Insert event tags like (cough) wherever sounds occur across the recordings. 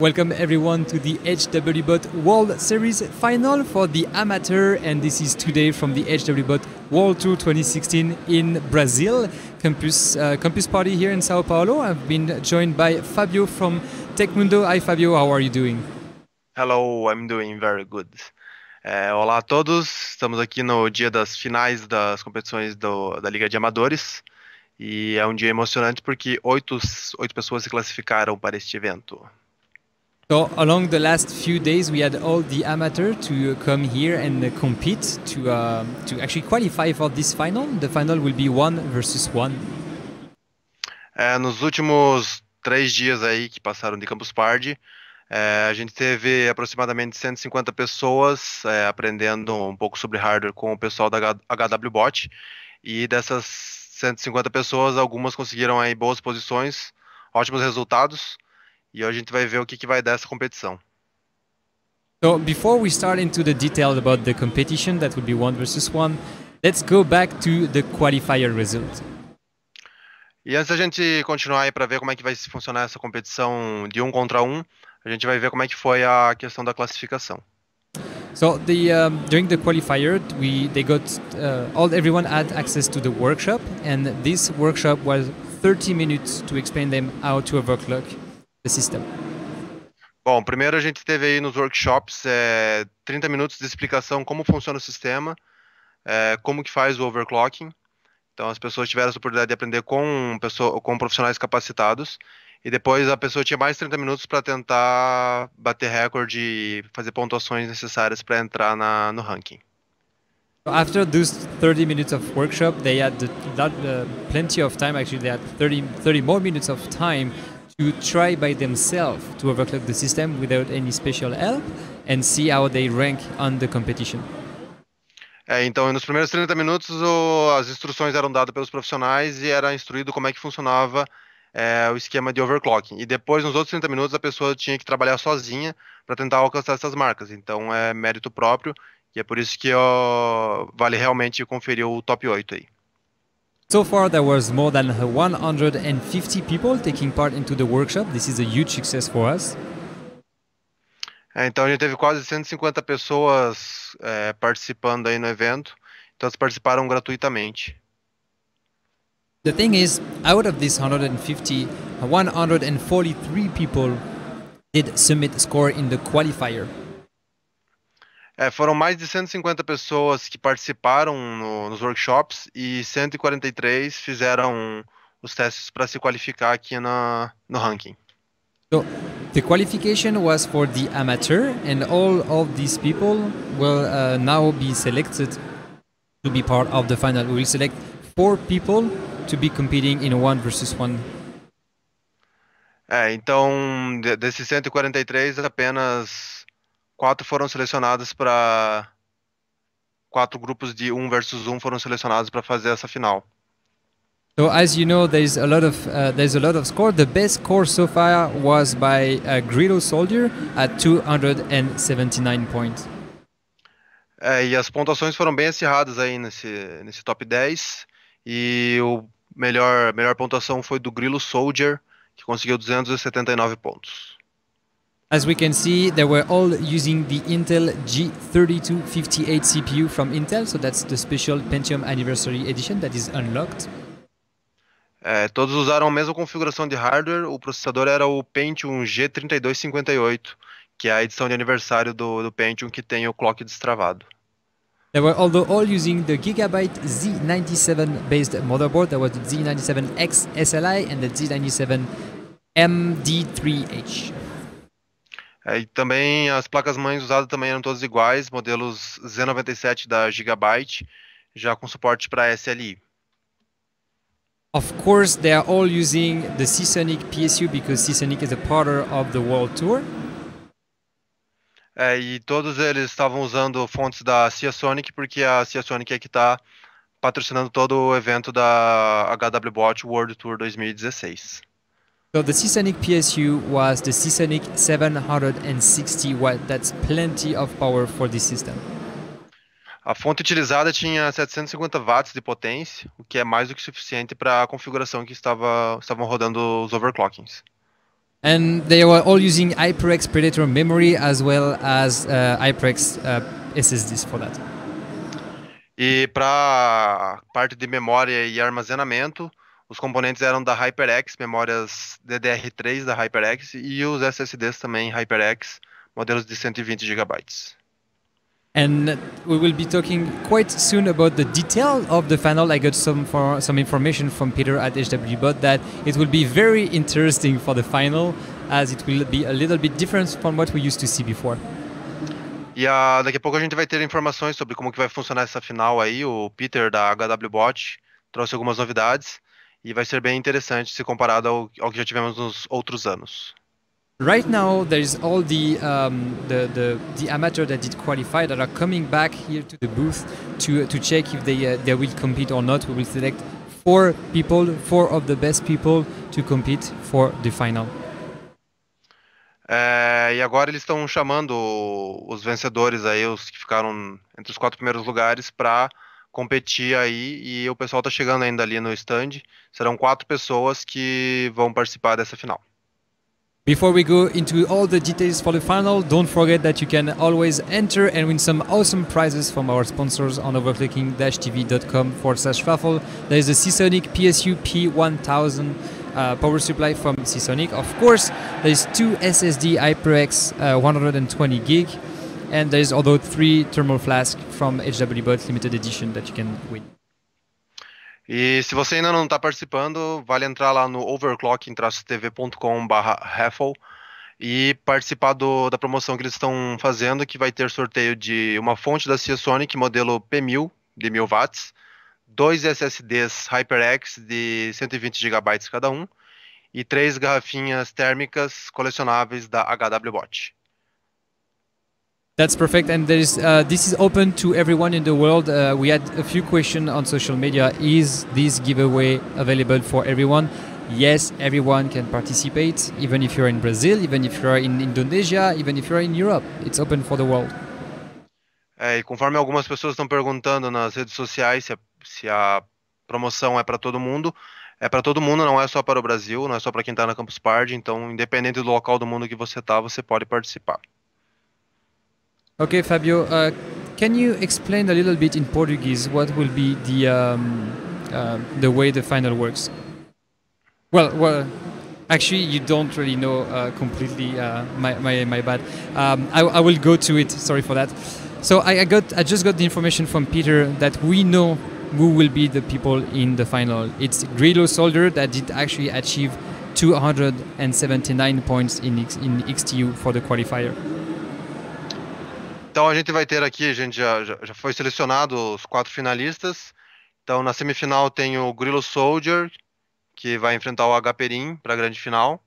Welcome everyone to the HWBot World Series final for the amateur, and this is today from the HWBot World Tour 2016 in Brazil, campus uh, campus party here in Sao Paulo. I've been joined by Fabio from Tecmundo. Hi Fabio, how are you doing? Hello, I'm doing very good. É, olá a todos, estamos aqui no dia das finais das competições do, da Liga de Amadores e é um dia emocionante porque oito, oito pessoas se classificaram para este evento. So along the last few days, we had all the amateur to come here and uh, compete to uh, to actually qualify for this final. The final will be one versus one. É, nos últimos três dias aí que passaram de Campus Party, é, a gente teve aproximadamente 150 pessoas é, aprendendo um pouco sobre hardware com o pessoal da HWBot e dessas 150 pessoas, algumas conseguiram aí boas posições, ótimos resultados. E hoje a gente vai ver o que, que vai dar essa competição. So before we start into the details about the competition, that will be one versus one, let's go back to the qualifier result. E antes da gente continuar aí para ver como é que vai funcionar essa competição de um contra um, a gente vai ver como é que foi a questão da classificação. So the um, during the qualifier, we they got uh, all everyone had access to the workshop, and this workshop was 30 minutes to explain them how to overclock the system? Bom, primeiro a gente teve aí nos workshops é, 30 minutos de explicação como funciona o sistema, é, como que faz o overclocking. Então as pessoas tiveram a oportunidade de aprender com, pessoa, com profissionais capacitados e depois a pessoa tinha mais 30 minutos para tentar bater recorde e fazer pontuações necessárias para entrar na, no ranking. After those 30 minutes of workshop, they had that, uh, plenty of time. Actually, they had 30, 30 more minutes of time to try by themselves to overclock the system without any special help and see how they rank on the competition. É, então, nos primeiros 30 minutos, o, as instruções eram dadas pelos profissionais e era instruído como é que funcionava é, o esquema de overclocking. E depois, nos outros 30 minutos, a pessoa tinha que trabalhar sozinha para tentar alcançar essas marcas. Então, é mérito próprio e é por isso que ó, vale realmente conferir o top 8 aí. So far, there was more than 150 people taking part into the workshop. This is a huge success for us. É, então a gente teve quase 150 pessoas é, participando aí no evento. Então elas participaram gratuitamente. The thing is, out of these 150, 143 people did submit score in the qualifier. É, foram mais de 150 pessoas que participaram no, nos workshops e 143 fizeram os testes para se qualificar aqui na, no ranking. So, the qualification was for the amateur, and all of these people will uh, now be selected to be part of the final. We will select four people to be competing in one versus one. É, então, desses 143, apenas quatro foram selecionados para quatro grupos de um versus um foram selecionados para fazer essa final. So as you know, there's a lot of uh, there's a lot of score. The best score so far was by uh, Grillo Soldier at 279 points. É, e as pontuações foram bem acirradas aí nesse nesse top 10 e o melhor melhor pontuação foi do Grillo Soldier que conseguiu 279 pontos. As we can see, they were all using the Intel G3258 CPU from Intel, so that's the special Pentium Anniversary Edition that is unlocked. É, todos usaram a mesma configuração de hardware, o processador era o Pentium G3258, que é a edição de aniversário do, do Pentium que tem o clock destravado. They were although all using the Gigabyte Z97 based motherboard, that was the Z97X SLI and the Z97 MD3H. É, e também as placas mães usadas também eram todas iguais, modelos Z97 da Gigabyte, já com suporte para SLI. Of course, they are all using the Seasonic PSU because Seasonic is a partner of the World Tour. É, e todos eles estavam usando fontes da Seasonic porque a Seasonic é que está patrocinando todo o evento da HWBot World Tour 2016. So the Seasonic PSU was the Seasonic 760 watt. That's plenty of power for this system. A fonte utilizada tinha 750 watts de potência, o que é mais do que suficiente para a configuração que estava, estavam rodando os overclockings. And they were all using HyperX Predator memory as well as uh, HyperX uh, SSDs for that. E para parte de memória e armazenamento, os componentes eram da HyperX, memórias DDR3 da HyperX e os SSDs também HyperX, modelos de 120 GB. And we will be talking quite soon about the detail of the final. I got some for, some information from Peter at HWBot that it will be very interesting for the final, as it will be a little bit different from what we used to see before. E a, daqui a pouco a gente vai ter informações sobre como que vai funcionar essa final aí. O Peter da HWBot trouxe algumas novidades e vai ser bem interessante se comparado ao, ao que já tivemos nos outros anos. Right now, there's all the, um, the, the the amateur that did qualify that are coming back here to the booth to to check if they uh, they will compete or not. We will select four people, four of the best people to compete for the final. É, e agora eles estão chamando os vencedores aí, os que ficaram entre os quatro primeiros lugares, para competir aí. E o pessoal está chegando ainda ali no stand. Serão quatro pessoas que vão participar dessa final. Before we go into all the details for the final, don't forget that you can always enter and win some awesome prizes from our sponsors on overclocking-tv.com forward slash raffle. There is the Seasonic PSU P1000 uh, power supply from Seasonic. Of course, there is two SSD HyperX uh, 120 gig, and there is also three thermal from limited edition that you can win. E se você ainda não está participando, vale entrar lá no overclocking-tv.com/raffle e participar do, da promoção que eles estão fazendo, que vai ter sorteio de uma fonte da Seasonic modelo P1000 de 1000 watts, dois SSDs HyperX de 120 GB cada um e três garrafinhas térmicas colecionáveis da HWBot. That's perfect, and there is uh, this is open to everyone in the world. Uh, we had a few questions on social media. Is this giveaway available for everyone? Yes, everyone can participate, even if you're in Brazil, even if you're in Indonesia, even if you're in Europe. It's open for the world. É, e conforme algumas pessoas estão perguntando nas redes sociais se a, se a promoção é para todo mundo, é para todo mundo, não é só para o Brasil, não é só para quem está na Campus Party. Então, independente do local do mundo que você está, você pode participar. Okay, Fabio, uh, can you explain a little bit in Portuguese what will be the um, uh, the way the final works? Well, well, actually, you don't really know uh, completely. Uh, my, my my bad. Um, I, I will go to it. Sorry for that. So I, I got I just got the information from Peter that we know who will be the people in the final. It's Grillo Soldier that did actually achieve 279 points in in XTU for the qualifier. Então a gente vai ter aqui, a gente já, já, já foi selecionado os quatro finalistas. Então na semifinal tem o Grillo Soldier, que vai enfrentar o Agaperim para a grande final.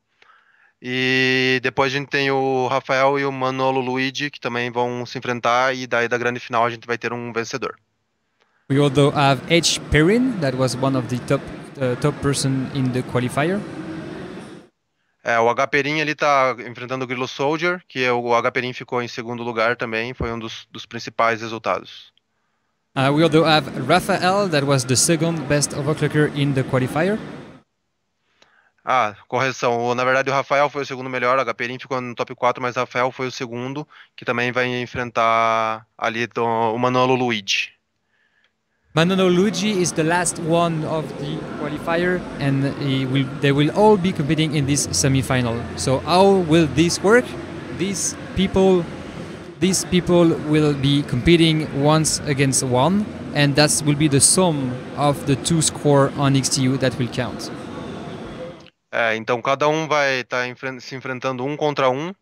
E depois a gente tem o Rafael e o Manolo Luigi, que também vão se enfrentar, e daí da grande final a gente vai ter um vencedor. We also have H. Perrin, that was one of the top uh, top person in the qualifier. É, o Agaperim ele tá enfrentando o Grillo Soldier, que é o Agaperim ficou em segundo lugar também, foi um dos, dos principais resultados. Uh, we also have Rafael, that was the second best overclocker in the qualifier. Ah, correção. O- Na verdade, o Rafael foi o segundo melhor, o Agaperim ficou no top 4, mas Rafael foi o segundo, que também vai enfrentar ali do- o Manolo Luigi. Manolo Luigi is the last one of the qualifier, and will, they will all be competing in this semi-final. So how will this work? These people, these people will be competing once against one, and that will be the sum of the two score on XTU that will count. É, então cada um vai estar se enfrentando um contra um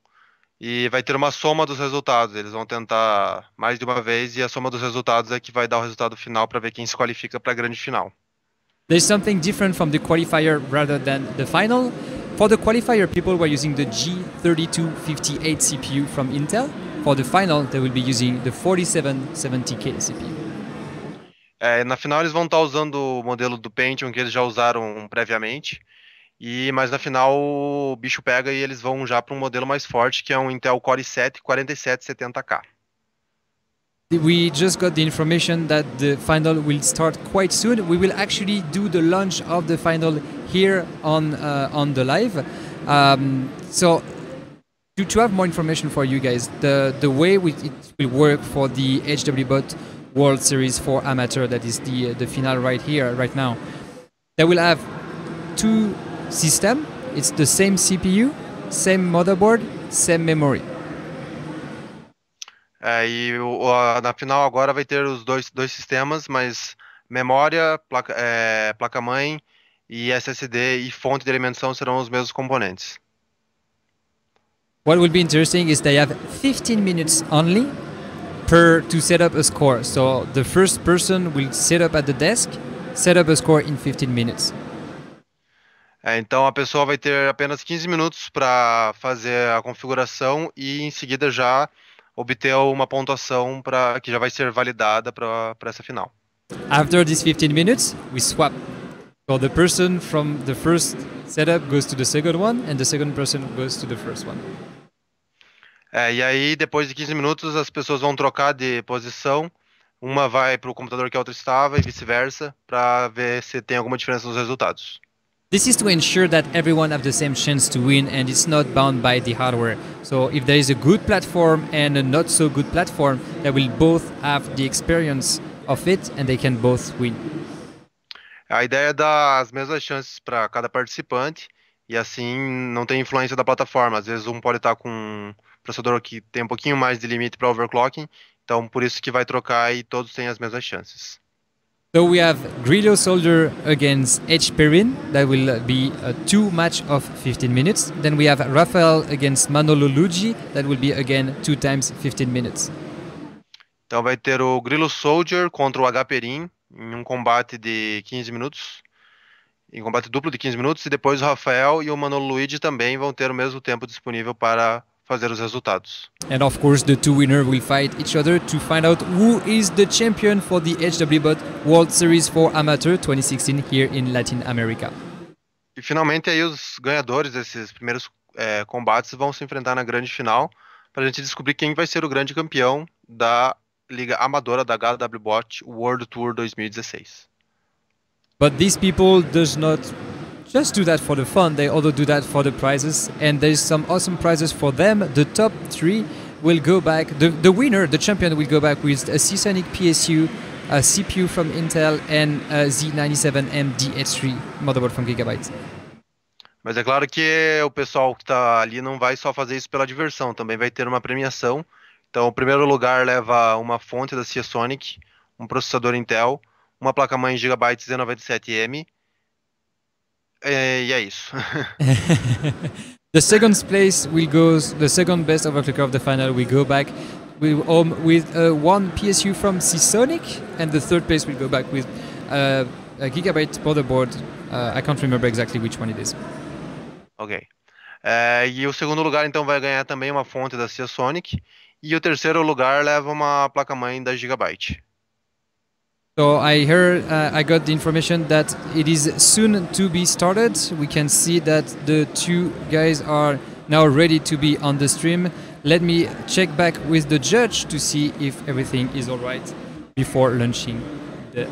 e vai ter uma soma dos resultados. Eles vão tentar mais de uma vez e a soma dos resultados é que vai dar o resultado final para ver quem se qualifica para a grande final. There's something different from the qualifier rather than the final. For the qualifier, people were using the G3258 CPU from Intel. For the final, they will be using the 4770K CPU. É, na final eles vão estar usando o modelo do Pentium que eles já usaram previamente. E mas na final o bicho pega e eles vão já para um modelo mais forte que é um Intel Core i7 4770K. We just got the information that the final will start quite soon. We will actually do the launch of the final here on uh, on the live. Um, so to, to have more information for you guys, the the way we, it will work for the HWBot World Series for Amateur, that is the the final right here, right now. They will have two system. It's the same CPU, same motherboard, same memory. É, e o, a, na final agora vai ter os dois, dois sistemas, mas memória, placa, é, placa-mãe e SSD e fonte de alimentação serão os mesmos componentes. What will be interesting is they have 15 minutes only per to set up a score. So the first person will set up at the desk, set up a score in 15 minutes. É, então a pessoa vai ter apenas 15 minutos para fazer a configuração e em seguida já obter uma pontuação para que já vai ser validada para essa final. After these 15 minutes, we swap. So the person from the first setup goes to the second one and the second person goes to the first one. É, e aí depois de 15 minutos as pessoas vão trocar de posição. Uma vai para o computador que a outra estava e vice-versa para ver se tem alguma diferença nos resultados. This is to ensure that everyone have the same chance to win and it's not bound by the hardware. So if there is a good platform and a not so good platform, they will both have the experience of it and they can both win. A ideia é dar as mesmas chances para cada participante e assim não tem influência da plataforma. Às vezes um pode estar com um processador que tem um pouquinho mais de limite para overclocking, então por isso que vai trocar e todos têm as mesmas chances. So we have Grillo Soldier against H. Perrin. That will be a two match of 15 minutes. Then we have Rafael against Manolo Luigi. That will be again two times 15 minutes. Então vai ter o Grillo Soldier contra o H. Perin em um combate de 15 minutos. Em combate duplo de 15 minutos. E depois o Rafael e o Manolo Luigi também vão ter o mesmo tempo disponível para fazer os resultados. And of course, the two winners will fight each other to find out who is the champion for the HWBot World Series for Amateur 2016 here in Latin America. E finalmente aí os ganhadores desses primeiros é, combates vão se enfrentar na grande final para a gente descobrir quem vai ser o grande campeão da liga amadora da HWBot World Tour 2016. But these people does not just do that for the fun. They also do that for the prizes, and there's some awesome prizes for them. The top three will go back. The, the winner, the champion, will go back with a Seasonic PSU, a CPU from Intel, and a Z97M DH3 motherboard from Gigabyte. Mas é claro que o pessoal que está ali não vai só fazer isso pela diversão, também vai ter uma premiação. Então, o primeiro lugar leva uma fonte da Seasonic, um processador Intel, uma placa-mãe Gigabyte Z97M é, e é isso. (laughs) (laughs) the second place will go, the second best overclocker of the final will go back with, um, with uh, one PSU from Seasonic, and the third place will go back with uh, a Gigabyte motherboard. Uh, I can't remember exactly which one it is. Ok. É, e o segundo lugar então vai ganhar também uma fonte da Seasonic. E o terceiro lugar leva uma placa-mãe da Gigabyte. So I heard, uh, I got the information that it is soon to be started. We can see that the two guys are now ready to be on the stream. Let me check back with the judge to see if everything is all right before launching the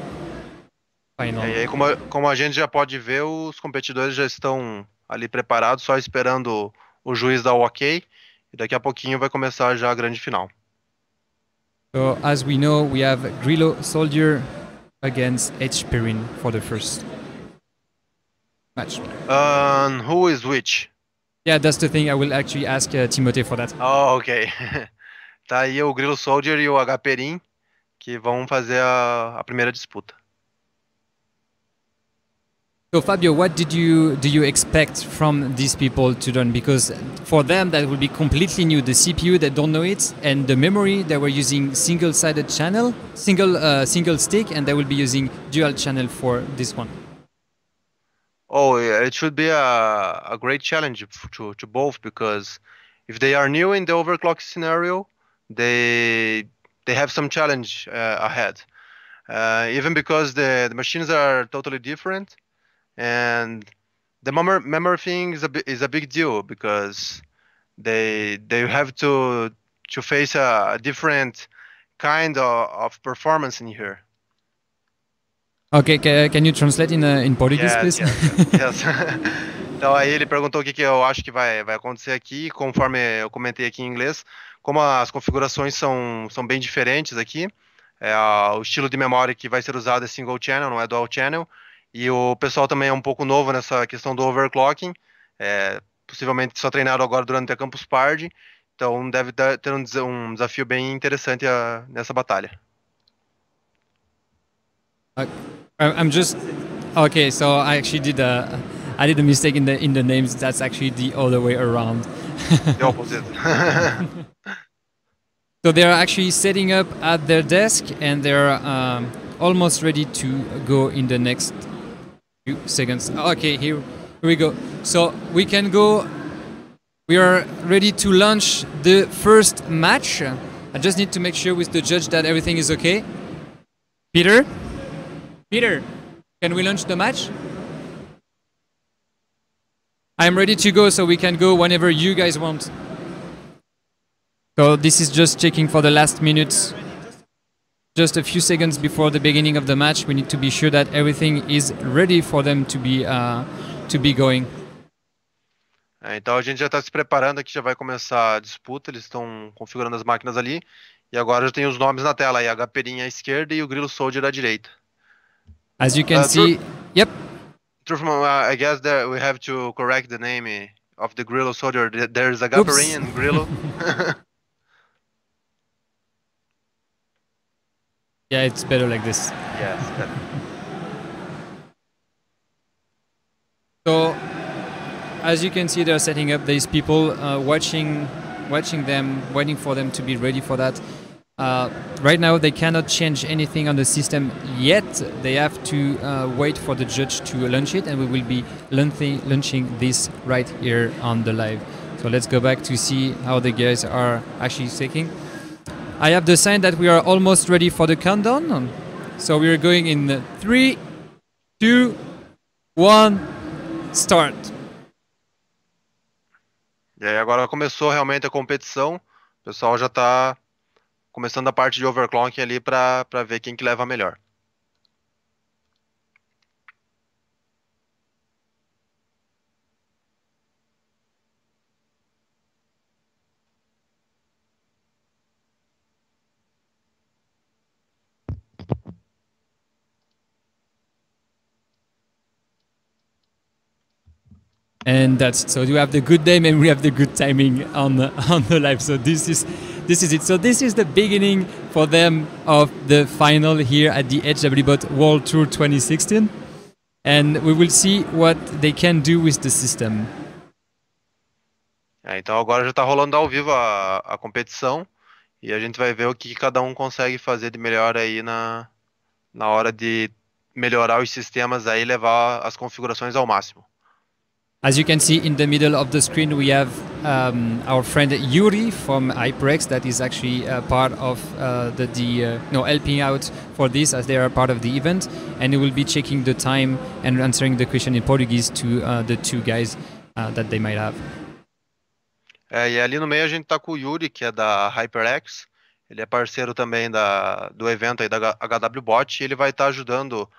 final. É, e aí, como a, como a gente já pode ver, os competidores já estão ali preparados, só esperando o juiz dar o ok. E daqui a pouquinho vai começar já a grande final. So as we know, we have Grillo Soldier against H. Perrin for the first match. Um, who is which? Yeah, that's the thing. I will actually ask uh, Timothée for that. Oh, ok. (laughs) tá aí o Grillo Soldier e o H. Perin que vão fazer a, a primeira disputa. So Fabio, what did you do you expect from these people to learn? Because for them that will be completely new. The CPU they don't know it, and the memory they were using single-sided channel, single uh, single stick, and they will be using dual channel for this one. Oh, yeah, it should be a, a great challenge to, to both because if they are new in the overclock scenario, they they have some challenge uh, ahead. Uh, even because the, the machines are totally different and the memory, memory thing is a is a big deal because they they have to to face a, a different kind of, of, performance in here. Okay, can, can you translate in uh, in Portuguese, yes, please? Yes. yes. (laughs) Então aí ele perguntou o que, que eu acho que vai, vai acontecer aqui, conforme eu comentei aqui em inglês, como as configurações são, são bem diferentes aqui, é, o estilo de memória que vai ser usado é single channel, não é dual channel, e o pessoal também é um pouco novo nessa questão do overclocking, é, possivelmente só treinado agora durante a Campus Party, então deve ter um, desafio bem interessante a, nessa batalha. Uh, I'm just okay. So I actually did a I did a mistake in the in the names. That's actually the other way around. the opposite. (laughs) (laughs) so they're actually setting up at their desk and they're um, almost ready to go in the next few seconds. Okay, here, here we go. So we can go. We are ready to launch the first match. I just need to make sure with the judge that everything is okay. Peter. Peter, can we launch the match? I'm ready to go, so we can go whenever you guys want. So this is just checking for the last minutes. Just a few seconds before the beginning of the match, we need to be sure that everything is ready for them to be uh, to be going. É, então a gente já está se preparando aqui, já vai começar a disputa. Eles estão configurando as máquinas ali e agora já tem os nomes na tela. Aí a HPerinha à esquerda e o Grilo Soldier à direita. As you can uh, see, yep. From, uh, I guess that we have to correct the name of the Grillo soldier. There's a Gaparin and Grillo. (laughs) yeah, it's better like this. Yes. So, as you can see, they're setting up these people, uh, watching, watching them, waiting for them to be ready for that. Uh, right now, they cannot change anything on the system yet. They have to uh, wait for the judge to launch it, and we will be launching this right here on the live. So let's go back to see how the guys are actually taking. I have the sign that we are almost ready for the countdown. So we are going in three, two, one, start. E aí agora começou realmente a competição. O pessoal já está começando a parte de overclocking ali para ver quem que leva melhor. And that's so you have the good name and we have the good timing on the, (laughs) on the live so this is this is it. So this is the beginning for them of the final here at the HWBot World Tour 2016. And we will see what they can do with the system. É, então agora já está rolando ao vivo a, a competição e a gente vai ver o que cada um consegue fazer de melhor aí na, na hora de melhorar os sistemas aí levar as configurações ao máximo. As you can see in the middle of the screen, we have um, our friend Yuri from HyperX that is actually uh, part of uh, the, the uh, no helping out for this as they are part of the event, and he will be checking the time and answering the question in Portuguese to uh, the two guys uh, that they might have. É, e ali no meio a gente tá com o Yuri, que é da HyperX. Ele é parceiro também da, do evento aí da HWBot e ele vai estar tá ajudando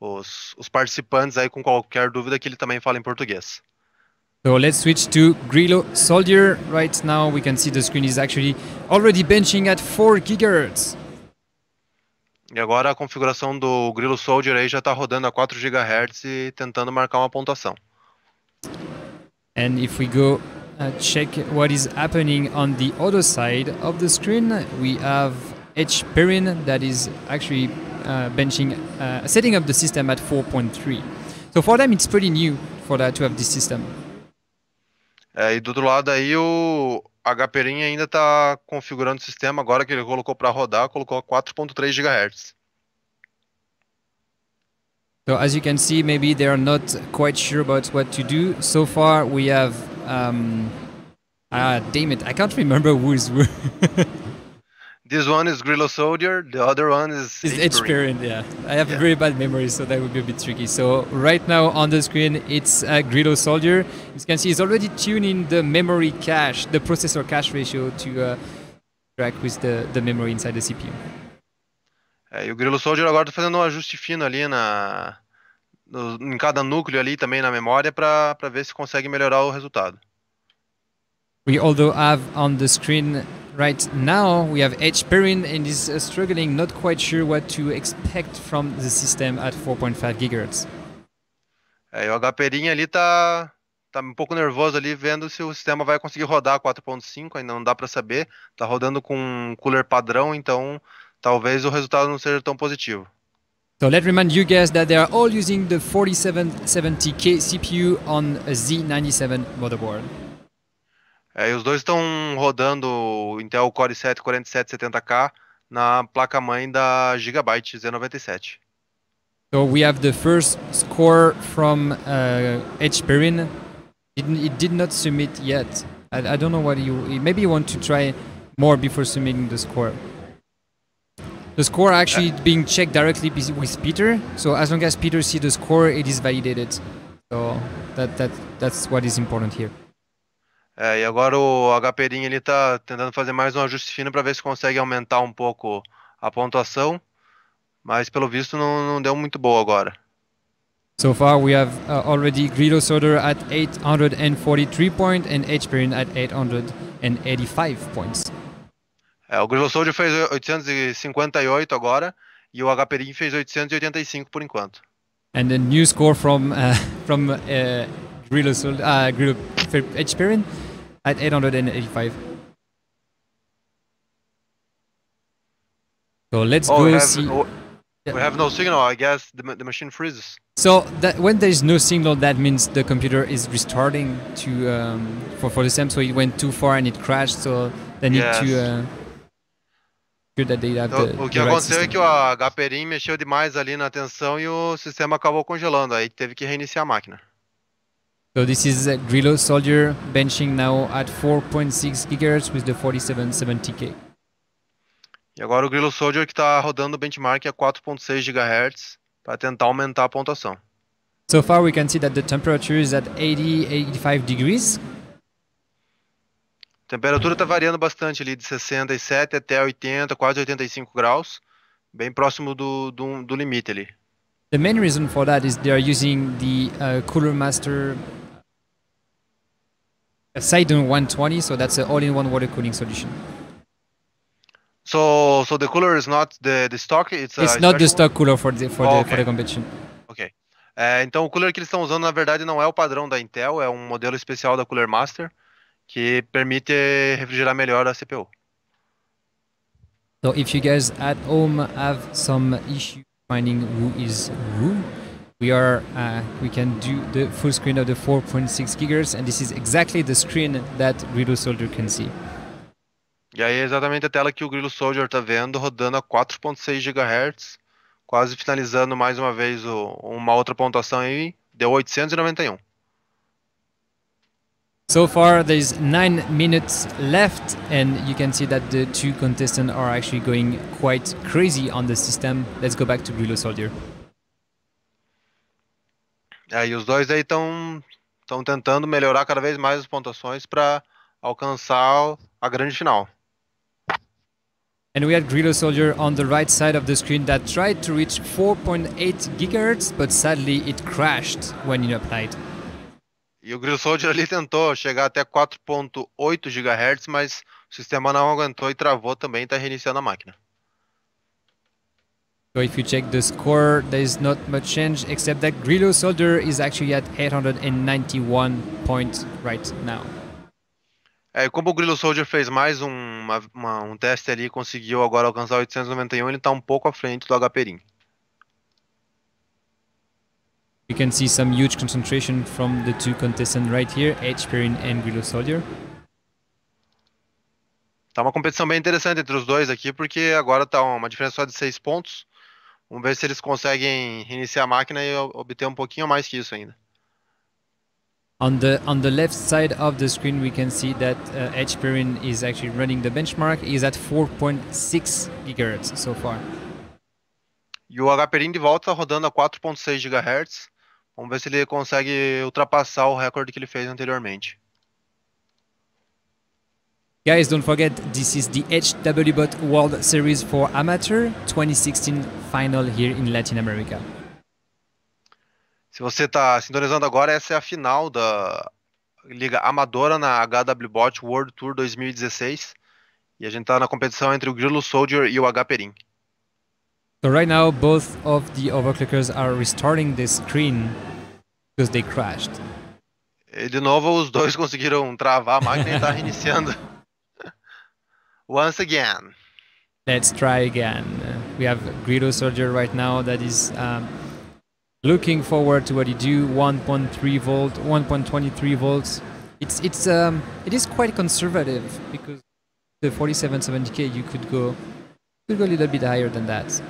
os, os participantes aí com qualquer dúvida que ele também fala em português. So let's switch to Grillo Soldier. Right now we can see the screen is actually already benching at 4 GHz. E agora a configuração do Grillo Soldier aí já está rodando a 4 GHz e tentando marcar uma pontuação. And if we go uh, check what is happening on the other side of the screen, we have H Perrin that is actually uh, benching, uh, setting up the system at 4.3. So for them, it's pretty new for that to have this system. É, e do outro lado aí o HPRIN ainda está configurando o sistema, agora que ele colocou para rodar, colocou 4.3 GHz. So as you can see, maybe they are not quite sure about what to do. So far, we have. Um, ah, damn it! I can't (laughs) remember who is (laughs) who. This one is Grillo Soldier, the other one is It's H Parent, yeah. I have yeah. very bad memory, so that would be a bit tricky. So right now on the screen, it's uh, Grillo Soldier. As you can see, it's already tuning the memory cache, the processor cache ratio to uh, track with the, the memory inside the CPU. É, e o Grillo Soldier agora está fazendo um ajuste fino ali na, no, em cada núcleo ali também na memória para ver se consegue melhorar o resultado. We although have on the screen right now we have Edge Perrin and is uh, struggling, not quite sure what to expect from the system at 4.5 gigahertz. É, o HPRIN ali tá tá um pouco nervoso ali vendo se o sistema vai conseguir rodar 4.5, ainda não dá para saber. Tá rodando com um cooler padrão, então talvez o resultado não seja tão positivo. So let's remind you guys that they are all using the 4770K CPU on a Z97 motherboard. É, e os dois estão rodando o Intel Core i7 4770K na placa-mãe da Gigabyte Z97. So we have the first score from uh, H. Perrin. It, it did not submit yet. I, I don't know what you. Maybe you want to try more before submitting the score. The score actually being checked directly with Peter. So as long as Peter sees the score, it is validated. So that that that's what is important here. É, e agora o HPRIN ele tá tentando fazer mais um ajuste fino para ver se consegue aumentar um pouco a pontuação, mas pelo visto não, não deu muito boa agora. So far we have uh, already Grillo Solder at 843 points and HPRIN at 885 points. É, o Grillo Soldier fez 858 agora e o HPRIN fez 885 por enquanto. And the new score from uh, (laughs) from uh, Grillo Solder, uh, HPRIN at 885. So let's oh, go we have, see. oh, we have no signal. I guess the, the machine freezes. So that when there is no signal, that means the computer is restarting to um, for for the SAM. So it went too far and it crashed. So they need Yes. to. Uh, that they have the, o que the right aconteceu é system. que o HPRIN mexeu demais ali na tensão e o sistema acabou congelando. Aí teve que reiniciar a máquina. So this is Grillo Soldier benching now at 4.6 gigahertz with the 4770K. E agora o Grillo Soldier que está rodando o benchmark a 4.6 GHz para tentar aumentar a pontuação. So far we can see that the temperature is at 80, 85 degrees. A temperatura está variando bastante ali de 67 até 80, quase 85 graus, bem próximo do, do, do limite ali. The main reason for that is they are using the uh, Cooler Master Seidon 120, so that's an all-in-one water cooling solution. So, so the cooler is not the, the stock, it's, a it's not the stock cooler for the for Oh, the for the competition. Ok. É, então o cooler que eles estão usando na verdade não é o padrão da Intel, é um modelo especial da Cooler Master que permite refrigerar melhor a CPU. So if you guys at home have some issue finding who is who, we are uh, we can do the full screen of the 4.6 gigahertz, and this is exactly the screen that Grillo Soldier can see. E aí é exatamente a tela que o Grillo Soldier está vendo, rodando a 4.6 GHz, quase finalizando mais uma vez o- uma outra pontuação aí, deu 891. So far, there's nine minutes left, and you can see that the two contestants are actually going quite crazy on the system. Let's go back to Grillo Soldier. É, e os dois aí estão estão tentando melhorar cada vez mais as pontuações para alcançar a grande final. And we had Grillo Soldier on the right side of the screen that tried to reach 4.8 gigahertz, but sadly it crashed when you applied. E o Grillo Soldier ali tentou chegar até 4.8 GHz, mas o sistema não aguentou e travou também, está reiniciando a máquina. So if you check the score, there is not much change except that Grillo Soldier is actually at 891 points right now. É, como o Grillo Soldier fez mais um, uma- uma- um teste ali e conseguiu agora alcançar 891, ele está um pouco à frente do HPRIN. You can see some huge concentration from the two contestants right here, H. Perrin and Grillo Soldier. Tá uma competição bem interessante entre os dois aqui, porque agora tá uma diferença só de 6 pontos. Vamos ver se eles conseguem reiniciar a máquina e obter um pouquinho mais que isso ainda. On the on the left side of the screen, we can see that uh, H. Perrin is actually running the benchmark. He's at 4.6 gigahertz so far. E o HPRIN de volta rodando a 4.6 GHz. Vamos ver se ele consegue ultrapassar o recorde que ele fez anteriormente. Guys, don't forget this is the HWBot World Series for Amateur 2016 final here in Latin America. Se você está sintonizando agora, essa é a final da Liga Amadora na HWBot World Tour 2016. E a gente está na competição entre o Grillo Soldier e o Perin. So right now both of the overclockers are restarting the screen because they crashed. E de novo os dois (laughs) conseguiram travar a máquina e está (laughs) reiniciando. Once again. Let's try again. We have Grillo Soldier right now that is um, looking forward to what you do. 1.3 volt 1.23 volts. It's it's um it is quite conservative because the 4770k you could go could go a little bit higher than that.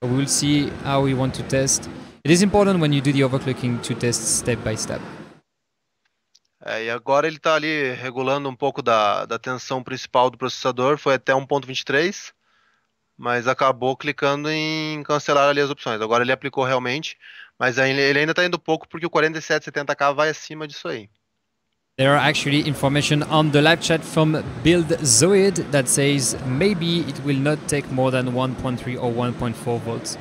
But we will see how we want to test. It is important when you do the overclocking to test step by step é, e agora ele está ali regulando um pouco da, da tensão principal do processador, foi até 1.23, mas acabou clicando em cancelar ali as opções. Agora ele aplicou realmente, Mas ele ainda está indo pouco porque o 4770K vai acima disso aí. There are actually information on the live chat from Build Zoid that says maybe it will not take more than 1.3 or 1.4 volts.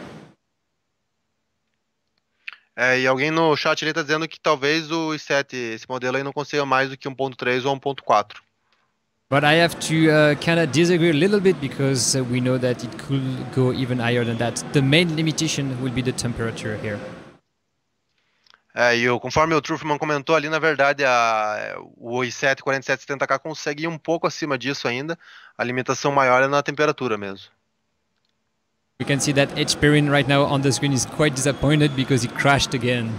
É, e alguém no chat está dizendo que talvez o i7, esse modelo aí, não consiga mais do que 1.3 ou 1.4. But I have to uh, kind of disagree a little bit because uh, we know that it could go even higher than that. The main limitation will be the temperature here. É, e eu, conforme o Truthman comentou ali, na verdade, a, o i7 4770K consegue ir um pouco acima disso ainda. A limitação maior é na temperatura mesmo. We can see that. Perrin right now on the screen is quite disappointed because he crashed again.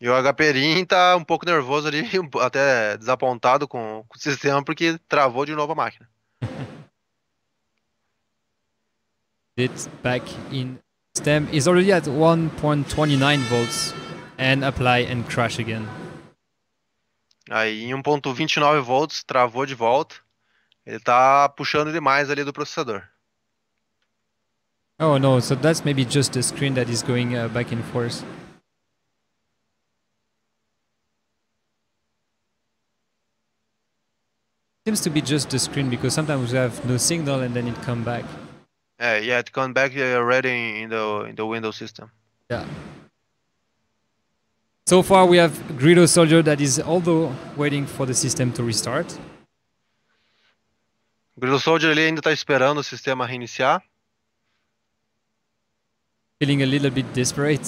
E o HPRIN tá um pouco nervoso ali, (laughs) até desapontado com, com o sistema porque travou de novo a máquina. (laughs) It's back in Stem is already at 1.29 volts and apply and crash again. Aí em 1.29 volts travou de volta. Ele está puxando demais ali do processador. Oh no, so that's maybe just the screen that is going uh, back and forth. Seems to be just the screen because sometimes we have no signal and then it come back. Uh, yeah, it come back already in the in the Windows system. Yeah. So far, we have Grillo Soldier that is although waiting for the system to restart. Grillo Soldier ele ainda está esperando o sistema reiniciar. Feeling a little bit desperate.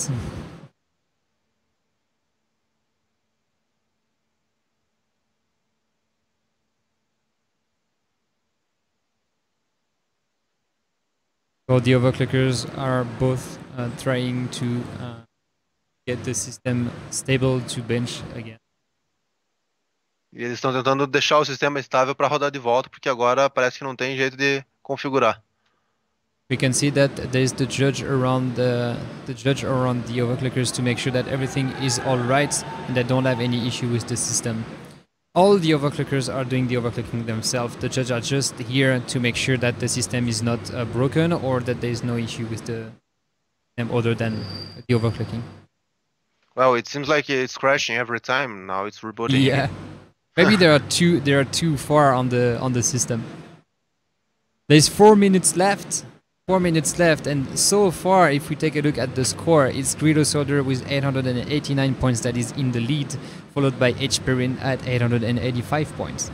So the overclockers are both uh, trying to uh, get the system stable to bench again. E eles estão tentando deixar o sistema estável para rodar de volta, porque agora parece que não tem jeito de configurar. We can see that there's the judge around the the judge around the overclockers to make sure that everything is all right and they don't have any issue with the system all the overclockers are doing the overclocking themselves. The judge are just here to make sure that the system is not uh, broken or that there is no issue with the system other than the overclocking. Well, it seems like it's crashing every time. Now it's rebooting. Yeah, (laughs) maybe there are too there are too far on the on the system. There's four minutes left. Four minutes left, and so far, if we take a look at the score, it's Grillo Soldier with 889 points that is in the lead, followed by H. Perrin at 885 points.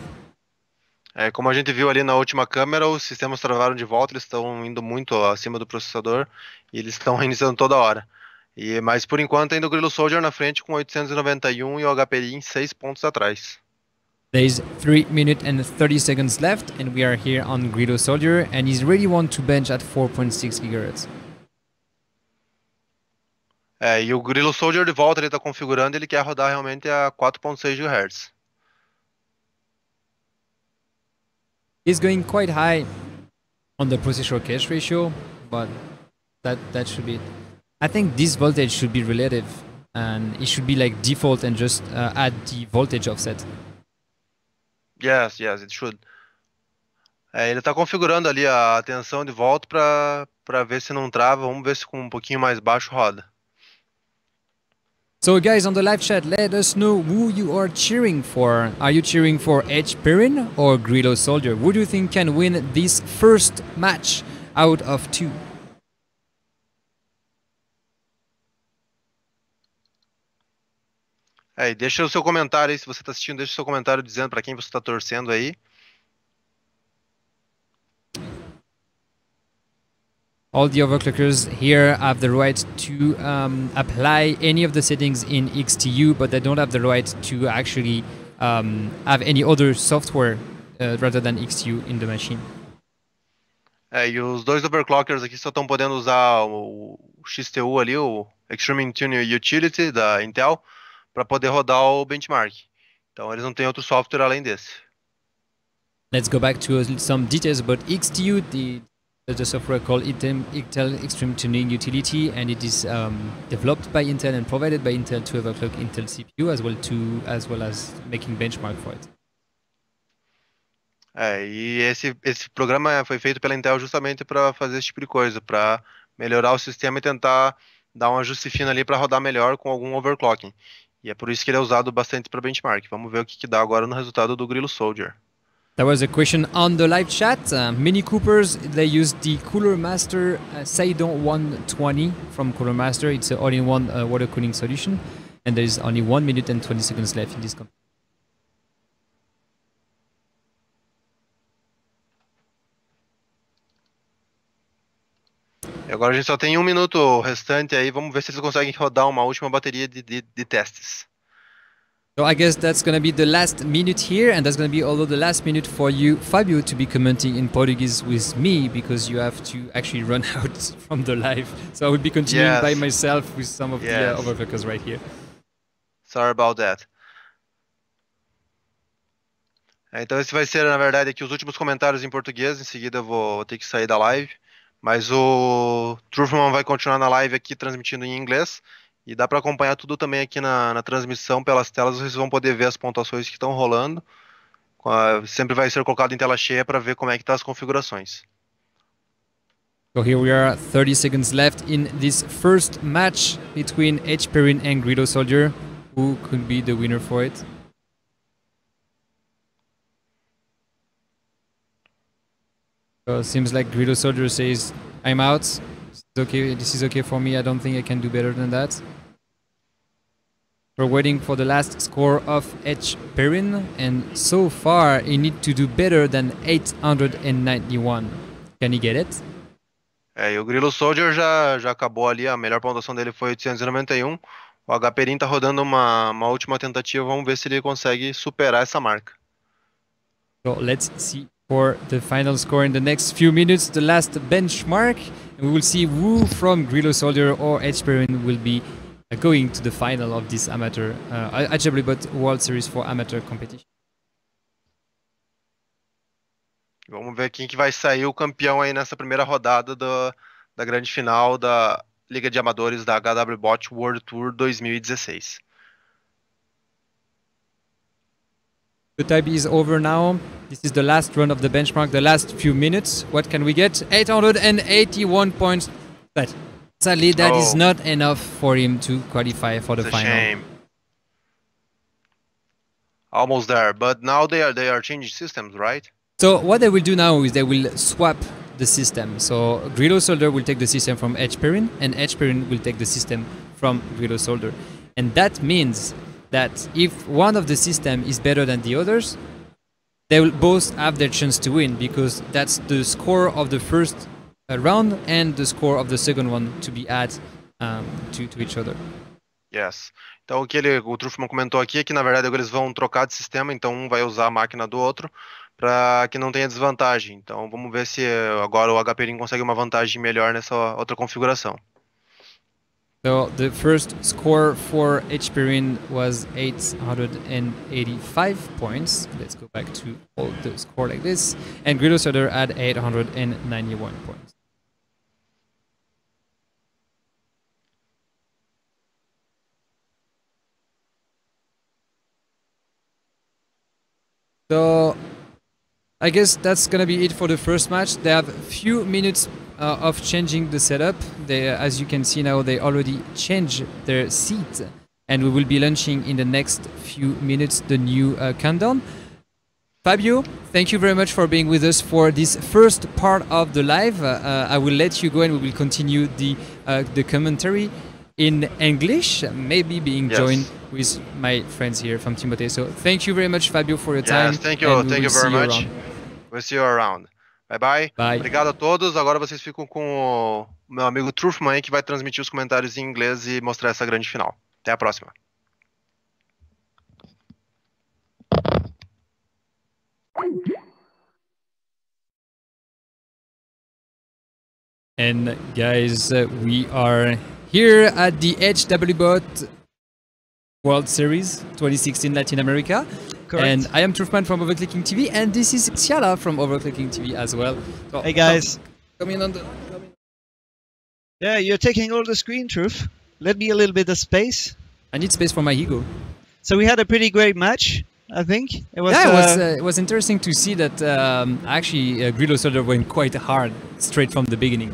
É, como a gente viu ali na última câmera, os sistemas travaram de volta, eles estão indo muito acima do processador e eles estão (laughs) reiniciando toda hora. E, mas por enquanto ainda o Grillo Soldier na frente com 891 e o HPI 6 pontos atrás. There's 3 minutes and 30 seconds left, and we are here on Grillo Soldier, and he's ready want to bench at 4.6 GHz. É, e o Grillo Soldier de volta ele está configurando, ele quer rodar realmente a 4.6 GHz. He's going quite high on the processor cache ratio, but that that should be it. I think this voltage should be relative, and it should be like default and just uh, add the voltage offset. Yes, yes, it should. É, ele está configurando ali a tensão de volta para ver se não trava. Vamos ver se com um pouquinho mais baixo roda. So guys on the live chat, let us know who you are cheering for. Are you cheering for Edge Perrin or Grillo Soldier? Who do you think can win this first match out of two? É, e deixa o seu comentário aí, se você está assistindo, deixa o seu comentário dizendo para quem você está torcendo aí. all the overclockers here have the right to um, apply any of the settings in XTU, but they don't have the right to actually um, have any other software uh, rather than XTU in the machine. É, e os dois overclockers aqui só estão podendo usar o, XTU ali, o Extreme Tune Utility da Intel, para poder rodar o benchmark. Então eles não têm outro software além desse. Let's go back to some details about XTU. The a software called Intel Extreme Tuning Utility, and it is um, developed by Intel and provided by Intel to overclock Intel CPU as well to as well as making benchmark for it. É, e esse, esse programa foi feito pela Intel justamente para fazer esse tipo de coisa, para melhorar o sistema e tentar dar um ajuste fino ali para rodar melhor com algum overclocking. E é por isso que ele é usado bastante para benchmark. Vamos ver o que, que dá agora no resultado do Grillo Soldier. There was a question on the live chat. Uh, Mini Coopers, they use the Cooler Master uh, Seidon 120 from Cooler Master. It's an all-in-one uh, water cooling solution, and there is only 1 minute and 20 seconds left in this computer. Agora a gente só tem um minuto restante aí, vamos ver se eles conseguem rodar uma última bateria de, de, de testes. So I guess that's going to be the last minute here, and that's going to be although the last minute for you, Fabio, to be commenting in Portuguese with me because you have to actually run (laughs) out from the live. So I will be continuing yes. by myself with some of yes. the uh, overclockers right here. Sorry about that. Então esse vai ser, na verdade, aqui os últimos comentários em português. Em seguida eu vou ter que sair da live. Mas o Truthman vai continuar na live aqui transmitindo em inglês. E dá para acompanhar tudo também aqui na, na, transmissão pelas telas, vocês vão poder ver as pontuações que estão rolando. Sempre vai ser colocado em tela cheia para ver como é que tá as configurações. So here we are, 30 seconds left in this first match between H. Perrin and Grillo Soldier. Who could be the winner for it? So it seems like Grillo Soldier says, I'm out. This is okay. This is okay for me. I don't think I can do better than that. We're waiting for the last score of H. Perrin, and so far he needs to do better than 891. Can he get it? É, e o Grillo Soldier já, já acabou ali, a melhor pontuação dele foi 891. O H. Perrin tá rodando uma, uma última tentativa, vamos ver se ele consegue superar essa marca. So let's see for the final score in the next few minutes, the last benchmark. And we will see who from Grillo Soldier or. Perrin will be going to the final of this amateur, uh, actually, but World Series for Amateur Competition. Vamos ver quem que vai sair o campeão aí nessa primeira rodada do, da grande final da Liga de Amadores da HWBot World Tour 2016. The time is over now. This is the last run of the benchmark, the last few minutes. What can we get? 881 points. But Sadly, that oh. is not enough for him to qualify for the it's final. shame. Almost there, but now they are they are changing systems, right? So what they will do now is they will swap the system. So Grillo Soldier will take the system from H. Perrin, and H. Perrin will take the system from Grillo Soldier. And that means that if one of the system is better than the others, they will both have their chance to win because that's the score of the first round and the score of the second one to be added um, to, to each other. Yes. Então o que ele, o Truffman comentou aqui é que na verdade eles vão trocar de sistema, então um vai usar a máquina do outro para que não tenha desvantagem. Então vamos ver se agora o HP consegue uma vantagem melhor nessa outra configuração. So the first score for H. Perrin was 885 points. Let's go back to all the score like this. And Grillo Soldier had 891 points. So I guess that's gonna be it for the first match. They have few minutes uh, of changing the setup. They, as you can see now, they already changed their seat, and we will be launching in the next few minutes the new uh, countdown. Fabio, thank you very much for being with us for this first part of the live. Uh, uh I will let you go, and we will continue the uh, the commentary. in English, maybe being Yes. joined with my friends here from Timote. So thank you very much, Fabio, for your time. Yes, thank you, thank you very much. around. We'll see you around. Bye bye. Bye. Obrigado a todos. Agora vocês ficam com o meu amigo Truthman que vai transmitir os comentários em inglês e mostrar essa grande final. Até a próxima. And guys, we are here at the HWBot World Series 2016 Latin America. Correct. And I am Truthman from Overclocking TV, and this is Xiala from Overclocking TV as well. So, Hey guys. Come, come in on the. Come in. Yeah, you're taking all the screen, Truth. Let me a little bit of space. I need space for my ego. So we had a pretty great match, I think. It was. yeah, it was, uh, uh, it was interesting to see that um, actually uh, Grillo Soldier went quite hard straight from the beginning.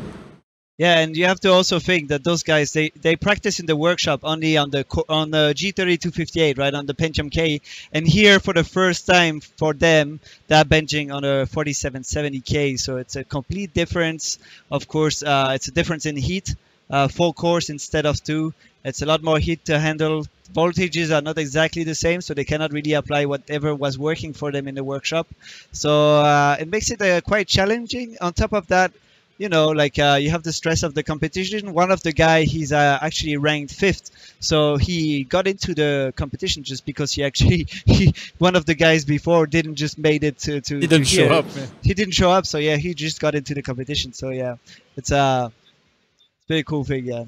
Yeah, and you have to also think that those guys they, they practice in the workshop only on the on the G3258, right, on the Pentium K, and here for the first time for them they're benching on a 4770K, so it's a complete difference. Of course, uh, it's a difference in heat, uh, four cores instead of two. It's a lot more heat to handle. Voltages are not exactly the same, so they cannot really apply whatever was working for them in the workshop. So uh, it makes it uh, quite challenging. On top of that, you know, like uh, you have the stress of the competition. One of the guy, he's uh, actually ranked fifth, so he got into the competition just because he actually, (laughs) he, one of the guys before didn't just made it to to. He didn't to show here. up. He didn't show up, so yeah, he just got into the competition. So yeah, it's a very cool thing. Yeah.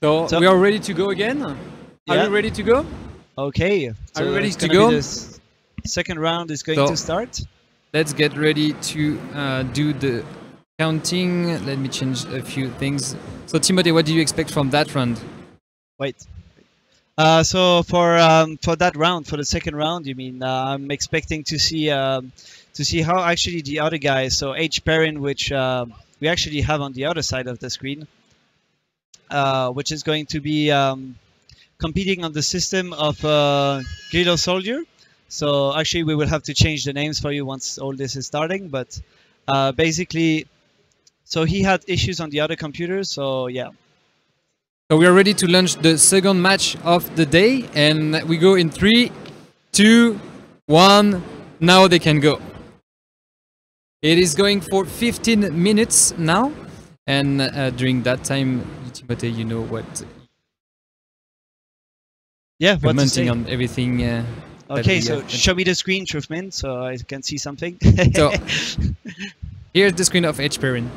So, So- we are ready to go again. Are Yeah. you ready to go? Okay. Are so you ready to go? second round is going So- to start. Let's get ready to uh, do the counting. Let me change a few things. So, Timothy, what do you expect from that round? Wait. Uh, so for um, for that round, for the second round, you mean uh, I'm expecting to see um, to see how actually the other guys. So H Perrin, which uh, we actually have on the other side of the screen, uh, which is going to be um, competing on the system of uh, Grillo Soldier. So actually, we will have to change the names for you once all this is starting. But uh, basically, so he had issues on the other computer. So yeah, So, we are ready to launch the second match of the day, and we go in three, two, one. Now they can go. It is going for 15 minutes now, and uh, during that time, Timothy, you know what yeah. What commenting on everything. Uh, Okay, so show me the screen, Truthman, so I can see something. So- (laughs) here's the screen of H. Perrin.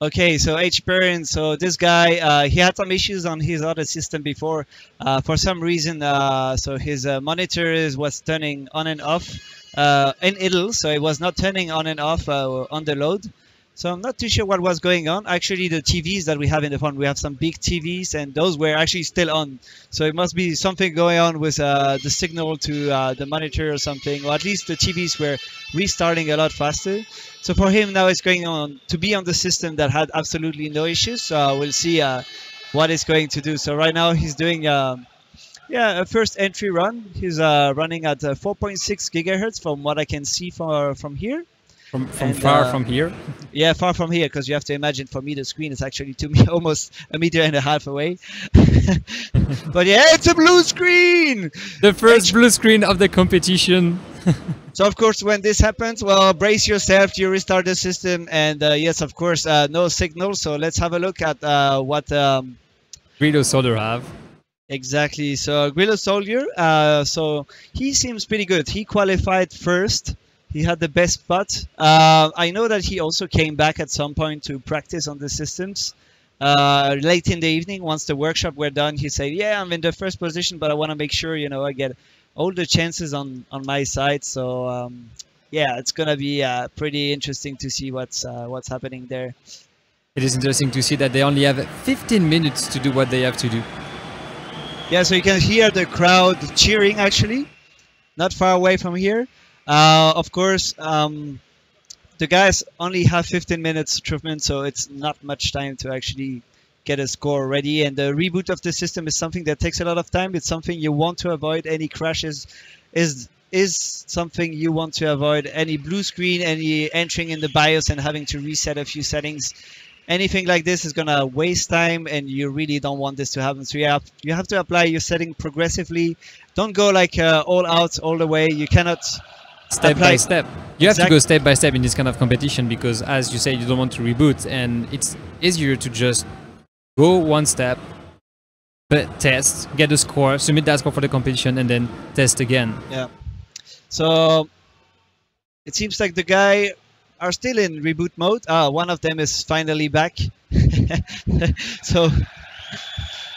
Okay, so H. Perrin, so this guy, uh, he had some issues on his other system before. Uh, for some reason, uh, so his uh, monitor was turning on and off uh, in idle, so it was not turning on and off uh, on the load. So I'm not too sure what was going on. Actually, the TVs that we have in the phone, we have some big TVs, and those were actually still on. So it must be something going on with uh, the signal to uh, the monitor or something, or at least the TVs were restarting a lot faster. So for him now, it's going on to be on the system that had absolutely no issues. So we'll see uh, what it's going to do. So right now he's doing. Um, yeah, a first entry run. He's uh, running at uh, 4.6 gigahertz from what I can see from from here. From, from And, far uh, from here. Yeah, far from here, because you have to imagine for me the screen is actually to me (laughs) almost a meter and a half away. (laughs) but yeah, it's a blue screen. The first blue screen of the competition. (laughs) So of course, when this happens, well, brace yourself. You restart the system, and uh, yes, of course, uh, no signal. So let's have a look at uh, what um, Grillo Soldier have. exactly. So Grillo Soldier. Uh, so he seems pretty good. He qualified first. He had the best spot. Uh, I know that he also came back at some point to practice on the systems. Uh, late in the evening, once the workshop were done, he said, "Yeah, I'm in the first position, but I want to make sure, you know, I get all the chances on on my side." So um, yeah, it's gonna be uh, pretty interesting to see what's uh, what's happening there. It is interesting to see that they only have 15 minutes to do what they have to do. Yeah, so you can hear the crowd cheering actually, not far away from here. Uh, of course, um, the guys only have 15 minutes treatment, so it's not much time to actually get a score ready. And the reboot of the system is something that takes a lot of time. It's something you want to avoid. Any crashes is is something you want to avoid. Any blue screen, any entering in the BIOS and having to reset a few settings anything like this is gonna waste time, and you really don't want this to happen. So you have you have to apply your setting progressively. Don't go like uh, all out all the way. You cannot step by step. You have to go step by step in this kind of competition because, as you say, you don't want to reboot, and it's easier to just go one step, but test, get the score, submit that score for the competition, and then test again. Yeah. So it seems like the guy are still in reboot mode. Ah, one of them is finally back. (laughs) so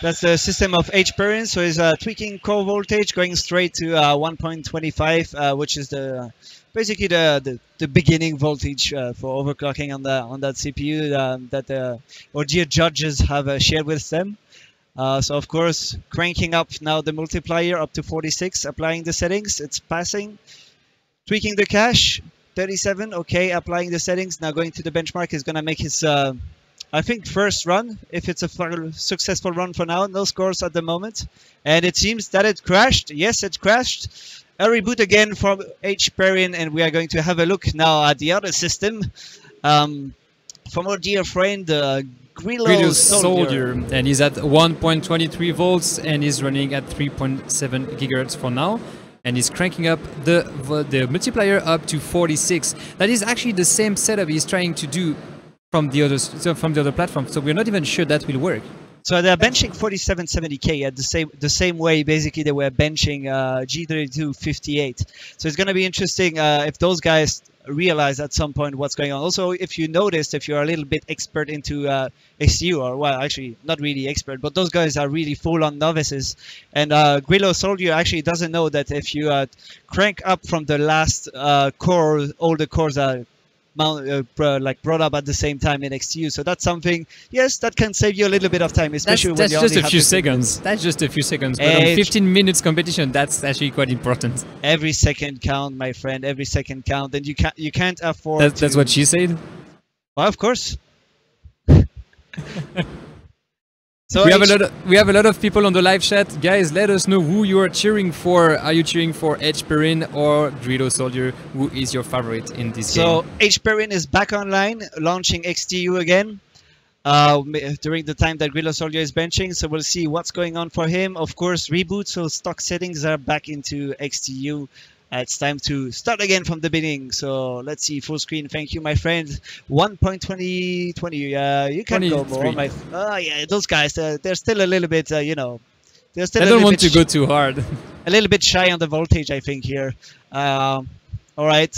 that's the system of H Perrin. So he's uh, tweaking core voltage, going straight to uh, 1.25, uh, which is the basically the, the, the beginning voltage uh, for overclocking on the on that CPU um, that the Orgia judges have uh, shared with them. Uh, so of course, cranking up now the multiplier up to 46, applying the settings, it's passing. Tweaking the cache, 37, okay, applying the settings. Now going to the benchmark is gonna make his, uh, I think, first run. If it's a successful run for now, no scores at the moment. And it seems that it crashed. Yes, it crashed. A reboot again from H Perrin, and we are going to have a look now at the other system. Um, from our dear friend, uh, Grillo, Grillo Soldier. Soldier, and he's at 1.23 volts and he's running at 3.7 gigahertz for now. And he's cranking up the the multiplier up to 46. That is actually the same setup he's trying to do from the other so from the other platform. So we're not even sure that will work. So they're benching 4770k at the same the same way basically they were benching uh, G3258. So it's going to be interesting uh, if those guys realize at some point what's going on. Also, if you noticed, if you're a little bit expert into uh, or well, actually not really expert, but those guys are really full-on novices. And uh, Grillo Soldier actually doesn't know that if you uh, crank up from the last uh, core, all the cores are mount, uh, like brought up at the same time in XTU. So that's something, yes, that can save you a little bit of time, especially that's when you just a few 15 seconds. That's just a few seconds. But on Eh, 15 minutes competition, that's actually quite important. Every second count, my friend. Every second count, and you can't you can't afford. That's, that's what she said. Well, of course. (laughs) so we have a H- lot. Of, we have a lot of people on the live chat, guys. Let us know who you are cheering for. Are you cheering for H. Perrin or Grillo Soldier? Who is your favorite in this So game? H Perrin is back online, launching XTU again. Uh, during the time that Grillo Soldier is benching, so we'll see what's going on for him. Of course, reboot, so stock settings are back into XTU. Uh, it's time to start again from the beginning. So let's see, full screen. Thank you, my friend. 1.20, 20. Uh, you can go more. My, oh yeah, those guys, uh, they're still a little bit, uh, you know, they're still I a don't want bit to go too hard. (laughs) a little bit shy on the voltage, I think here. Um, all right.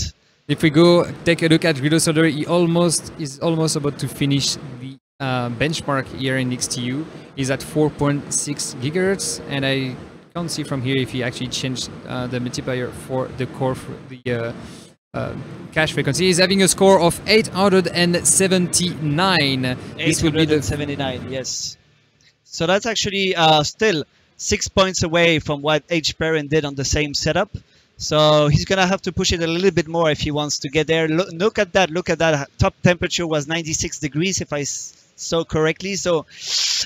If we go take a look at Grillo Soldier, he almost is almost about to finish the uh, benchmark here in XTU. He's at 4.6 gigahertz, and I can't see from here if he actually changed uh, the multiplier for the core for the uh, uh, cache frequency. He's having a score of 879. This will be the 879, yes. So that's actually uh, still six points away from what H. Perrin did on the same setup. So he's gonna have to push it a little bit more if he wants to get there. Look, look at that! Look at that! Top temperature was 96 degrees, if I s- saw correctly. So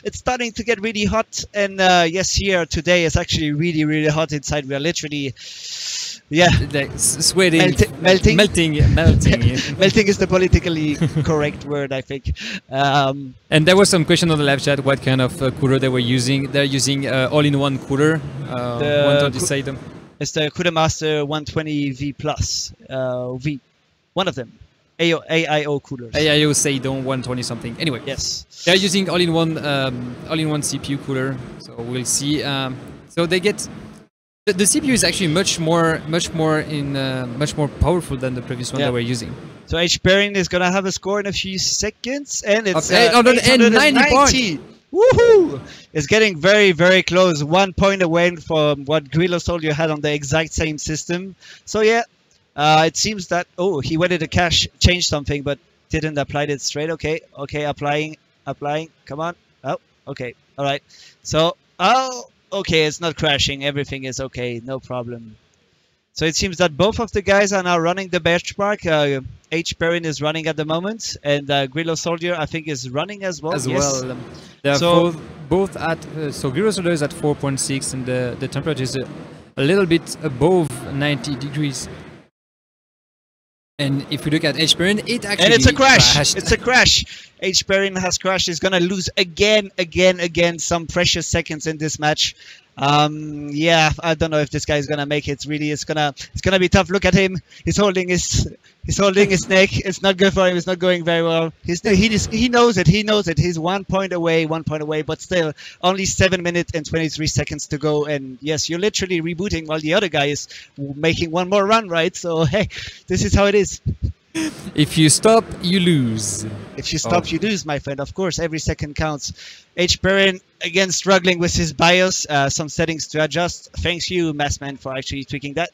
it's starting to get really hot. And uh, yes, here today it's actually really, really hot inside. We are literally, yeah, like, sweating, Melti- melting? melting, melting. (laughs) melting is the politically (laughs) correct word, I think. Um, And there was some question on the live chat what kind of uh, cooler they were using. They're using uh, all-in-one cooler. Uh, The one to decide them. It's the CUDA 120V Plus uh, V, one of them. AO, AIO coolers. AIO Seidon 120 something. Anyway, Yes. they're using all-in-one um, all-in-one CPU cooler. So we'll see. Um, so they get the, the CPU is actually much more much more in uh, much more powerful than the previous one Yeah. we're using. So H Perrin is gonna have a score in a few seconds, and it's Of uh, 890 890. Woohoo! It's getting very, very close. One point away from what Grillo Soldier had on the exact same system. So yeah, uh, it seems that oh he wanted to cache change something, but didn't apply it straight. Okay, okay, applying, applying. Come on. Oh, okay, all right. So oh, okay, it's not crashing. Everything is okay. No problem. So it seems that both of the guys are now running the benchmark. Uh, H. Perrin is running at the moment, and uh, Grillo Soldier, I think, is running as well. as yes. well. Um, So- both, both at uh, so Grillo Soldier is at 4.6 and the, the temperature is a, a little bit above 90 degrees. And if we look at H Perrin, it actually and it's a crash. crashed. It's a crash. H Perrin has crashed. He's gonna lose again, again, again. Some precious seconds in this match. Um, yeah, I don't know if this guy is gonna make it. Really, it's gonna it's gonna be tough. Look at him. He's holding his he's holding his neck. It's not good for him. It's not going very well. He's he just, he knows it. He knows it. He's one point away, one point away, but still only seven minutes and 23 seconds to go. And yes, you're literally rebooting while the other guy is making one more run, right? So hey, this is how it is. If you stop, you lose. If you stop, Oh. you lose, my friend. Of course, every second counts. H. Perrin again struggling with his BIOS. Uh, some settings to adjust. Thanks you, Massman, for actually tweaking that.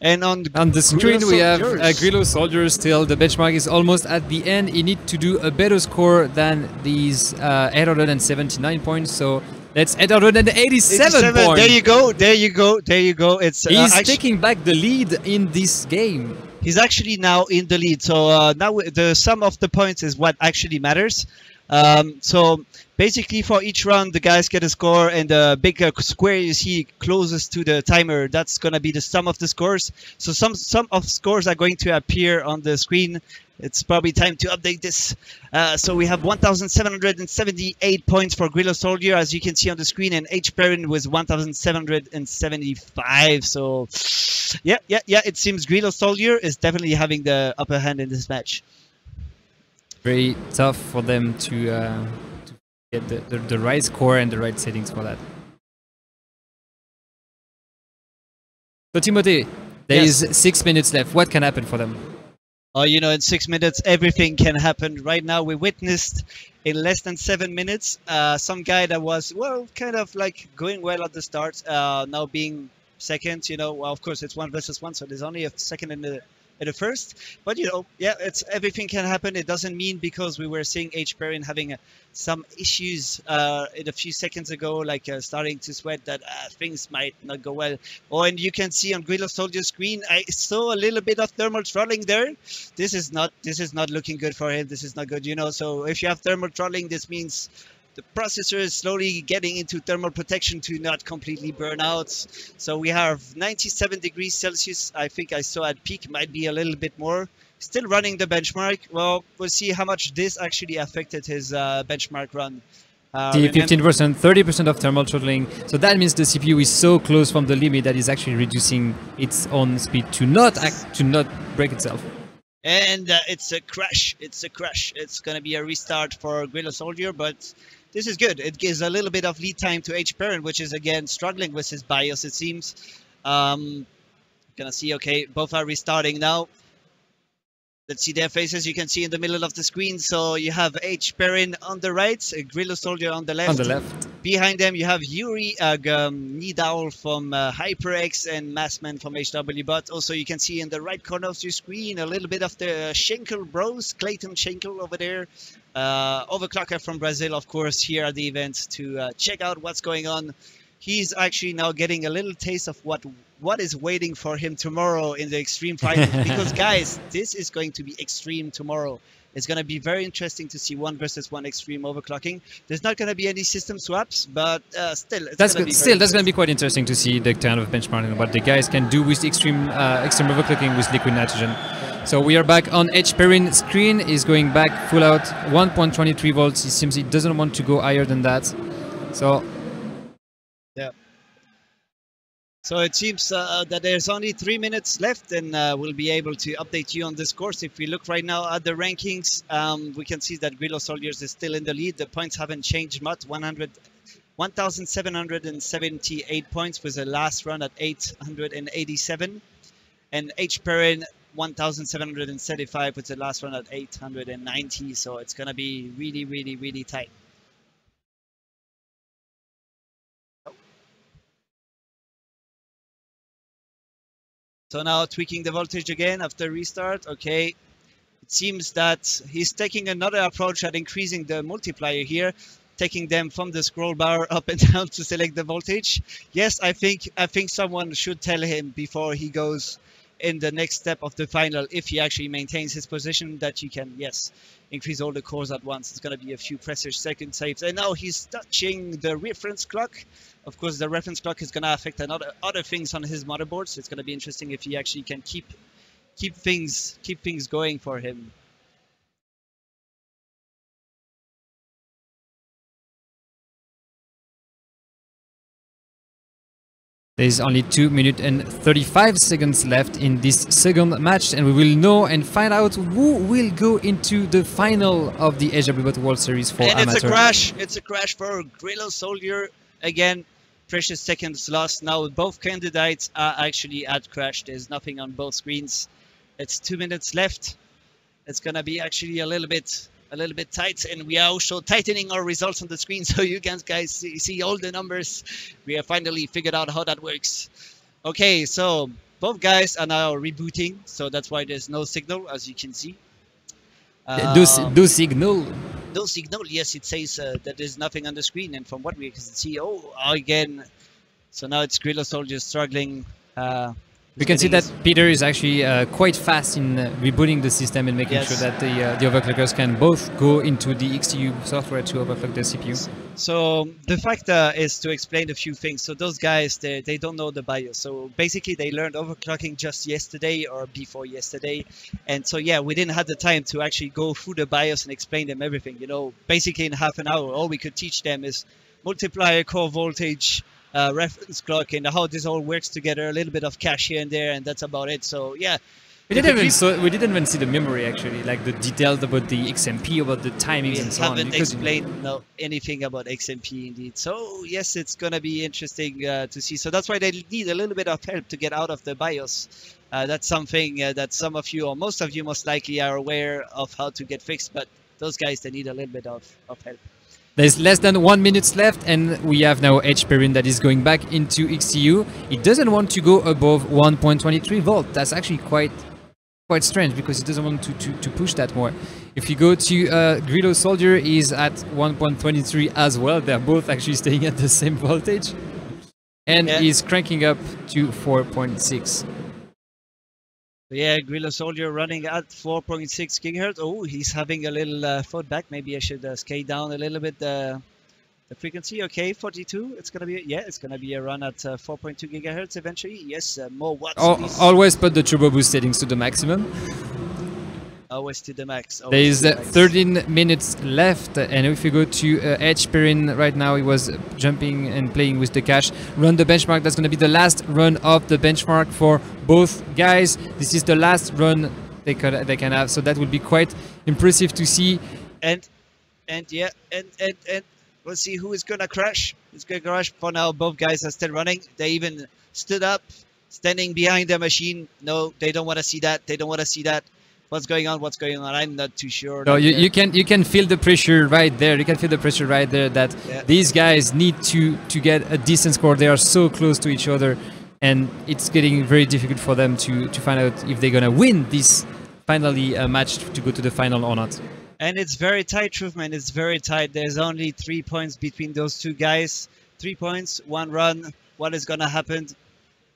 And on On the screen, Grillo we have uh, Grillo Soldier still. The benchmark is almost at the end. He need to do a better score than these uh, 879 points. So that's 887 87. points. There you go. There you go. There you go. It's uh, He's taking back the lead in this game. he's actually now in the lead. So uh, now the sum of the points is what actually matters. Um, so basically, for each round, the guys get a score, and the big uh, square you see closest to the timer, that's gonna be the sum of the scores. So some some of scores are going to appear on the screen. It's probably time to update this. Uh, so we have 1,778 points for Grillo Soldier, as you can see on the screen, and H. Perrin was 1,775. So, yeah, yeah, yeah. It seems Grillo Soldier is definitely having the upper hand in this match. Very tough for them to, uh, to get the, the, the right score and the right settings for that. So Timothée, there is Yes. six minutes left. What can happen for them? Oh, you know, in six minutes, everything can happen. Right now, we witnessed in less than seven minutes, uh, some guy that was, well, kind of like going well at the start, uh, now being second. You know, well, of course, it's one versus one, so there's only a second in the in the first. But you know, yeah, it's everything can happen. It doesn't mean because we were seeing H. Perrin having uh, some issues uh, in a few seconds ago, like uh, starting to sweat, that uh, things might not go well. Oh, and you can see on Grillo Soldier's screen, I saw a little bit of thermal throttling there. This is not this is not looking good for him. This is not good, you know. So if you have thermal throttling, this means the processor is slowly getting into thermal protection to not completely burn out. So we have 97 degrees Celsius. I think I saw at peak might be a little bit more. Still running the benchmark. Well, we'll see how much this actually affected his uh, benchmark run. Uh, The 15%, 30% of thermal throttling. So that means the CPU is so close from the limit that it's actually reducing its own speed to not act, to not break itself. And uh, it's a crash. It's a crash. It's going to be a restart for Grillo Soldier, but this is good. It gives a little bit of lead time to H. Perrin, which is again struggling with his BIOS, it seems. Um, gonna see, okay, both are restarting now. Let's see their faces. You can see in the middle of the screen. So you have H. Perrin on the right, a Grillo Soldier on the left. On the left. Behind them, you have Yuri uh, um, Nidal from uh, HyperX and Massman from HW. But Also, you can see in the right corner of your screen a little bit of the Schenkel bros, Clayton Schenkel over there. Uh, overclocker from Brazil, of course, here at the event to uh, check out what's going on. He's actually now getting a little taste of what what is waiting for him tomorrow in the extreme fight. (laughs) because guys, this is going to be extreme tomorrow. It's going to be very interesting to see one versus one extreme overclocking. There's not going to be any system swaps, but uh, still, it's That's gonna be Still, that's going to be quite interesting to see the kind of benchmarking and what the guys can do with extreme uh, extreme overclocking with liquid nitrogen. So we are back on H. Perrin screen. is going back full out 1.23 volts. It seems it doesn't want to go higher than that. So yeah. So it seems uh, that there's only three minutes left, and uh, we'll be able to update you on this course. If we look right now at the rankings, um, we can see that Grillo Soldiers is still in the lead. The points haven't changed much. 100, 1,778 points with the last run at 887, and H Perrin 1,775 with the last one at 890. So it's gonna be really, really, really tight. So now tweaking the voltage again after restart. Okay, it seems that he's taking another approach at increasing the multiplier here, taking them from the scroll bar (laughs) up and down to select the voltage. Yes, I think I think someone should tell him before he goes in the next step of the final if he actually maintains his position that you can yes increase all the cores at once. It's going to be a few pressure second saves. And now he's touching the reference clock. Of course the reference clock is going to affect another other things on his motherboard so it's going to be interesting if he actually can keep keep things keep things going for him. There's only 2 minutes and 35 seconds left in this second match and we will know and find out who will go into the final of the HWBot World Series for and amateur. it's a crash. It's a crash for Grillo Soldier. Again, precious seconds lost. Now both candidates are actually at crash. There's nothing on both screens. It's two minutes left. It's gonna be actually a little bit a little bit tight and we are also tightening our results on the screen (laughs) so you guys guys see, see all the numbers we have finally figured out how that works okay so both guys are now rebooting so that's why there's no signal as you can see Uh, do, Um, do signal. no signal. Yes, it says uh, that there's nothing on the screen, and from what we can see, oh, again. So now it's Grillo Soldier struggling. Uh, We can see that Peter is actually uh, quite fast in uh, rebooting the system and making Yes. sure that the uh, the overclockers can both go into the XTU software to overclock the CPU. So the factor is to explain a few things. So those guys, they, they don't know the BIOS. So basically, they learned overclocking just yesterday or before yesterday, and so yeah, we didn't have the time to actually go through the BIOS and explain them everything. You know, basically in half an hour, all we could teach them is multiplier, core voltage, uh, reference clock, and how this all works together. A little bit of cache here and there, and that's about it. So yeah, We didn't even so we didn't even see the memory actually, like the details about the XMP, about the timings and so on. We haven't explained no, anything about XMP indeed. So yes, it's gonna be interesting uh, to see. So that's why they need a little bit of help to get out of the BIOS. Uh, that's something uh, that some of you or most of you most likely are aware of how to get fixed, but those guys they need a little bit of, of help. There's less than one minute left, and we have now H Perrin that is going back into XTU. It doesn't want to go above 1.23 volt. That's actually quite quite strange because he doesn't want to, to, to push that more. If you go to uh, Grillo Soldier, is at 1.23 as well. They're both actually staying at the same voltage, and Yeah. he's cranking up to 4.6. Yeah, Grillo Soldier running at 4.6 gigahertz. Oh, he's having a little uh, feedback. Maybe I should uh, scale down a little bit the the frequency. Okay, 42. It's gonna be yeah, it's gonna be a run at uh, 4.2 gigahertz eventually. Yes, uh, more watts. Please. always put the turbo boost settings to the maximum. To the max. There always is to uh, max. 13 minutes left, and if you go to uh, H. Perrin right now, he was jumping and playing with the cache. Run the benchmark. That's going to be the last run of the benchmark for both guys. This is the last run they could they can have, so that will be quite impressive to see. and and yeah, and and and we'll see who is gonna crash. Who's gonna crash? For now, both guys are still running. They even stood up, standing behind the machine. No, they don't want to see that. They don't want to see that. What's going on? What's going on? I'm not too sure. No, you, you can you can feel the pressure right there. You can feel the pressure right there that Yeah. these guys need to to get a decent score. They are so close to each other, and it's getting very difficult for them to to find out if they're gonna win this finally uh, match to go to the final or not. And it's very tight, Truthman. It's very tight. There's only three points between those two guys. Three points, one run. What is gonna happen?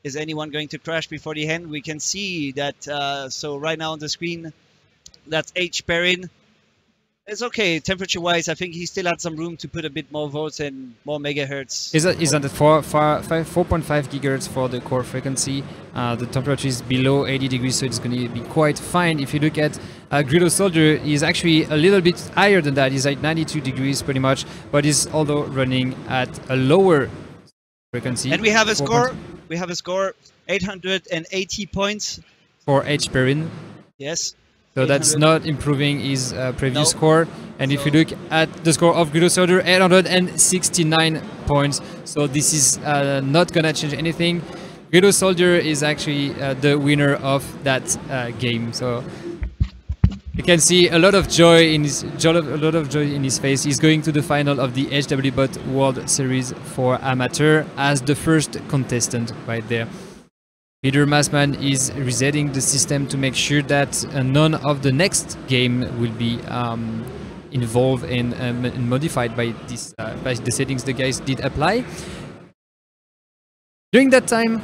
Is anyone going to crash before the end? We can see that. Uh, so right now on the screen, that's H Perrin. It's okay temperature-wise. I think he still had some room to put a bit more volts and more megahertz. Is that is that four, four, five, 4.5 gigahertz for the core frequency? Uh, the temperature is below 80 degrees, so it's going to be quite fine. If you look at uh, Grillo Soldier, he's actually a little bit higher than that. He's at 92 degrees pretty much, but he's although running at a lower frequency. And we have a 4.2 score. We have a score. 880 points. for H Perrin. Yes. So that's not improving his uh, previous No. score. And if you look at the score of Grillo Soldier, 869 points. So this is uh, not gonna change anything. Grillo Soldier is actually uh, the winner of that uh, game. So you can see a lot of joy in his a lot of joy in his face. He's going to the final of the HWBot World Series for amateur as the first contestant right there. Peter Massman is resetting the system to make sure that uh, none of the next game will be um, involved and, um, modified by this uh, by the settings the guys did apply. During that time,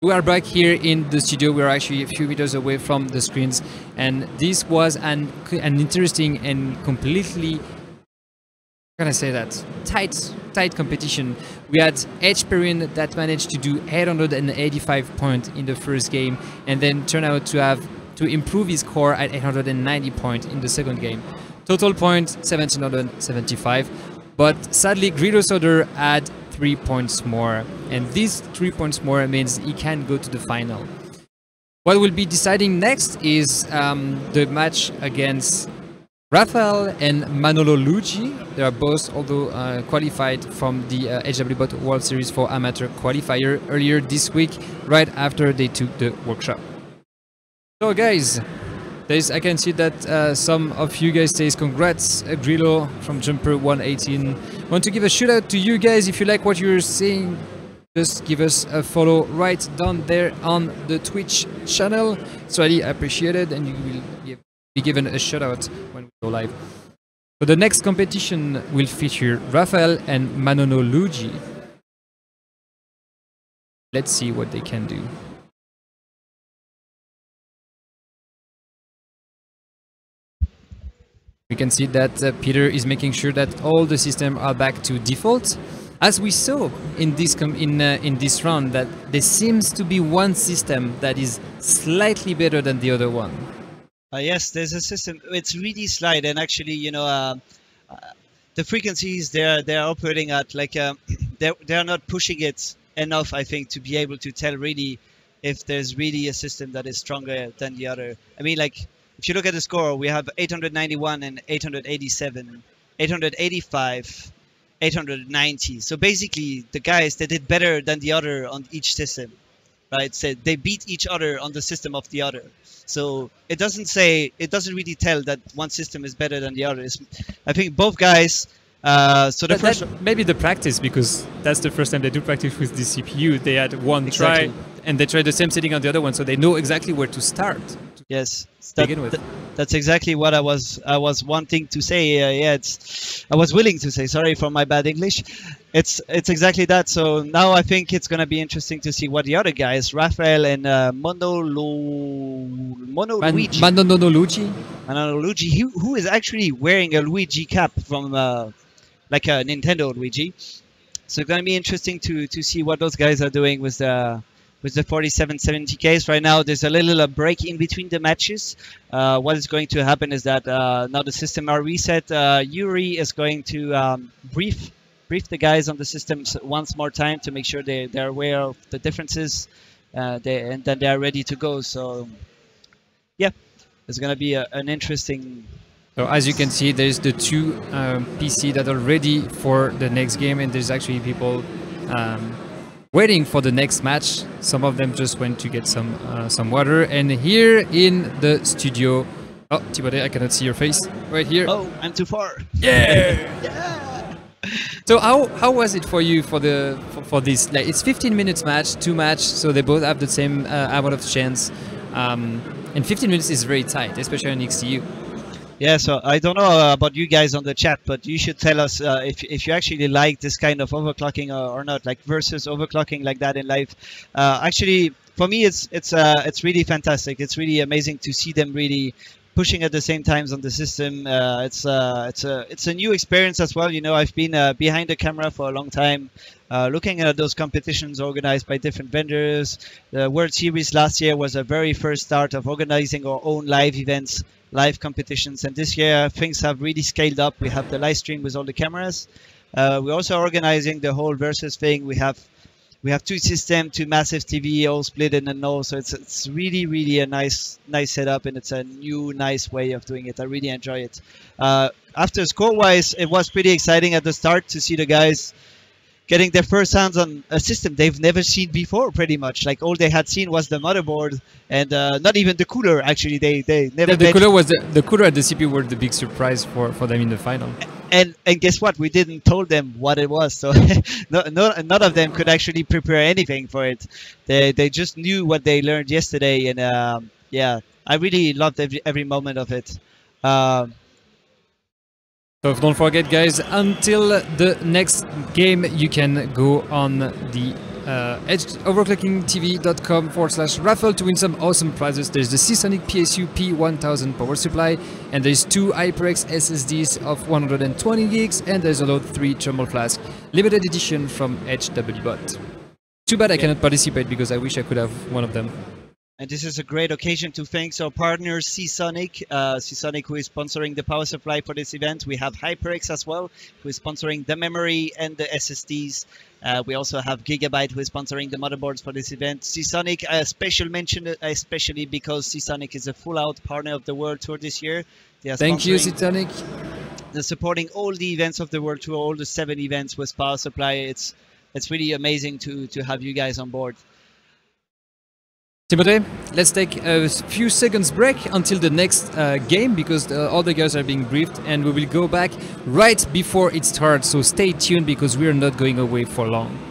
we are back here in the studio. We're actually a few meters away from the screens, and this was an an interesting and completely. How can I say that? Tight, tight competition. We had H. Perrin that managed to do 885 points in the first game and then turned out to have to improve his score at 890 points in the second game. Total points 1775, but sadly Grillo Soldier had three points more, and these three points more means he can go to the final. What we'll be deciding next is um, the match against Rafael and Manolo Luigi. They are both, although uh, qualified from the uh, HWBot World Series for Amateur qualifier earlier this week, right after they took the workshop. So, guys, there's, I can see that uh, some of you guys says congrats, uh, Grillo from Jumper 118. Want to give a shout out to you guys if you like what you're seeing. Just give us a follow right down there on the Twitch channel. It's really appreciated, and you will be given a shout out when we go live. So the next competition will feature Rafael and Manono Luigi. Let's see what they can do. We can see that uh, Peter is making sure that all the systems are back to default. As we saw in this in uh, in this round, that there seems to be one system that is slightly better than the other one. Uh, yes, there's a system. It's really slight, and actually, you know, uh, uh, the frequencies they're they're operating at, like uh, (clears throat) they're they're not pushing it enough, I think, to be able to tell really if there's really a system that is stronger than the other. I mean, like if you look at the score, we have 891 and 887, 885, 890. So basically, the guys they did better than the other on each system, right? So they beat each other on the system of the other. So it doesn't say it doesn't really tell that one system is better than the other. It's, I think both guys. Uh, so the first that- maybe the practice because that's the first time they do practice with the CPU. They had one Exactly. try and they tried the same setting on the other one, so they know exactly where to start. Yes, that- begin with. that- that's exactly what I was I was wanting to say. Uh, yeah, it's I was willing to say. Sorry for my bad English. It's it's exactly that. So now I think it's gonna be interesting to see what the other guys, Rafael and uh, Mono Mono Man- Luigi, Manono Luigi. Mono Luigi, who, who is actually wearing a Luigi cap from uh, like a Nintendo Luigi. So it's gonna be interesting to to see what those guys are doing with the with the 4770 case right now there's a little uh, break in between the matches. Uh, what is going to happen is that uh, now the system are reset. Uh, yuri is going to um, brief brief the guys on the systems once more time to make sure they, they're aware of the differences uh, they, and then they're ready to go. So yeah it's going to be a, an interesting So as you can see, there's the two um, PC that are ready for the next game, and there's actually people um, waiting for the next match. Some of them just went to get some uh, some water, and here in the studio, oh Thibaudet, I cannot see your face right here. oh i'm too far (laughs) Yeah. So how how was it for you for the for, for this? Like it's 15 minutes match, two match, so they both have the same uh, amount of chance. Um, and 15 minutes is very tight, especially on XTU. Yeah, so I don't know uh, about you guys on the chat, but you should tell us uh, if, if you actually like this kind of overclocking or, or not, like versus overclocking like that in live. Uh, actually, for me, it's it's uh, it's really fantastic. It's really amazing to see them really pushing at the same times on the system. Uh, it's uh, it's a it's a new experience as well. You know, I've been uh, behind the camera for a long time, uh, looking at those competitions organized by different vendors. The World Series last year was a very first start of organizing our own live events live competitions. And this year, things have really scaled up. We have the live stream with all the cameras. Uh, we're also organizing the whole versus thing. We have we have two systems, two massive TV, all split in the nose. So it's it's really really a nice nice setup, and it's a new nice way of doing it. I really enjoy it. Uh, after score wise, it was pretty exciting at the start to see the guys getting their first hands on a system they've never seen before pretty much. Like all they had seen was the motherboard and uh, not even the cooler actually. They they never The, the cooler was the, the cooler at the CPU were the big surprise for, for them in the final. and and guess what? We didn't told them what it was so (laughs) no, no, none of them could actually prepare anything for it. They they just knew what they learned yesterday and um, yeah i really loved every every moment of it. Um, So don't forget, guys, until the next game, you can go on the uh, overclockingtv.com forward slash raffle to win some awesome prizes. There's the Seasonic PSU P1000 power supply, and there's two HyperX SSDs of 120 gigs, and there's a load 3 thermal flask, limited edition from HWBot. Too bad I cannot participate because I wish I could have one of them. And this is a great occasion to thank our partner Seasonic, uh, Seasonic who is sponsoring the power supply for this event. We have HyperX as well, who is sponsoring the memory and the SSDs. Uh, we also have Gigabyte, who is sponsoring the motherboards for this event. Seasonic, a special mention, especially because Seasonic is a full-out partner of the World Tour this year. Thank you, Seasonic. they're supporting all the events of the World Tour, all the seven events with power supply. It's it's really amazing to to have you guys on board. Timothée, let's take a few seconds break until the next uh, game because all the guys are being briefed and we will go back right before it starts. So stay tuned because we are not going away for long.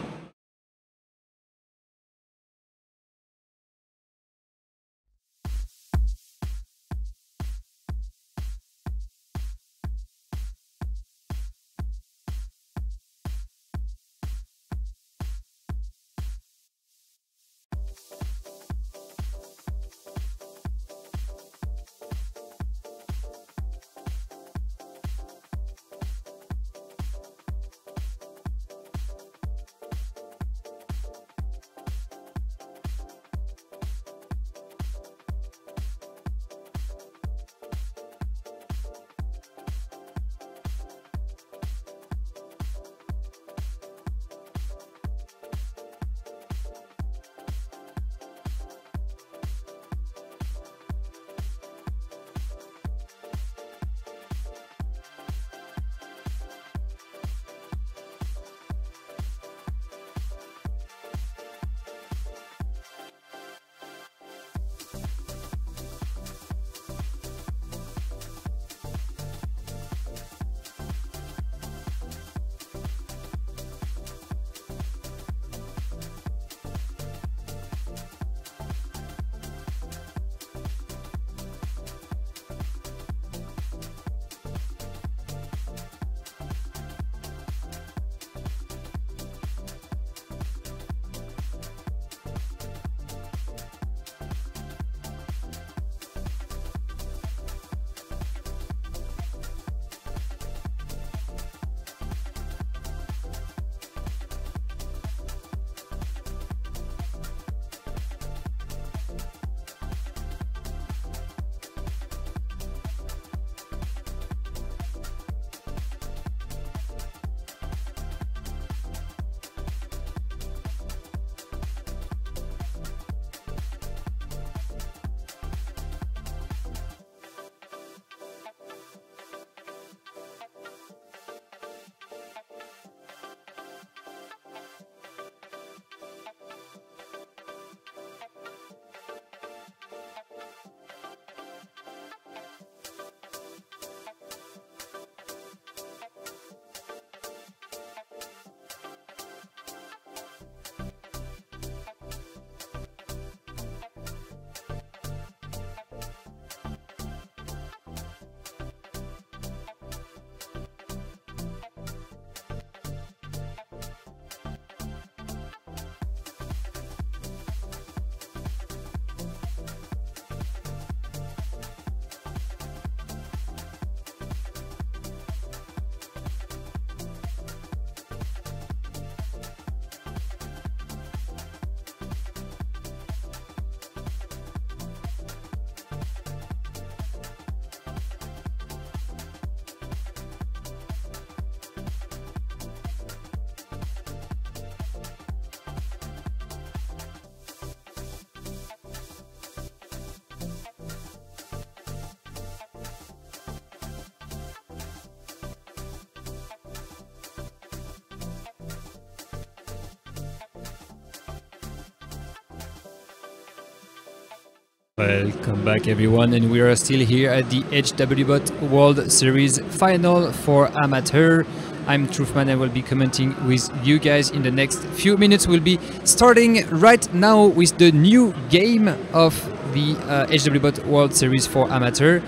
Welcome back, everyone, and we are still here at the HWBot World Series final for amateur. I'm Truthman. I will be commenting with you guys in the next few minutes. We'll be starting right now with the new game of the uh, HWBot World Series for amateur,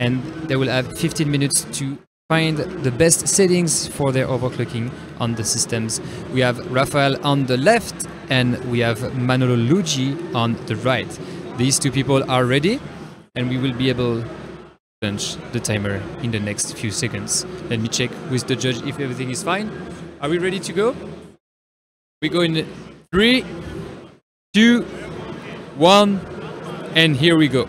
and they will have 15 minutes to find the best settings for their overclocking on the systems. We have Rafael on the left and we have Manolo Luigi on the right. These two people are ready, and we will be able to launch the timer in the next few seconds. Let me check with the judge if everything is fine. Are we ready to go? We go in three, two, one, and here we go.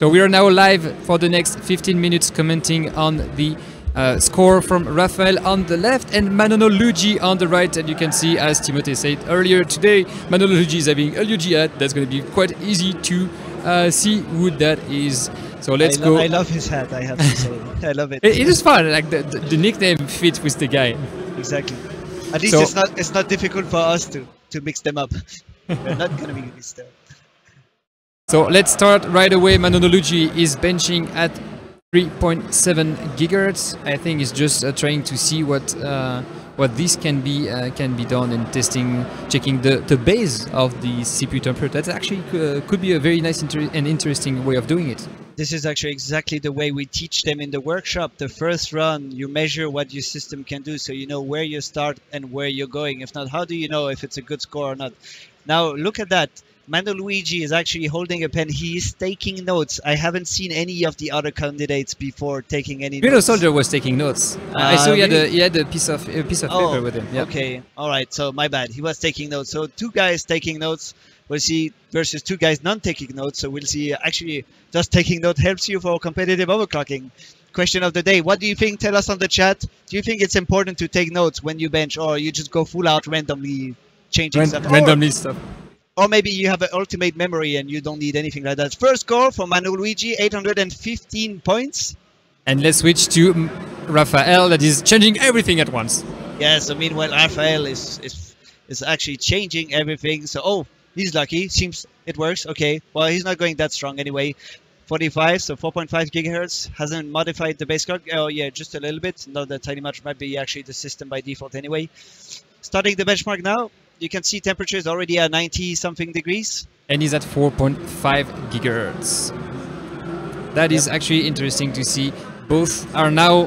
So we are now live for the next 15 minutes commenting on the uh, score from Rafael on the left and Manolo Luigi on the right. And you can see, as Timothée said earlier today, Manolo Luigi is having a Luigi hat. That's going to be quite easy to uh, see who that is. So let's I go. I love his hat. I have to say, I love it. It- (laughs) it is fun. Like the, the, the nickname fits with the guy. Exactly. At least So- it's not it's not difficult for us to to mix them up. (laughs) We're not gonna be mixed up. (laughs) So let's start right away. Manolo Luigi is benching at 3.7 gigahertz. I think he's just uh, trying to see what uh, what this can be uh, can be done and testing, checking the, the base of the CPU temperature. That actually uh, could be a very nice inter- and interesting way of doing it. This is actually exactly the way we teach them in the workshop. The first run, you measure what your system can do, so you know where you start and where you're going. If not, how do you know if it's a good score or not? Now look at that. Manolo Luigi is actually holding a pen. He is taking notes. I haven't seen any of the other candidates before taking any Bruno notes. Soldier was taking notes. I uh, saw he had, a, he had a piece of a piece of Oh, paper with him. Yeah. Okay, all right. So my bad. He was taking notes. So two guys taking notes. We'll see versus two guys non taking notes. So we'll see. Actually, just taking note helps you for competitive overclocking. Question of the day: What do you think? Tell us on the chat. Do you think it's important to take notes when you bench, or you just go full out randomly changing Ran- stuff? Or- randomly stuff. Or maybe you have an ultimate memory and you don't need anything like that. First score for Manu Luigi, 815 points. And let's switch to Rafael that is changing everything at once. Yeah, so meanwhile Raphael is is is actually changing everything. So oh, he's lucky. Seems it works. Okay. Well, he's not going that strong anyway. 45, so 4.5 gigahertz. Hasn't modified the base clock. Oh yeah, just a little bit. Not that tiny much. Might be actually the system by default anyway. Starting the benchmark now. You can see temperature is already at 90 something degrees. and he's at 4.5 gigahertz. That is actually interesting to see. Both are now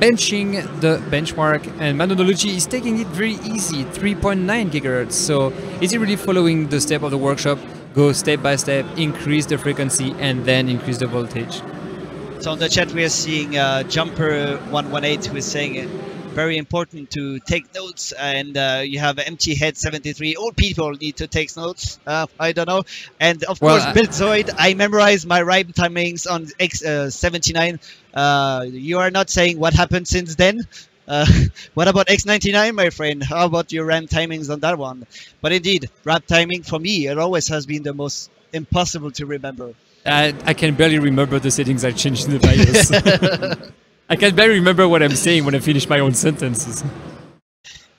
benching the benchmark, and Manolo Luigi is taking it very easy, 3.9 gigahertz. So is he really following the step of the workshop? Go step by step, increase the frequency, and then increase the voltage. So on the chat we are seeing uh, Jumper 118 who is saying it very important to take notes and uh, you have empty head 73 all people need to take notes uh, i don't know. And of Well, course I- Buildzoid i memorize my RAM timings on x uh, 79 uh, you are not saying what happened since then. Uh, (laughs) what about x99 my friend? How about your RAM timings on that one? But indeed RAM timing for me it always has been the most impossible to remember. I, I can barely remember the settings I changed in the BIOS. (laughs) (laughs) I can barely remember what I'm saying when I finish my own sentences.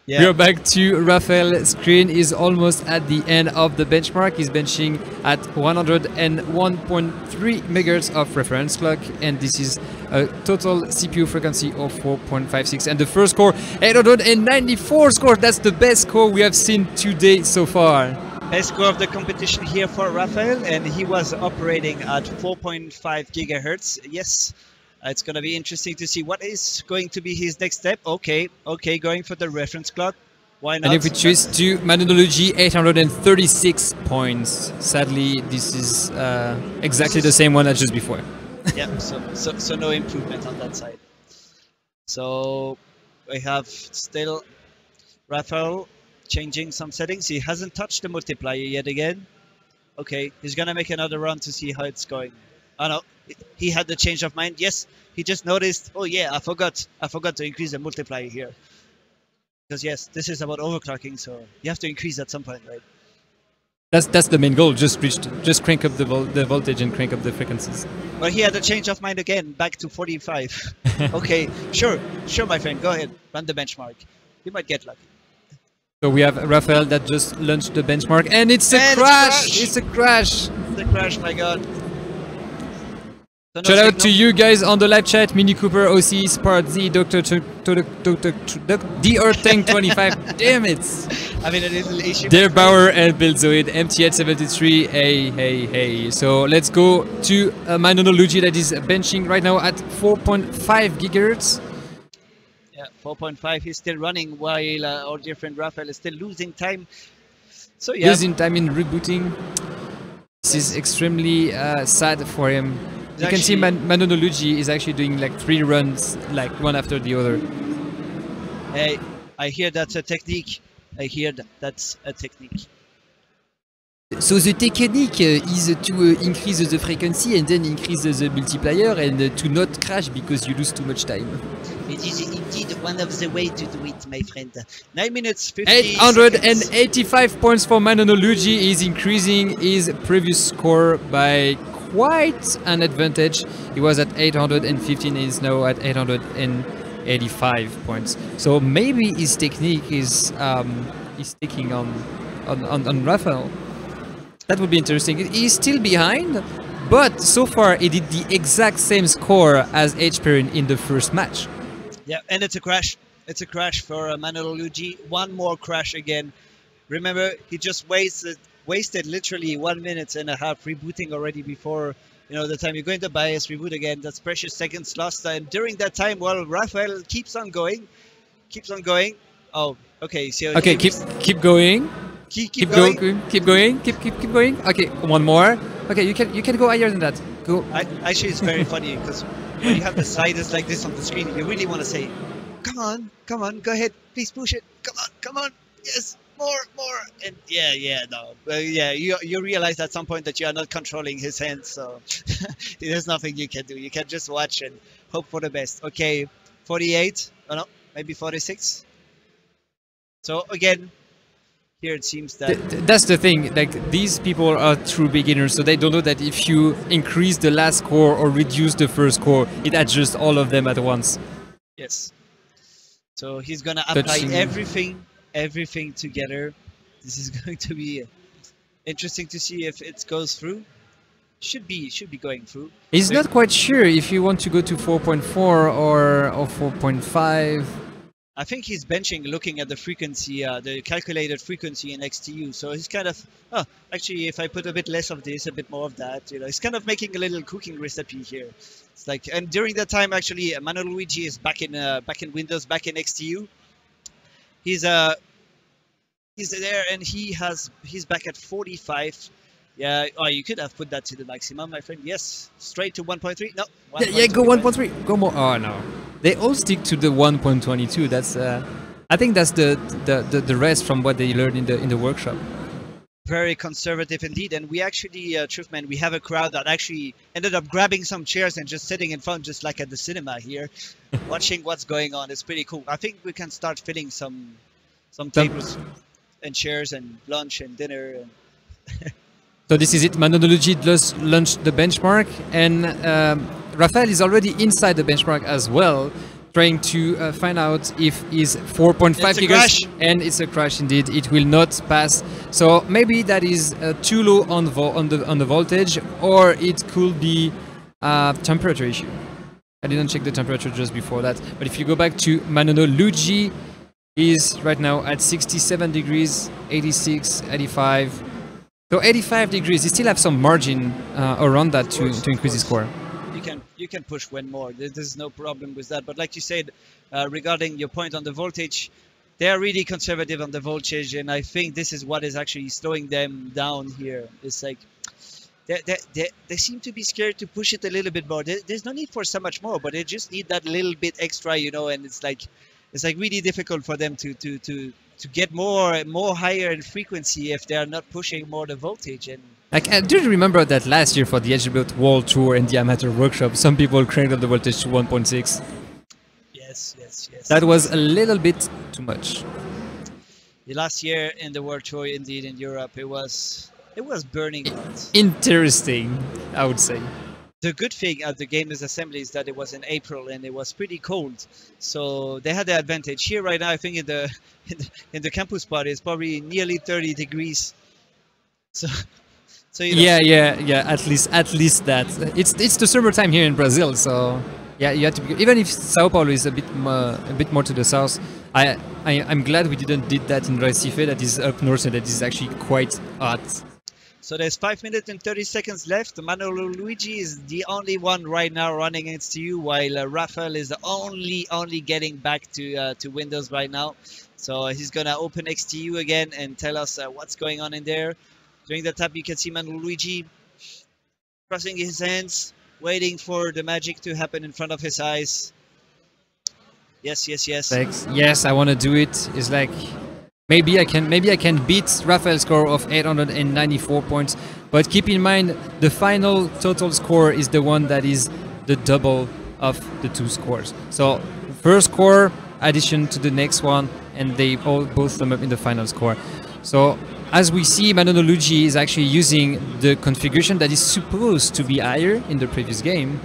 yeah We are back to Rafael. Screen is almost at the end of the benchmark. He's benching at 101.3 megahertz of reference clock, and this is a total CPU frequency of 4.56. And the first score, 894 score. That's the best score we have seen today so far. Best score of the competition here for Rafael, and he was operating at 4.5 gigahertz. Yes, it's going to be interesting to see what is going to be his next step. Okay, okay, going for the reference clock. Why not? And if we choose to Manolo Luigi, 836 points. Sadly, this is uh, exactly the same one as just before. (laughs) yeah, so, so so no improvement on that side. So we have still Rafael changing some settings. He hasn't touched the multiplier yet again. Okay, he's gonna make another run to see how it's going. Oh no, he had the change of mind. Yes, he just noticed. Oh yeah, I forgot. I forgot to increase the multiplier here. Because yes, this is about overclocking, so you have to increase at some point, right? That's that's the main goal. Just reach, just crank up the vol- the voltage and crank up the frequencies. Well, he had a change of mind again, back to 45. (laughs) okay, sure, sure, my friend, go ahead, run the benchmark. You might get lucky. So we have Rafael that just launched the benchmark, and it's a And it's crash. crash. It's a crash. The crash, my god. Shout out to you guys on the live chat: Mini Cooper, OC, Spart Z, Doctor, Doctor, Doctor, DR Tank (laughs) 25. Damn it! I mean, a little issue. Dear Bauer and Buildzoid, MTH 73. Hey, hey, hey. So let's go to uh, Manono Luigi that is benching right now at 4.5 gigahertz. Yeah, 4.5. He's still running while uh, our dear friend Rafael is still losing time. So yeah, Losing time in rebooting. This is extremely uh, sad for him. You can see Man- Manono Luigi is actually doing like three runs, like one after the other. hey, I hear that's a technique. I hear that that's a technique. So the technique uh, is to uh, increase the frequency and then increase the multiplier and uh, to not crash because you lose too much time. It is indeed one of the way to do it, my friend. Nine minutes, 50 seconds. 885 points for Manono Luigi is increasing his previous score by quite an advantage. He was at 815 and is now at 885 points. So maybe his technique is um, is sticking on on, on, on Rafael. That would be interesting. He's still behind, but so far he did the exact same score as H. Perrin in the first match. Yeah, and it's a crash. It's a crash for uh, Manolo Luigi. One more crash again. Remember, he just wasted wasted literally one minute and a half rebooting already before you know the time you go into BIOS reboot again. That's precious seconds lost. And during that time, well, Rafael keeps on going, keeps on going. Oh, okay. So Okay, keep keep going. keep, keep going. going, keep going, keep keep keep going. Okay, one more. Okay, you can you can go higher than that. Go. I, actually, it's very funny because when you have the sliders like this on the screen, you really want to say, "Come on, come on, go ahead, please push it. Come on, come on, yes, more, more." And yeah, yeah, no, uh, yeah, you you realize at some point that you are not controlling his hands, so (laughs) there's nothing you can do. You can just watch and hope for the best. Okay, 48. Oh no, maybe 46. So again, here it seems that. Th- th- that's the thing. Like these people are true beginners, so they don't know that if you increase the last score or reduce the first score, it adjusts all of them at once. Yes. So he's gonna apply Touching- everything, everything together. This is (laughs) going to be interesting to see if it goes through. Should be, should be going through. He's not quite sure if you want to go to 4.4 or or 4.5. I think he's benching, looking at the frequency, uh, the calculated frequency in XTU. So he's kind of, oh, actually, if I put a bit less of this, a bit more of that, you know, he's kind of making a little cooking recipe here. It's like, and during that time, actually, Manuel Luigi is back in, uh, back in Windows, back in XTU. He's uh, he's there, and he has, he's back at 45. Yeah, oh, you could have put that to the maximum, my friend. Yes, straight to 1.3. No, Yeah, yeah, go 1.3. 1.3. Go more. Oh no, they all stick to the 1.22. That's uh, I think that's the, the the the rest from what they learned in the in the workshop. very conservative indeed and we actually uh, Truthman we have a crowd that actually ended up grabbing some chairs and just sitting in front just like at the cinema here (laughs) watching what's going on it's pretty cool i think we can start filling some some Some- tables and chairs and lunch and dinner and So this is it. Manonology just launched the benchmark, and um, Rafael is already inside the benchmark as well, trying to uh, find out if is 4.5 It's a crash. and it's a crash indeed. It will not pass. So maybe that is uh, too low on on the on the voltage, or it could be a temperature issue. I didn't check the temperature just before that, but if you go back to Manono Luigi, is right now at 67 degrees, 86, 85. So 85 degrees, you still have some margin uh, around that to, to increase the score. you can you can push one more There- there's no problem with that but like you said uh, regarding your point on the voltage they are really conservative on the voltage and i think this is what is actually slowing them down here it's like they, they, they, they seem to be scared to push it a little bit more there, there's no need for so much more but they just need that little bit extra you know and it's like it's like really difficult for them to to to to get more more higher in frequency if they are not pushing more the voltage and Like, I do remember that last year for the HWBOT World Tour and the Amateur Workshop, some people cranked up the voltage to 1.6. yes yes yes That was a little bit too much. The last year in the World Tour, indeed in Europe, it was it was burning hot. Interesting, I would say. The good thing at the Gamers Assembly is that it was in April and it was pretty cold, so they had the advantage. Here right now, I think in the (laughs) in the, in the campus party, it's probably nearly 30 degrees. So, (laughs) so you know, Yeah, yeah, yeah. At least, at least that. It's it's the summertime here in Brazil, so yeah, you have to be. Even if Sao Paulo is a bit more, a bit more to the south, I, I I'm glad we didn't did that in Recife. That is up north and that is actually quite hot. So there's 5 minutes and 30 seconds left. Manolo Luigi is the only one right now running against you, while uh, Rafael is the only only getting back to uh, to Windows right now. So he's gonna open XTU again and tell us uh, what's going on in there. During the tap, you can see Manolo Luigi crossing his hands, waiting for the magic to happen in front of his eyes. Yes, yes, yes. Thanks. Yes, I want to do it. It's like maybe I can maybe I can beat Rafael's score of 894 points. But keep in mind the final total score is the one that is the double of the two scores. So first score addition to the next one, and they all both sum up in the final score. So as we see, Manolo Luigi is actually using the configuration that is supposed to be higher in the previous game,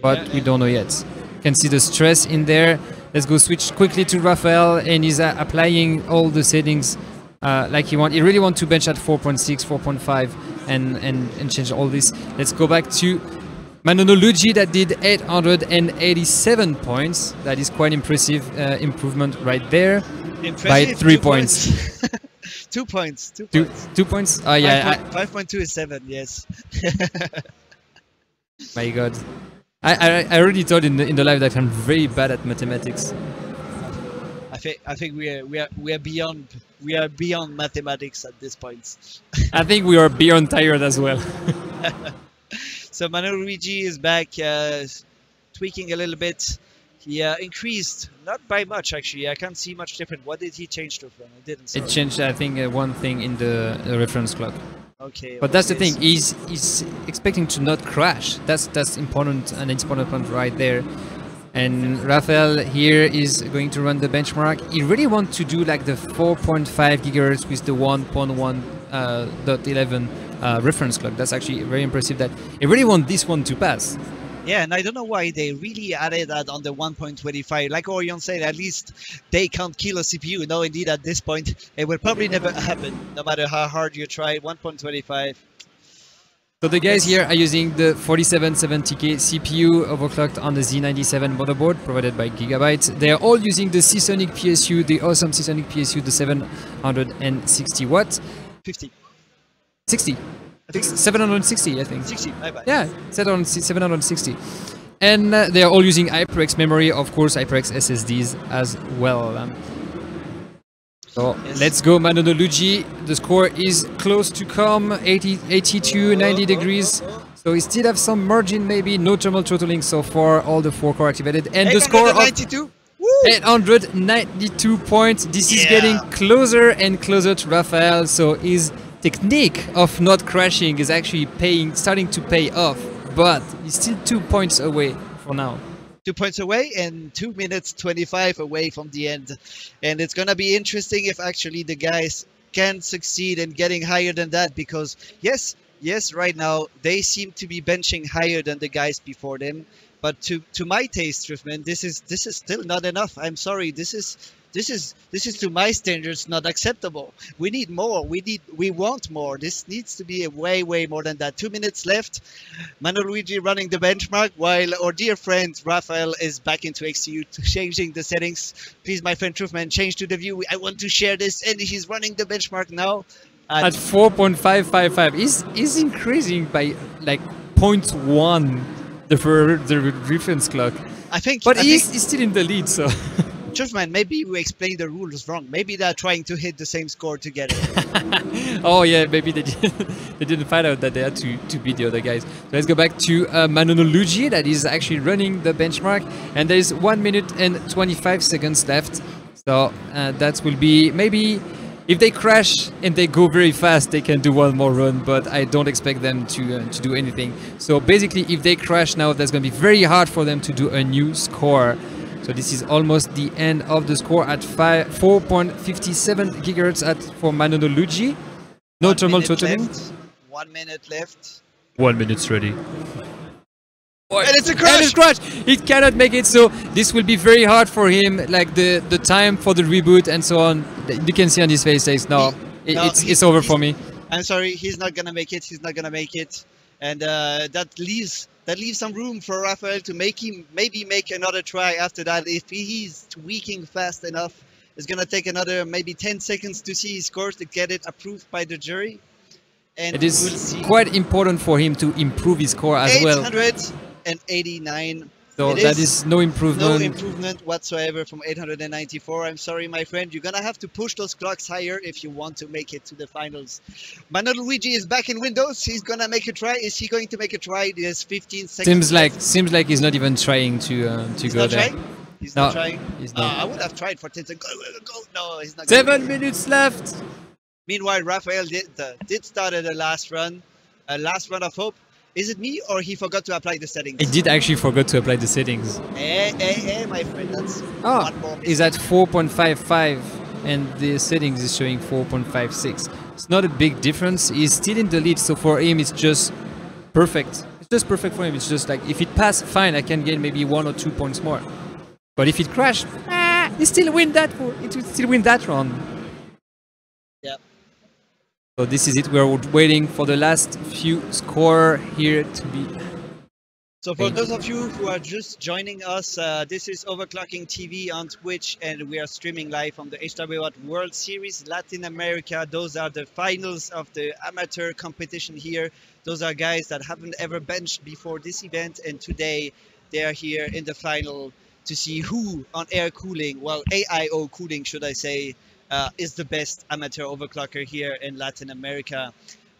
but Yeah. we don't know yet. Can see the stress in there. Let's go switch quickly to Rafael, and he's uh, applying all the settings uh, like he want. He really want to bench at 4.6, 4.5, and, and and change all this. Let's go back to Manolo Luigi that did 887 points. That is quite impressive uh, improvement right there. Impressive. by three two points. (laughs) two points. Two Two, points. two points. Oh yeah, I- Five point two is seven. Yes. (laughs) My God. I, I, I already told in the, in the live that I'm very bad at mathematics. I think I think we are we are we are beyond we are beyond mathematics at this point. I think we are beyond tired as well. (laughs) So Manolo Luigi is back, uh, tweaking a little bit. He uh, increased, not by much actually. I can't see much different. What did he change to from? I didn't. It changed, I think, uh, one thing in the uh, reference clock. Okay. But that's the thing. He's he's expecting to not crash. That's that's important, an important point right there. And Rafael here is going to run the benchmark. He really wants to do like the 4.5 gigahertz with the 1.1 uh, uh, reference clock. That's actually very impressive. That he really want this one to pass. Yeah, and I don't know why they really added that on the 1.25. Like Orion said, at least they can't kill a CPU. No, indeed, at this point, it will probably never happen, no matter how hard you try. 1.25. So the guys here are using the 4770K CPU overclocked on the Z97 motherboard provided by Gigabyte. They are all using the Seasonic PSU, the awesome Seasonic PSU, the 760 watt, 50. 60, I 760, I think. 60. My bad. Yeah, 760 760. And uh, they are all using HyperX memory, of course, HyperX SSDs as well. Um, so Yes. let's go, Manolo Luigi. The score is close to come, 80, 82, 90 degrees. So we still have some margin, maybe no thermal throttling so far. All the four core activated, and the score of 892. 892 points. This is getting closer and closer to Rafael. So his technique of not crashing is actually paying, starting to pay off. But he's still two points away for now. two points away and two minutes 25 away from the end and it's gonna be interesting if actually the guys can succeed in getting higher than that because yes yes right now they seem to be benching higher than the guys before them but to to my taste Driftman this is this is still not enough I'm sorry this is this is this is to my standards not acceptable we need more we need we want more this needs to be a way way more than that two minutes left Luigi running the benchmark while our dear friend Rafael is back into XTU changing the settings. Please, my friend Truthman, change to the view. I want to share this, and he's running the benchmark now. At 4.555, is is increasing by like 0.1 the, the reference clock. I think, But I he's, think, he's still in the lead, so. (laughs) Truthman, maybe we explained the rules wrong. Maybe they're trying to hit the same score together. (laughs) oh yeah, maybe they didn't, (laughs) they didn't find out that they had to, to beat the other guys. So let's go back to uh, Manolo Luigi that is actually running the benchmark, and there is one minute and 25 seconds left. So uh, that will be maybe if they crash and they go very fast, they can do one more run, but I don't expect them to uh, to do anything. So basically, if they crash now, that's going to be very hard for them to do a new score. So this is almost the end of the score at 4.57 gigahertz at for Manolo Luigi. No One thermal minute totaling. left. One minute left. One minute's ready. And it's a And it's crash! It cannot make it, so this will be very hard for him. Like the the time for the reboot and so on. You can see on his face, says no, He- it- no, it's he- it's over for me. I'm sorry, he's not gonna make it. He's not gonna make it, and uh, that leaves that leaves some room for Rafael to make him maybe make another try after that. If he's tweaking fast enough, it's gonna take another maybe 10 seconds to see his scores to get it approved by the jury. and It we'll see quite important for him to improve his score as well. 889. So It that is is no improvement. No improvement. whatsoever from 894. I'm sorry, my friend. You're gonna have to push those clocks higher if you want to make it to the finals. Manuel Luigi is back in Windows. He's gonna make a try. Is he going to make a try? There's 15 seconds. seems like seems like he's not even trying to uh, to he's go not there. trying. He's No, not trying. he's Uh, not. I would have tried for 10 seconds. Go, go, go. No, he's not. Seven minutes left. Meanwhile, Rafael did uh, did start at the last run, a last run of hope. Is it me or he forgot to apply the settings? He did actually forget to apply the settings. Hey, hey, hey, my friend. That's Oh, one more. is at 4.55 and the settings is showing 4.56. It's not a big difference. He's still in the lead, so for him it's just perfect. It's just perfect for him. It's just like if it pass, fine, I can gain maybe one or two points more. But if it crash, ah, he still win that. It will still win that round. Yep. So this is it. We're waiting for the last few score here to be. So for those of you who are just joining us, uh, this is Overclocking TV on Twitch, and we are streaming live from the HWBOT World Series Latin America. Those are the finals of the amateur competition here. Those are guys that haven't ever benched before this event, and today they are here in the final to see who on air cooling, well AIO cooling, should I say, uh, is the best amateur overclocker here in Latin America.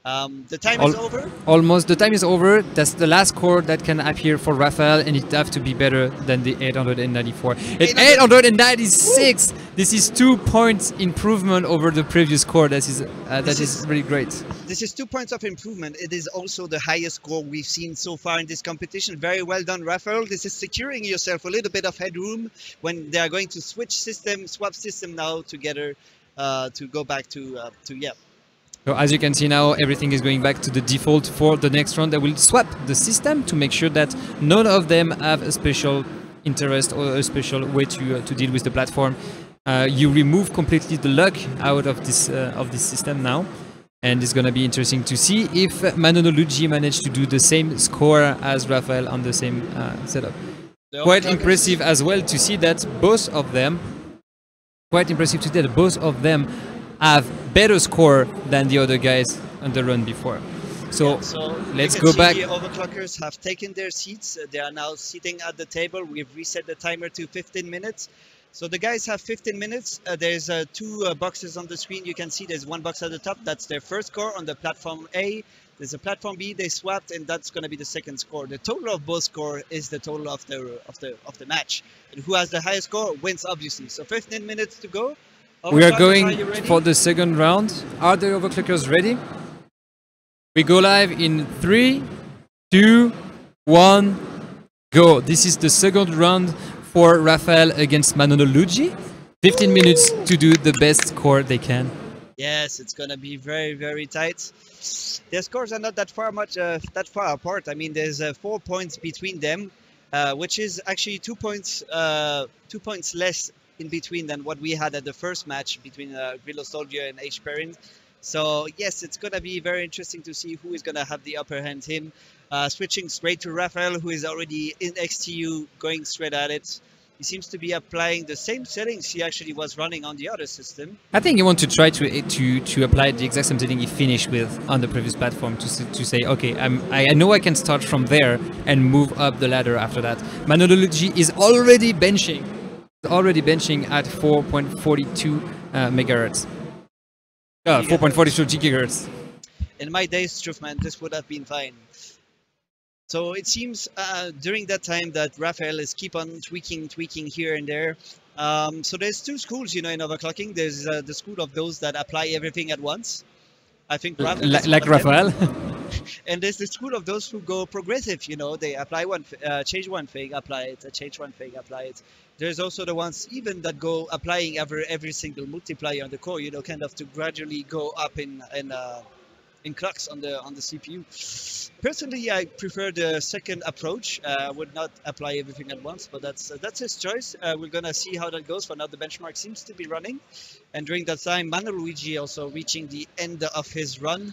Um, the time is over. Almost the time is over. That's the last score that can appear for Rafael, and it have to be better than the 894. It's 896. This is two points improvement over the previous score. That is uh, that is is- really great. This is two points of improvement. It is also the highest score we've seen so far in this competition. Very well done, Rafael. This is securing yourself a little bit of headroom when they are going to switch system, swap system now together uh, to go back to uh, to yeah. So as you can see now, everything is going back to the default for the next round. They will swap the system to make sure that none of them have a special interest or a special way to uh, to deal with the platform. Uh, you remove completely the luck out of this uh, of this system now, and it's gonna be interesting to see if Manono Luigi managed to do the same score as Rafael on the same uh, setup. The Quite impressive as well to see that both of them. Quite impressive to see that both of them have better score than the other guys on the run before. So Yeah, so let's go back. The overclockers have taken their seats. They are now sitting at the table. We've reset the timer to 15 minutes. So the guys have 15 minutes. Uh, there's uh, two uh, boxes on the screen. You can see there's one box at the top. That's their first score on the platform A. There's a platform B. They swapped, and that's going to be the second score. The total of both score is the total of the of the of the match. And who has the highest score wins, obviously. So 15 minutes to go. we are going ready? for the second round. Are the overclockers ready? We go live in three, two, one, go. This is the second round for Rafael against Manono Luigi. 15 minutes to do the best score they can. Yes, it's gonna be very very tight. Their scores are not that far much uh, that far apart. I mean, there's uh, four points between them, uh, which is actually two points uh, two points less in between than what we had at the first match between uh, Grillo Soldier and H Perrin. So yes, it's gonna be very interesting to see who is gonna have the upper hand. Him uh, switching straight to Rafael, who is already in XTU, going straight at it. He seems to be applying the same settings he actually was running on the other system. I think you want to try to to to apply the exact same setting he finished with on the previous platform to to say, okay, I'm, I I know I can start from there and move up the ladder after that. Manolo Luigi is already benching, already benching at 4.42 uh, megahertz. Uh, 4.42 gigahertz. in my days, Truthman, this would have been fine. So it seems uh, during that time that Raphael is keep on tweaking, tweaking here and there. Um, so there's two schools, you know, in overclocking. There's uh, the school of those that apply everything at once. I think L- Raphael like. Rafael. (laughs) And there's the school of those who go progressive. You know, they apply one, uh, change one thing, apply it, uh, change one thing, apply it. There's also the ones even that go applying every every single multiplier on the core. You know, kind of to gradually go up in in uh, in clocks on the on the CPU. Personally, I prefer the second approach. Uh, I would not apply everything at once, but that's uh, that's his choice. Uh, we're gonna see how that goes. For now, the benchmark seems to be running, and during that time, Manu Luigi also reaching the end of his run.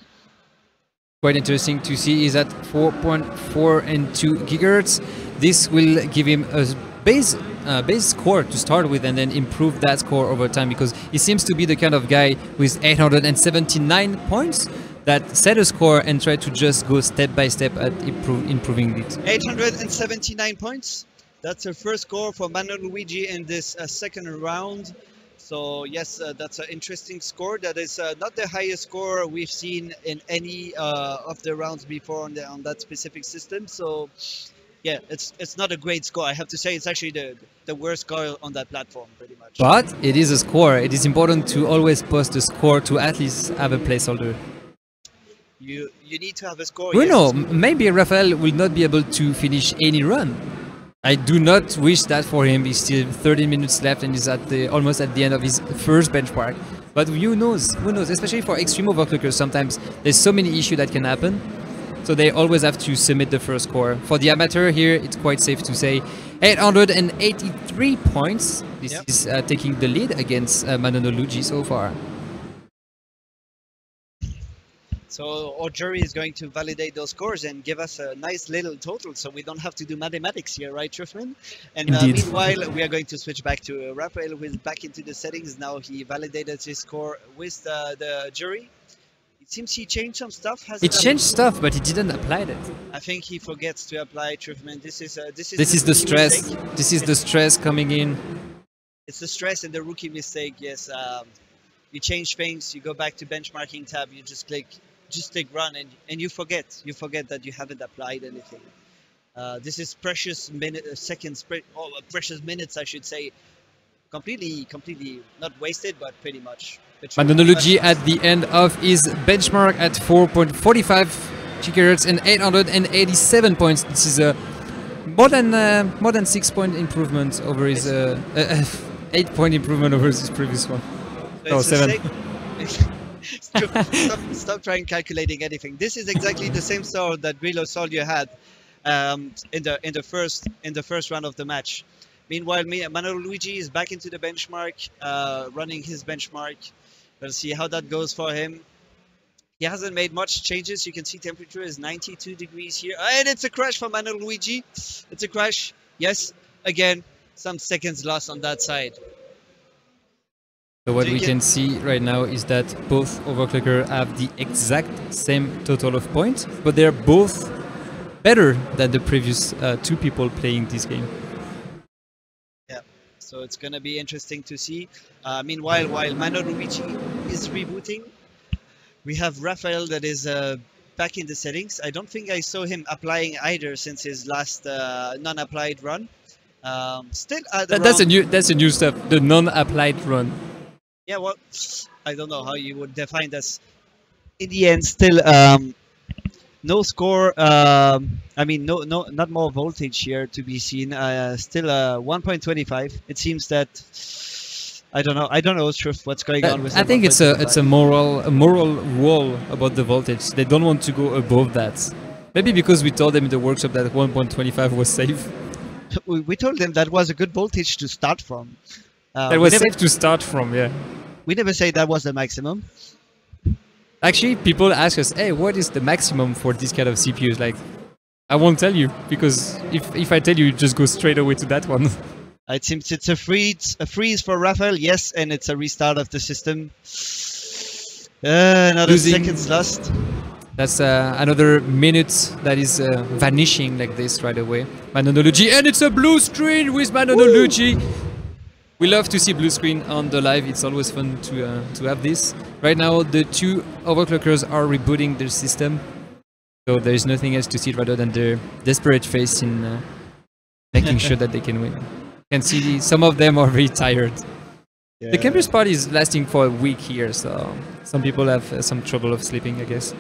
Quite interesting to see is at 4.4 and 2 gigahertz. This will give him a base uh, base score to start with and then improve that score over time because he seems to be the kind of guy with 879 points that set a score and try to just go step by step at improve, improving it. 879 points. That's the first score for Manuel Luigi in this uh, second round. So yes, uh, that's an interesting score. That is uh, not the highest score we've seen in any uh, of the rounds before on, the, on that specific system. So yeah, it's it's not a great score. I have to say it's actually the the worst score on that platform, pretty much. But it is a score. It is important to always post a score to at least have a placeholder. You you need to have a score. We yes, know maybe Rafael will not be able to finish any run. I do not wish that for him. He's still 30 minutes left and he's at the almost at the end of his first benchmark. But who knows? Who knows? Especially for extreme overclockers, sometimes there's so many issues that can happen. So they always have to submit the first score. For the amateur here, it's quite safe to say 883 points. This Yep. is uh, taking the lead against uh, Manono Luigi so far. So our jury is going to validate those scores and give us a nice little total, so we don't have to do mathematics here, right, Truthman? And uh, meanwhile, we are going to switch back to uh, Raphael, who is back into the settings now. He validated his score with the, the jury. It seems he changed some stuff. Has It changed stuff, but he didn't apply it. I think he forgets to apply Truthman. This is uh, this is This is the stress. mistake. This is the stress coming in. It's the stress and the rookie mistake. Yes, um, you change things. You go back to benchmarking tab. You just click, just take run, and and you forget. You forget that you haven't applied anything. Uh, this is precious minute, uh, seconds, pre- oh, uh, precious minutes, I should say. Completely, completely not wasted, but pretty much. Manolo Luigi at the end of his benchmark at 4.45 gigahertz and 887 points. This is a more than uh, more than six point improvement over his uh, uh, (laughs) eight point improvement over his previous one. So Oh, seven. (laughs) stop, stop, trying calculating anything. This is exactly the same score that Grillo Soldier had um, in the in the first in the first round of the match. Meanwhile, me, Manuel Luigi is back into the benchmark, uh, running his benchmark. We'll see how that goes for him. He hasn't made much changes. You can see temperature is 92 degrees here, and it's a crash for Manuel Luigi. It's a crash. Yes, again, some seconds lost on that side. So what we can- see right now is that both overclocker have the exact same total of points, but they're both better than the previous uh, two people playing this game. Yeah, so it's gonna be interesting to see. Uh, meanwhile, while Mano Luigi is rebooting, we have Rafael that is uh, back in the settings. I don't think I saw him applying either since his last uh, non-applied run. Um, still at That, that's a new that's a new stuff. The non-applied run. Yeah. Well, I don't know how you would define this. In the end, still um, no score. Um, I mean, no, no, not more voltage here to be seen. Uh, still uh, 1.25. It seems that I don't know. I don't know, what's going on with. I think it's a it's a moral a moral wall about the voltage. They don't want to go above that. Maybe because we told them in the workshop that 1.25 was safe. (laughs) we, we told them that was a good voltage to start from. Uh, That was never, safe to start from. Yeah. we never say that was the maximum. Actually, people ask us, "Hey, what is the maximum for this kind of CPUs?" Like, I won't tell you because if if I tell you, you just go straight away to that one. (laughs) It seems it's a freeze, a freeze for Rafael, yes, and it's a restart of the system. Uh, another Losing- seconds lost. That's uh, another minute that is uh, vanishing like this right away. Manonology, and it's a blue screen with Manonology. We love to see blue screen on the live. It's always fun to uh, to have this. Right now, the two overclockers are rebooting their system, so there is nothing else to see rather than their desperate face in uh, making sure that they can win. You can see some of them are very tired. The campus party is lasting for a week here, so some people have uh, some trouble of sleeping, I guess.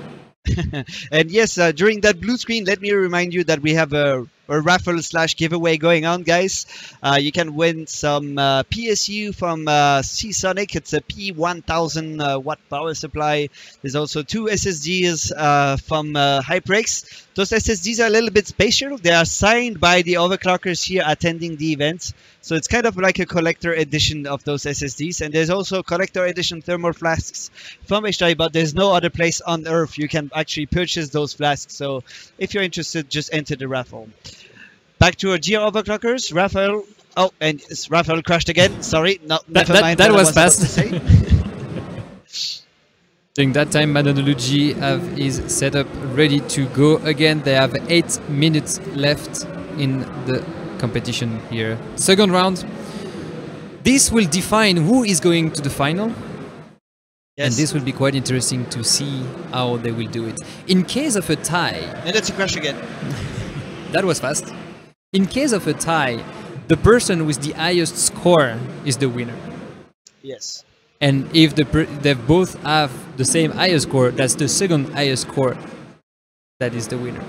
(laughs) and yes, uh, during that blue screen, let me remind you that we have a, a raffle slash giveaway going on, guys. Uh, you can win some uh, PSU from uh, Seasonic. It's a P1000 uh, watt power supply. There's also two SSDs uh, from uh, HyperX. Those SSDs are a little bit special. They are signed by the overclockers here attending the event. So it's kind of like a collector edition of those SSDs. And there's also collector edition thermal flasks from HDI, but there's no other place on earth you can actually purchase those flasks. So if you're interested, just enter the raffle. Back to our GR overclockers, Raphael. Oh, and it's Raphael crashed again. Sorry, no, That- never that- mind. that what I was fast. to say. (laughs) During that time, Manonoluji have his setup ready to go again. They have eight minutes left in the competition here. Second round. This will define who is going to the final. Yes. And this will be quite interesting to see how they will do it. In case of a tie, and it's a crash again. (laughs) that was fast. In case of a tie, the person with the highest score is the winner. Yes. And if the per- they both have the same highest score, that's the second highest score. That is the winner.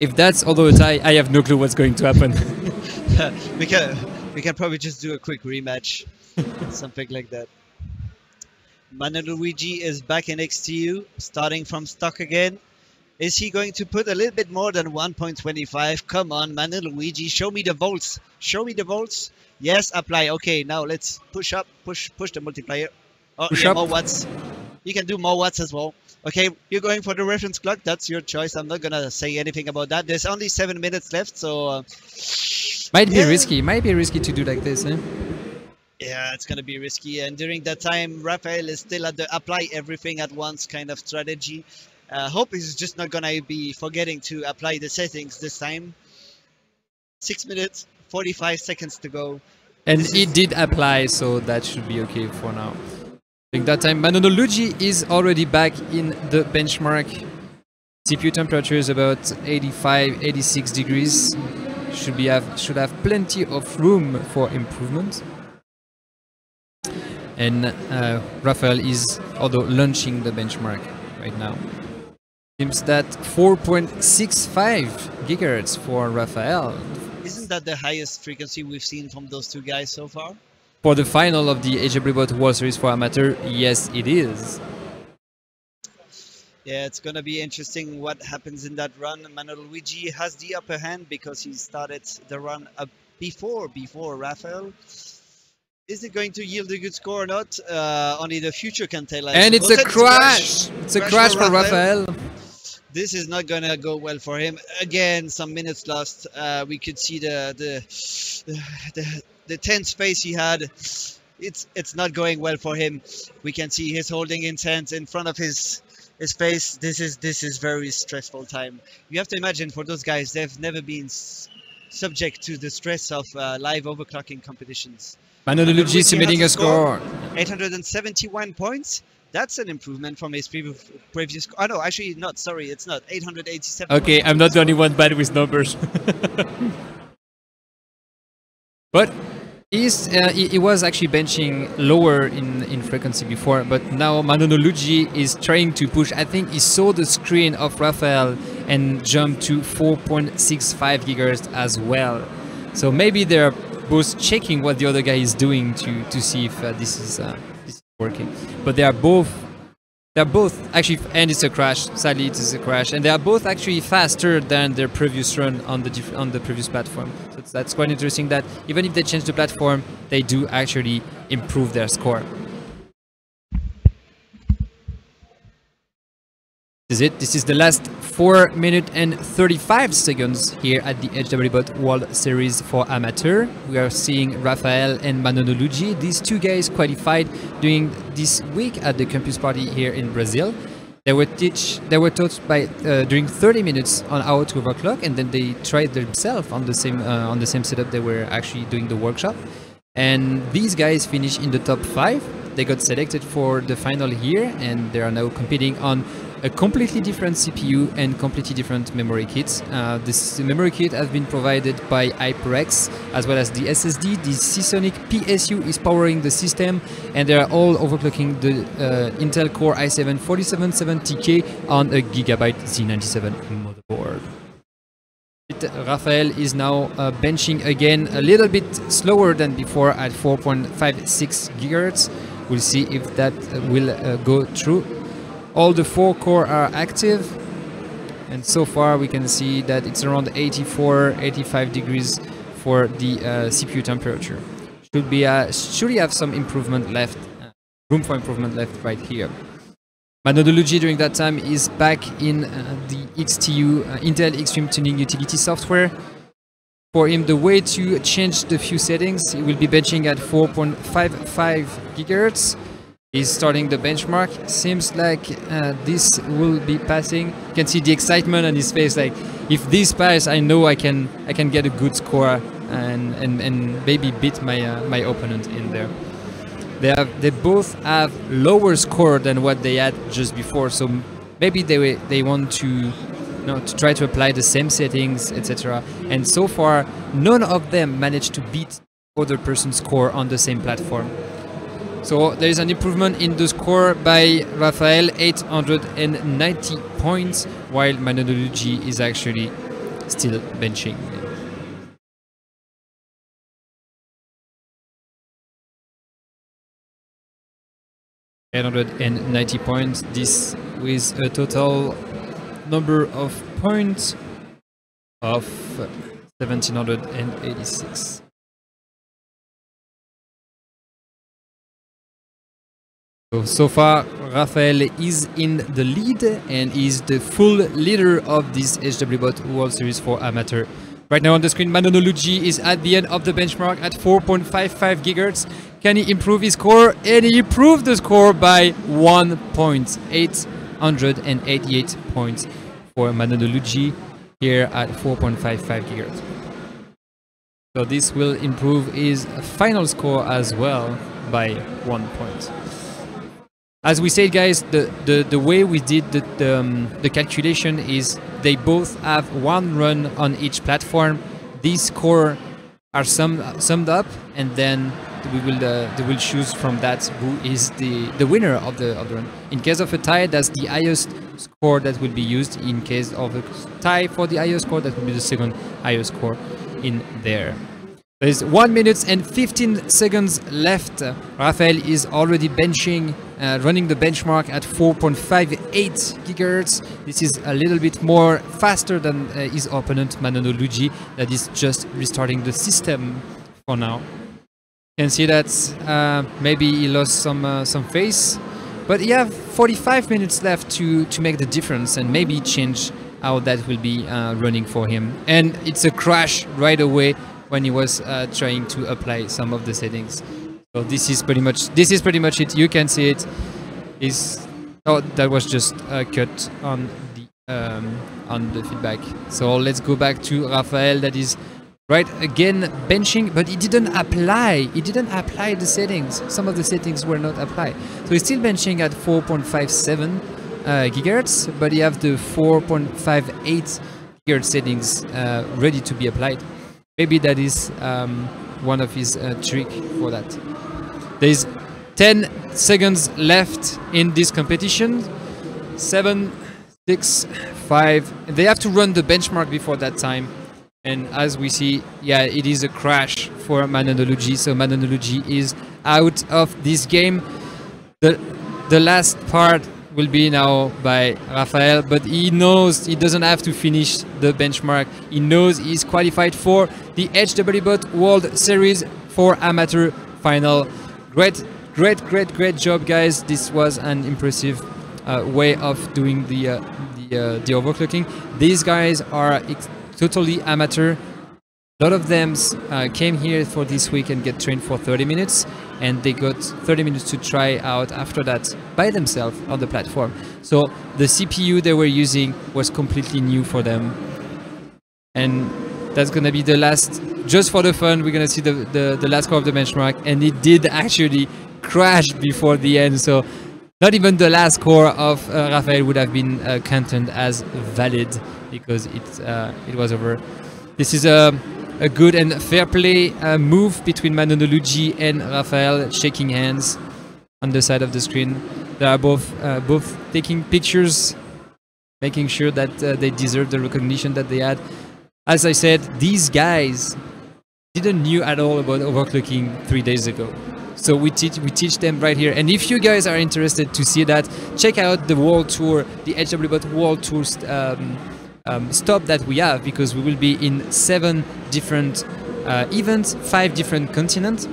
If that's although a tie, I have no clue what's going to happen. (laughs) (laughs) we can we can probably just do a quick rematch, (laughs) something like that. Manu Luigi is back in XTU, starting from stock again. Is he going to put a little bit more than 1.25? Come on, Manu Luigi, show me the volts. Show me the volts. Yes, apply. Okay, now let's push up, push, push the multiplier. Oh, Push yeah, up. more watts. You can do more watts as well. Okay, you're going for the reference clock. That's your choice. I'm not gonna say anything about that. There's only seven minutes left, so uh, might be Yeah. risky. Might be risky to do like this. Eh? Yeah, it's gonna be risky. And during that time, Rafael is still at the apply everything at once kind of strategy. Uh, hope he's just not gonna be forgetting to apply the settings this time. Six minutes, 45 seconds to go. And This it did apply, so that should be okay for now. During that time, Manolo Luigi is already back in the benchmark. CPU temperature is about 85, 86 degrees. Should be have should have plenty of room for improvement. And uh, Rafael is although launching the benchmark right now. Seems that 4.65 gigahertz for Rafael Isn't that the highest frequency we've seen from those two guys so far? For the final of the HWBot World Series for Amateur, yes, it is. Yeah, it's gonna be interesting what happens in that run. Manuel Luigi has the upper hand because he started the run up before before Rafael. Is it going to yield a good score or not? Uh, only the future can tell. I and it's a crash! It's a Crash for for Rafael. This is not gonna go well for him. Again, some minutes lost. Uh, we could see the the the, the tense face he had. It's it's not going well for him. We can see he's holding his hands in front of his his face. This is this is very stressful time. You have to imagine for those guys, they've never been s- subject to the stress of uh, live overclocking competitions. Manolo Luigi Luigi submitting a score. 871 points. That's an improvement from his previous previous. Oh no, actually not. Sorry, it's not. 887. Okay, I'm not the only one bad with numbers. (laughs) but he's, uh, he, he was actually benching lower in, in frequency before, but now Manolo Luigi is trying to push. I think he saw the screen of Rafael and jumped to 4.65 gigahertz as well. So maybe they're both checking what the other guy is doing to, to see if uh, this is uh, this is working. But they are both they're both actually, and it's a crash. Sadly, it is a crash, and they are both actually faster than their previous run on the on the previous platform. So that's quite interesting. That even if they change the platform, they do actually improve their score. This is it. This is the last 4 minute and 35 seconds here at the HWBot World Series for Amateur. We are seeing Rafael and Manolo Luigi. These two guys qualified during this week at the campus party here in Brazil. They were teach they were taught by uh, during 30 minutes on how to overclock and then they tried themselves on the same uh, on the same setup they were actually doing the workshop. And these guys finished in the top 5. They got selected for the final here and they are now competing on a completely different CPU and completely different memory kits. Uh, this memory kit has been provided by HyperX as well as the SSD. The Seasonic PSU is powering the system and they are all overclocking the uh, Intel Core i7 4770K on a Gigabyte Z97 motherboard. Rafael is now uh, benching again a little bit slower than before at 4.56 gigahertz. We'll see if that uh, will uh, go through. All the four core are active, and so far we can see that it's around 84, 85 degrees for the uh, CPU temperature. Should be uh, should have some improvement left, uh, room for improvement left right here. my Manolo Luigi during that time is back in uh, the XTU uh, Intel Extreme Tuning Utility software. For him, the way to change the few settings, he will be benching at 4.55 gigahertz. He's starting the benchmark. Seems like uh, this will be passing. You can see the excitement on his face. Like, if this pass, I know I can I can get a good score and and, and maybe beat my uh, my opponent in there. They have they both have lower score than what they had just before. So maybe they they want to you know, to try to apply the same settings, etc. And so far, none of them managed to beat other person's score on the same platform. So there is an improvement in the score by Rafael, 890 points, while Manolo Luigi is actually still benching. 890 points. This with a total number of points of 1786. So, far, Rafael is in the lead and is the full leader of this HWBot World Series for Amateur. Right now on the screen, Manolo Luigi is at the end of the benchmark at 4.55 gigahertz. Can he improve his score? And he improved the score by 1 point, 888 points for Manolo Luigi here at 4.55 gigahertz. So this will improve his final score as well by 1 point as we said guys the, the, the way we did the, the, um, the, calculation is they both have one run on each platform. These score are summed, summed up and then we will uh, they will choose from that who is the the winner of the, of the run. In case of a tie that's the highest score that will be used. In case of a tie for the highest score that will be the second highest score in there there's 1 minute and 15 seconds left. Rafael is already benching, uh, running the benchmark at 4.58 gigahertz. This is a little bit more faster than uh, his opponent Manolo Luigi that is just restarting the system for now. You can see that uh, maybe he lost some uh, some face, but he have 45 minutes left to, to make the difference and maybe change how that will be uh, running for him. And it's a crash right away when he was uh, trying to apply some of the settings. So this is pretty much this is pretty much it. You can see it. Is oh that was just a cut on the um, on the feedback. So let's go back to Rafael. That is right again benching, but he didn't apply. He didn't apply the settings. Some of the settings were not applied. So he's still benching at 4.57 uh, gigahertz, but he have the 4.58 gigahertz settings uh, ready to be applied maybe that is um, one of his uh, trick for that. There is 10 seconds left in this competition. Seven, six, five. They have to run the benchmark before that time. And as we see, yeah, it is a crash for Manolo Luigi. So Manolo Luigi is out of this game. The the last part will be now by Rafael, but he knows he doesn't have to finish the benchmark. He knows he's qualified for the HWBot World Series for Amateur Final. Great, great, great, great job, guys. This was an impressive uh, way of doing the uh, the, uh, the overclocking. These guys are totally amateur. A lot of them uh, came here for this week and get trained for 30 minutes and they got 30 minutes to try out after that by themselves on the platform. So the CPU they were using was completely new for them. And that's gonna be the last, just for the fun, we're gonna see the, the, the last core of the benchmark and it did actually crash before the end. So not even the last core of uh, Rafael would have been uh, counted as valid because it, uh, it was over. This is a a good and fair play uh, move between Manolo Luigi and Rafael, shaking hands on the side of the screen. They are both uh, both taking pictures, making sure that uh, they deserve the recognition that they had. As I said, these guys didn't knew at all about overclocking three days ago. So we teach we teach them right here. And if you guys are interested to see that, check out the World Tour, the HWBot World Tour um, um, stop that we have because we will be in seven different uh, events, five different continents,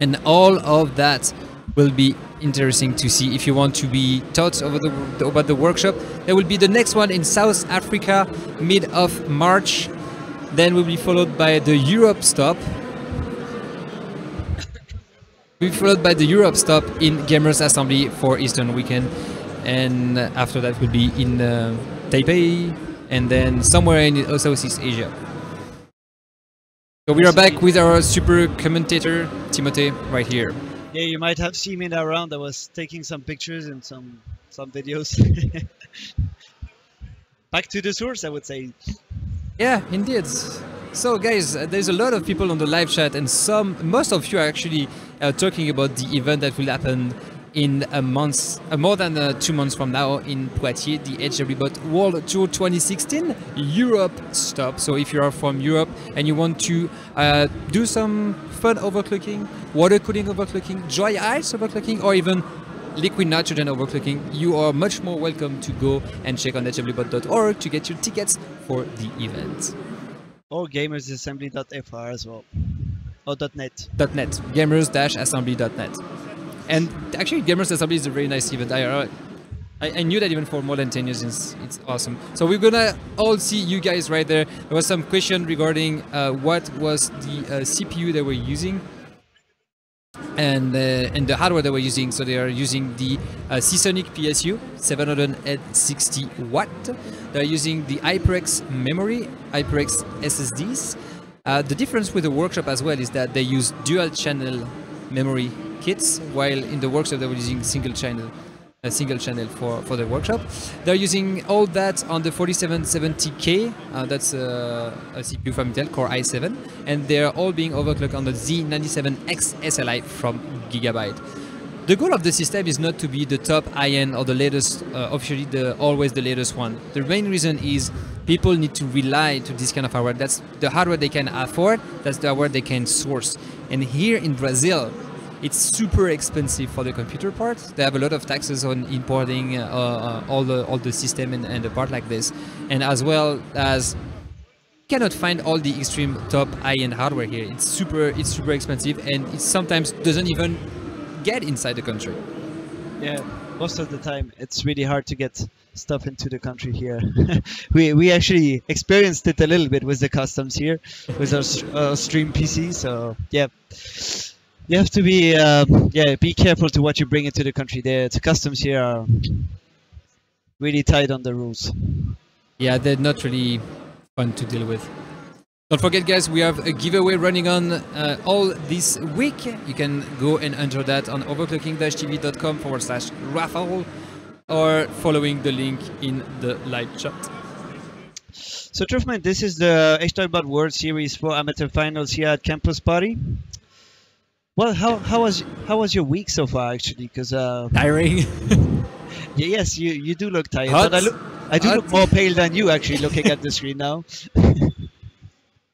and all of that will be interesting to see if you want to be taught over the, about the workshop. There will be the next one in South Africa, mid of March. Then will be followed by the Europe stop. Be followed by the Europe stop in Gamers Assembly for Eastern weekend, and after that we'll be in uh, Taipei, and then somewhere in Southeast Asia. So we are back with our super commentator Timothée right here. Yeah, you might have seen me around. I was taking some pictures and some some videos. (laughs) Back to the source, I would say. Yeah, indeed. So, guys, uh, there's a lot of people on the live chat, and some, most of you are actually uh, talking about the event that will happen in a month, uh, more than uh, two months from now in Poitiers, the HWBot World Tour 2016 Europe stop. So, if you are from Europe and you want to uh, do some fun overclocking, water cooling overclocking, dry ice overclocking, or even liquid nitrogen overclocking, you are much more welcome to go and check on hwbot.org to get your tickets for the event. Or gamersassembly.fr as well. Or .net. .net, gamers-assembly.net. And actually, Gamers Assembly is a very nice event. I, I, I, knew that even for more than 10 years, it's, it's awesome. So we're gonna all see you guys right there. There was some question regarding uh, what was the uh, CPU they were using and uh, and the hardware they were using. So they are using the uh, Seasonic PSU 760 watt. They're using the HyperX memory, HyperX SSDs. Uh, the difference with the workshop as well is that they use dual channel memory kits, while in the workshop they were using single channel a single channel for, for the workshop. They're using all that on the 4770K, uh, that's uh, a CPU from Intel, Core i7, and they're all being overclocked on the Z97X SLI from Gigabyte. The goal of the system is not to be the top high-end or the latest, uh, the always the latest one. The main reason is people need to rely to this kind of hardware. That's the hardware they can afford, that's the hardware they can source. And here in Brazil, it's super expensive for the computer part. They have a lot of taxes on importing uh, all the all the system and, and the part like this, and as well as cannot find all the extreme top high-end hardware here. It's super it's super expensive and it sometimes doesn't even get inside the country. Yeah, most of the time it's really hard to get stuff into the country here. (laughs) we we actually experienced it a little bit with the customs here with our uh, stream PC. So yeah you have to be um, yeah be careful to what you bring into the country. there the customs here are really tight on the rules. Yeah, they're not really fun to deal with. Don't forget, guys, we have a giveaway running on uh, all this week. You can go and enter that on overclocking-tv.com forward slash raffle or following the link in the live chat. So, Truffman, this is the HWBot World Series for Amateur Finals here at Campus Party. Well, how how was how was your week so far? Actually, because uh, tiring. (laughs) yeah, yes, you you do look tired, Hot. but I look I do Hot. look more pale than you actually looking at the screen now. (laughs)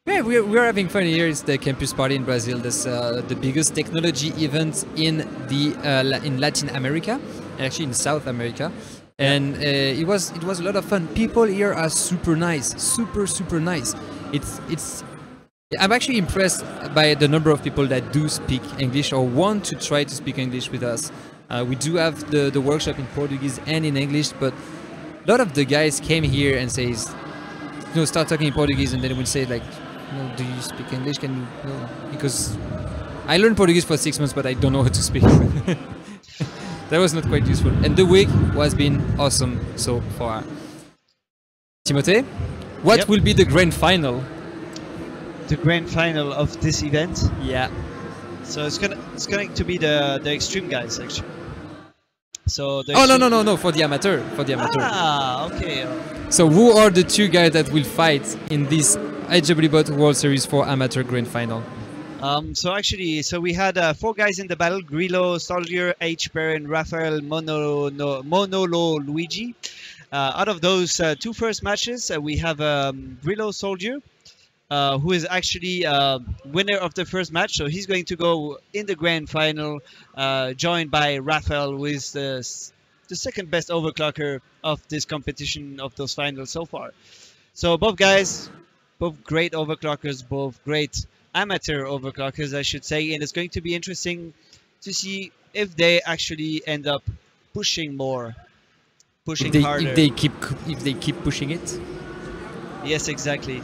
yeah, we're, we're having fun here. It's the campus party in Brazil. This uh, the biggest technology event in the uh, in Latin America, actually in South America, and uh, it was it was a lot of fun. People here are super nice, super super nice. It's it's I'm actually impressed by the number of people that do speak English or want to try to speak English with us. Uh, we do have the, the workshop in Portuguese and in English, but a lot of the guys came here and says, you know, start talking in Portuguese, and then we'll say like, no, do you speak English? Can you? No. Because I learned Portuguese for six months, but I don't know how to speak. (laughs) that was not quite useful. And the week was been awesome so far. Timothée, what yep. will be the grand final the grand final of this event. Yeah. So it's gonna it's going to be the the extreme guys actually. So oh no no no no for the amateur for the amateur. Ah okay. So who are the two guys that will fight in this HWBot World Series for amateur grand final? Um, so actually, so we had uh, four guys in the battle: Grillo, Soldier, H. Perrin, Rafael, Mono, no, Monolo, Luigi. Uh, out of those uh, two first matches, uh, we have um, Grillo, Soldier, uh, who is actually uh, winner of the first match. So he's going to go in the grand final, uh, joined by Rafael, who is the, the second best overclocker of this competition of those finals so far. So both guys, both great overclockers, both great amateur overclockers, I should say, and it's going to be interesting to see if they actually end up pushing more, pushing if they, harder. If they keep if they keep pushing it. Yes, exactly.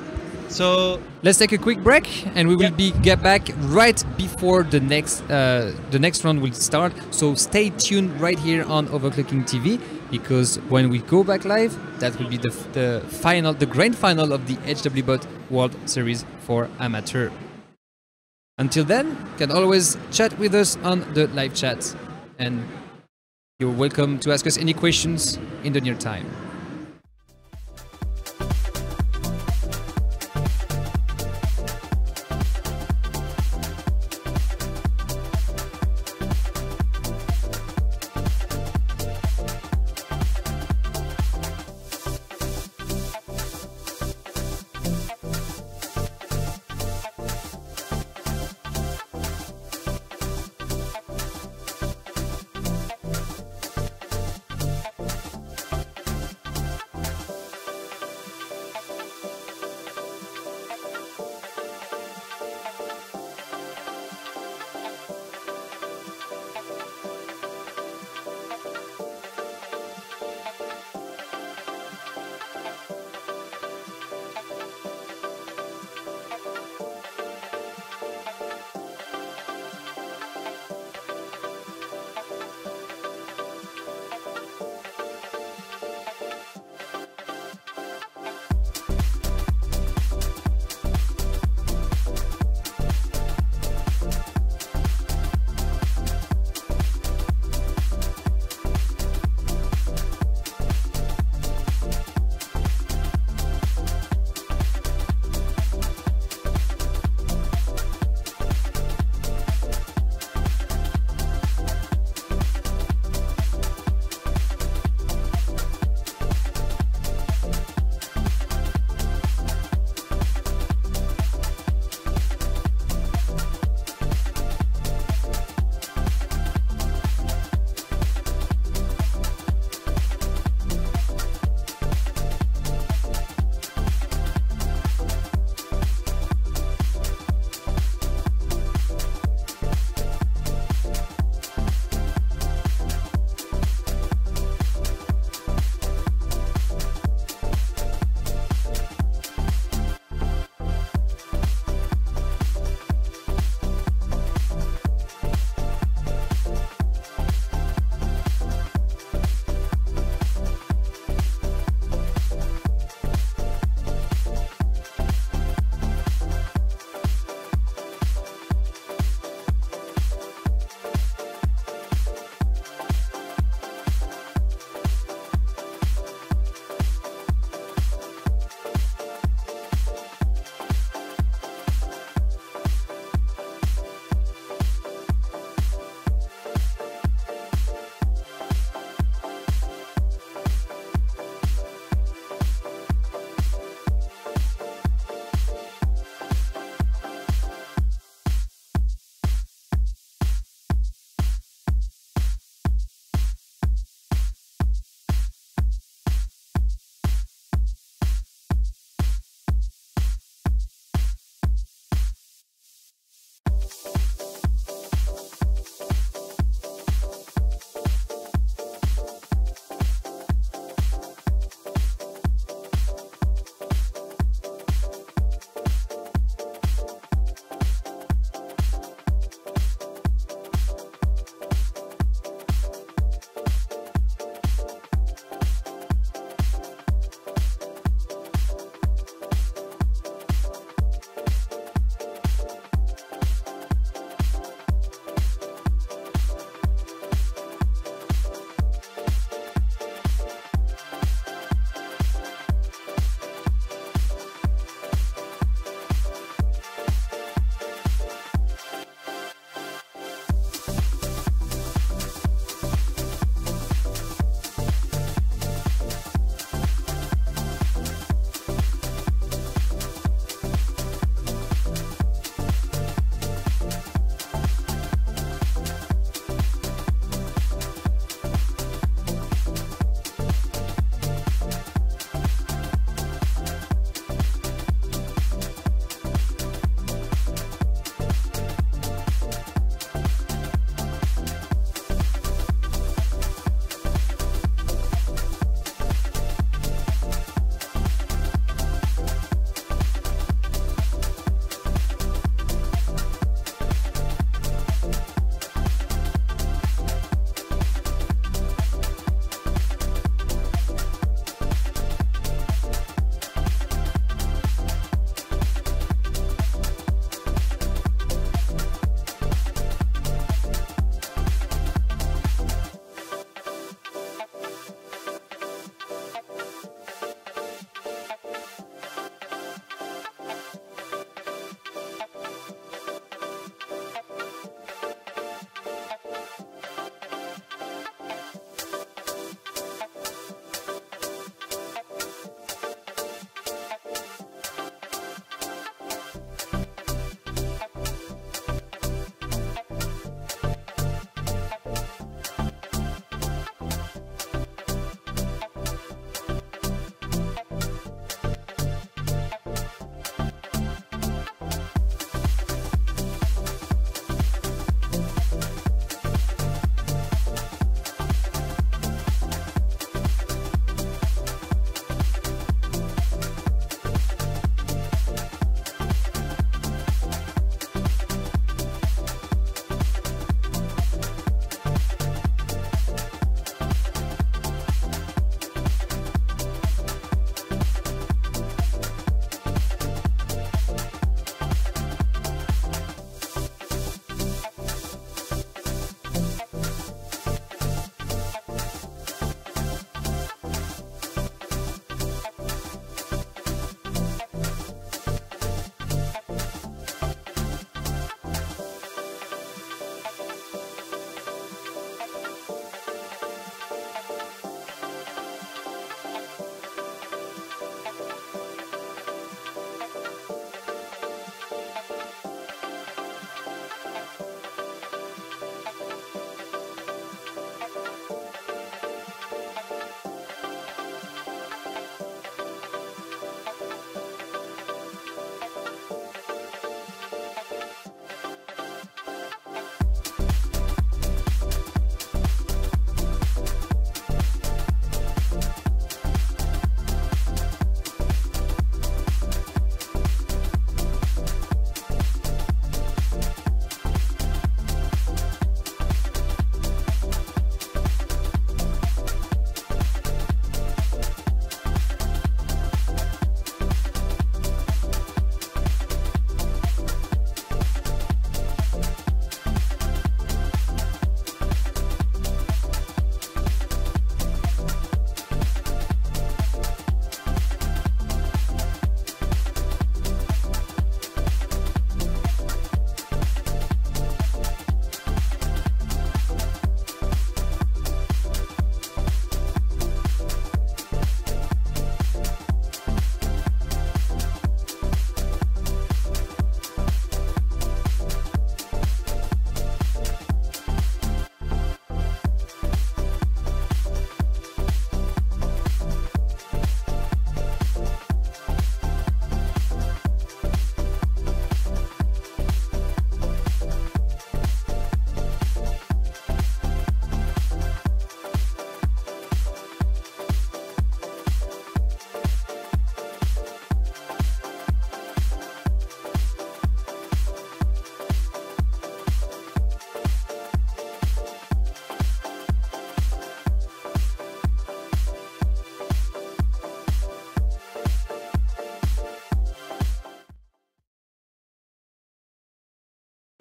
So Let's take a quick break, and we will Yep. be get back right before the next uh, the next round will start. So stay tuned right here on Overclocking TV because when we go back live, that will be the the final, the grand final of the HWBot World Series for amateur. Until then, you can always chat with us on the live chat, and you're welcome to ask us any questions in the near time.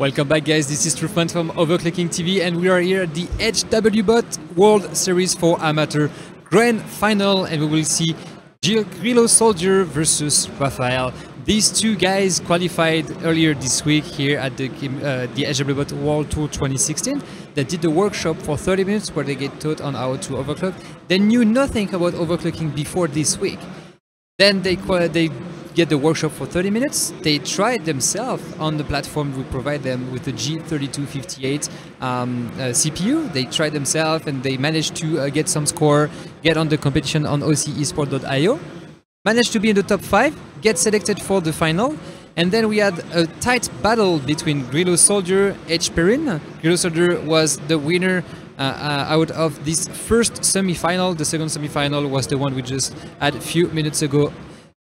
Welcome back, guys. This is Truffman from Overclocking TV, and we are here at the HWBot World Series for Amateur Grand Final, and we will see Gil Grillo Soldier versus Rafael. These two guys qualified earlier this week here at the uh, the HWBot World Tour 2016. They did the workshop for 30 minutes where they get taught on how to overclock. They knew nothing about overclocking before this week. Then they they get the workshop for 30 minutes. They try it themselves on the platform we provide them with the G3258 um, uh, CPU. They try themselves and they managed to uh, get some score, get on the competition on OCEsport.io, managed to be in the top 5, get selected for the final. And then we had a tight battle between Grillo Soldier, H. Perrin. Grillo Soldier was the winner uh, uh, out of this first semi-final. The second semi-final was the one we just had a few minutes ago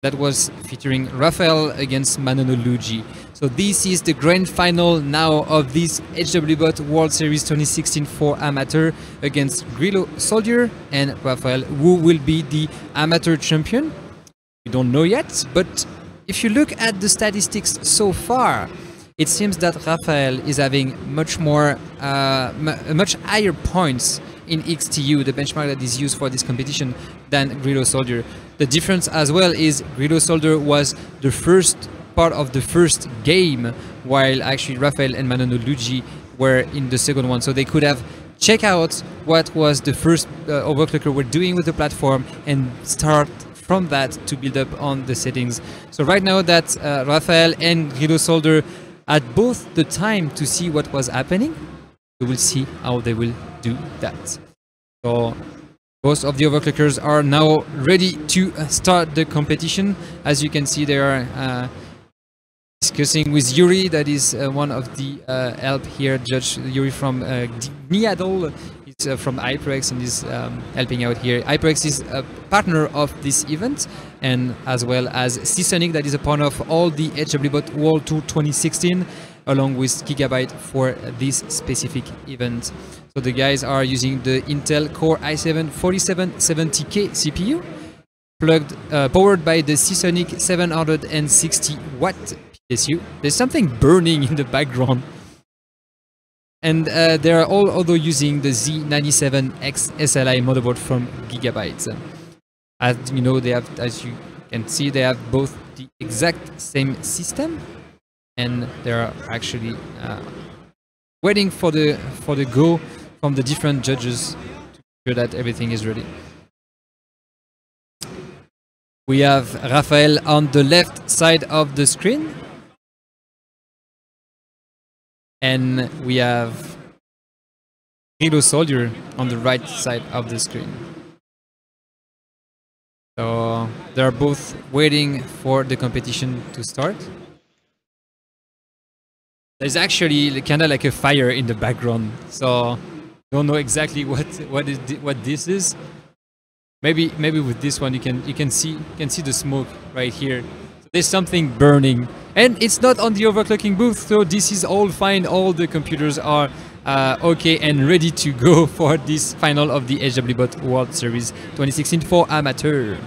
that was featuring Rafael against Manolo Luigi. So this is the grand final now of this HWBot World Series 2016 for amateur against Grillo Soldier and Rafael, who will be the amateur champion. We don't know yet, but if you look at the statistics so far, it seems that Rafael is having much more, uh, much higher points in XTU, the benchmark that is used for this competition, than Grillo Soldier. The difference as well is Grillo Soldier was the first part of the first game, while actually Rafael and Manolo Luigi were in the second one. So they could have check out what was the first uh, overclocker were doing with the platform and start from that to build up on the settings. So right now that uh, Rafael and Grillo Soldier had both the time to see what was happening, we will see how they will do that. So most of the overclockers are now ready to uh, start the competition. As you can see, they are uh, discussing with Yuri, that is uh, one of the uh, help here, Judge Yuri from uh, Niadol. He's uh, from HyperX and is um, helping out here. HyperX is a partner of this event, and as well as Seasonic, that is a partner of all the HWBot World Tour 2016 along with Gigabyte for this specific event. So the guys are using the Intel Core i7 4770K CPU, plugged, uh, powered by the Seasonic 760 watt PSU. There's something burning in the background. And uh, they are all also using the Z97X SLI motherboard from Gigabyte. As you know, they have, as you can see, they have both the exact same system, and they're actually uh, waiting for the for the go from the different judges to ensure that everything is ready. We have Rafael on the left side of the screen. And we have Grillo Soldier on the right side of the screen. So they're both waiting for the competition to start. There's actually kind of like a fire in the background, so don't know exactly (laughs) what what is what this is. Maybe maybe with this one you can you can see you can see the smoke right here. So there's something burning, and it's not on the overclocking booth, so this is all fine. All the computers are uh, okay and ready to go (laughs) for this final of the HWBot World Series 2016 for amateur.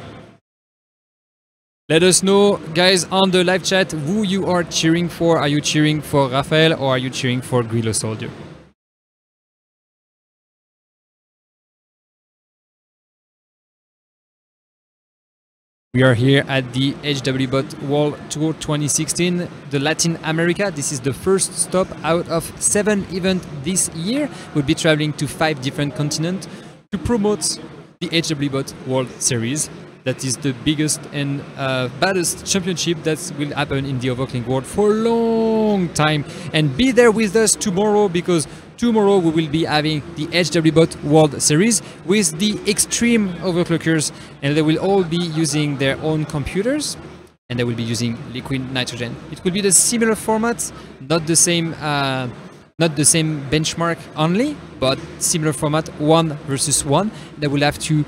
Let us know, guys, on the live chat who you are cheering for. Are you cheering for Rafael or are you cheering for Grillo Soldier? We are here at the HWBot World Tour 2016, the Latin America. This is the first stop out of seven events this year. We'll be traveling to five different continents to promote the HWBot World Series that is the biggest and uh, baddest championship that will happen in the overclocking world for a long time. And be there with us tomorrow because tomorrow we will be having the HWBot World Series with the extreme overclockers and they will all be using their own computers and they will be using liquid nitrogen. It will be the similar format, not the same uh, not the same benchmark only, but similar format, one versus one. They will have to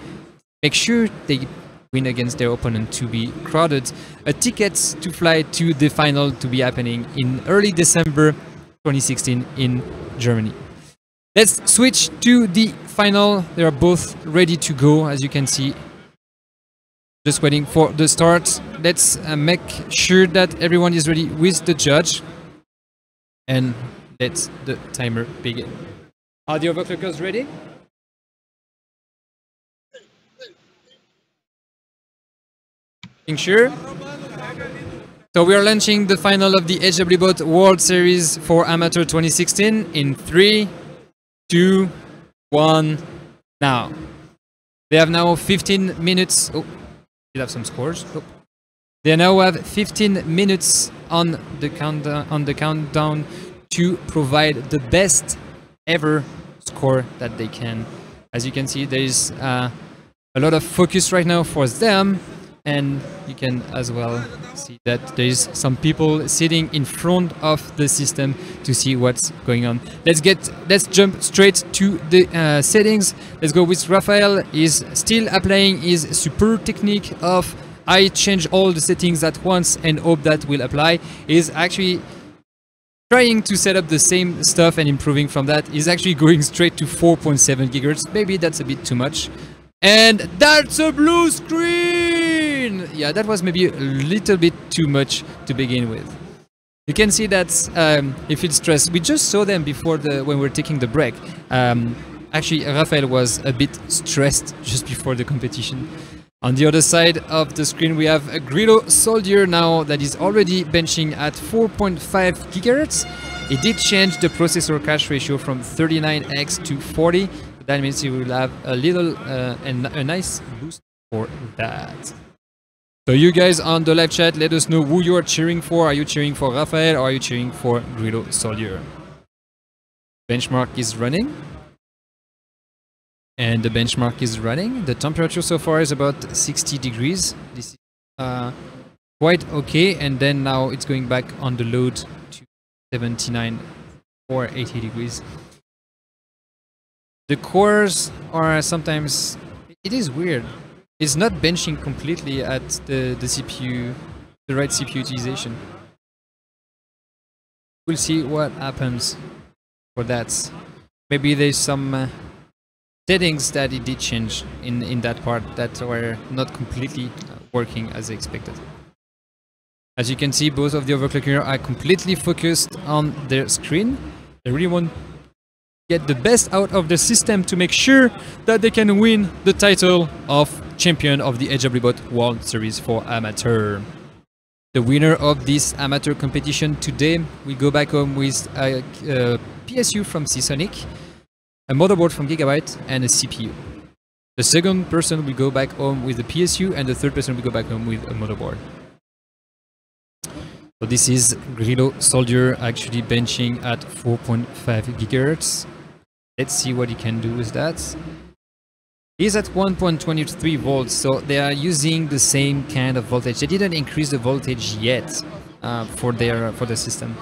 make sure they win against their opponent to be crowded. A ticket to fly to the final to be happening in early December 2016 in Germany. Let's switch to the final. They are both ready to go, as you can see. Just waiting for the start. Let's uh, make sure that everyone is ready with the judge. and let the timer begin. Are the overclockers ready? Sure? So we are launching the final of the HWBot World Series for Amateur 2016 in 3, 2, 1, now. They have now 15 minutes. Oh, we have some scores. Oh. They now have 15 minutes on the countdown on the countdown to provide the best ever score that they can. As you can see, there is uh, a lot of focus right now for them, and you can as well see that there is some people sitting in front of the system to see what's going on. Let's get let's jump straight to the uh, settings. Let's go with Rafael. Is still applying his super technique of I change all the settings at once and hope that will apply. Is actually trying to set up the same stuff and improving from that. Is actually going straight to 4.7 gigahertz. Maybe that's a bit too much. And that's a blue screen! Yeah, that was maybe a little bit too much to begin with. You can see that um, feels stressed. We just saw them before the when we were taking the break. Um, actually, Rafael was a bit stressed just before the competition. On the other side of the screen, we have a Grillo Soldier now that is already benching at 4.5 gigahertz. It did change the processor cache ratio from 39x to 40. That means you will have a little uh, and a nice boost for that. So you guys on the live chat, let us know who you are cheering for. Are you cheering for Rafael or are you cheering for Grillo Soldier? Benchmark is running. And the benchmark is running. The temperature so far is about 60 degrees. This is uh, quite okay. And then now it's going back on the load to 79 or 80 degrees. The cores are sometimes... It is weird. It's not benching completely at the, the CPU, the right CPU utilization. We'll see what happens for that. Maybe there's some uh, settings that it did change in, in that part that were not completely working as expected. As you can see, both of the overclockers are completely focused on their screen. They really want get the best out of the system to make sure that they can win the title of champion of the HWBot World Series for Amateur. The winner of this amateur competition today will go back home with uh, uh, a, a PSU from Seasonic, a motherboard from Gigabyte, and a CPU. The second person will go back home with a PSU, and the third person will go back home with a motherboard. So this is Grillo Soldier actually benching at 4.5 gigahertz. Let's see what he can do with that. He's at 1.23 volts, so they are using the same kind of voltage. They didn't increase the voltage yet uh, for their for the system.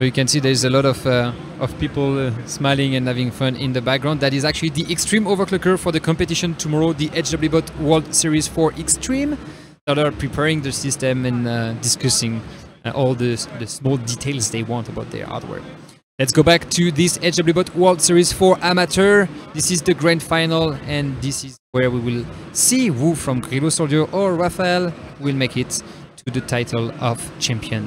You can see there's a lot of uh, of people uh, smiling and having fun in the background. That is actually the Extreme Overclocker for the competition tomorrow, the HWBot World Series 4 Extreme. That are preparing the system and uh, discussing uh, all the, the small details they want about their hardware. Let's go back to this HWBot World Series 4 Amateur. This is the grand final and this is where we will see who from Grillo Soldier or Rafael will make it to the title of champion.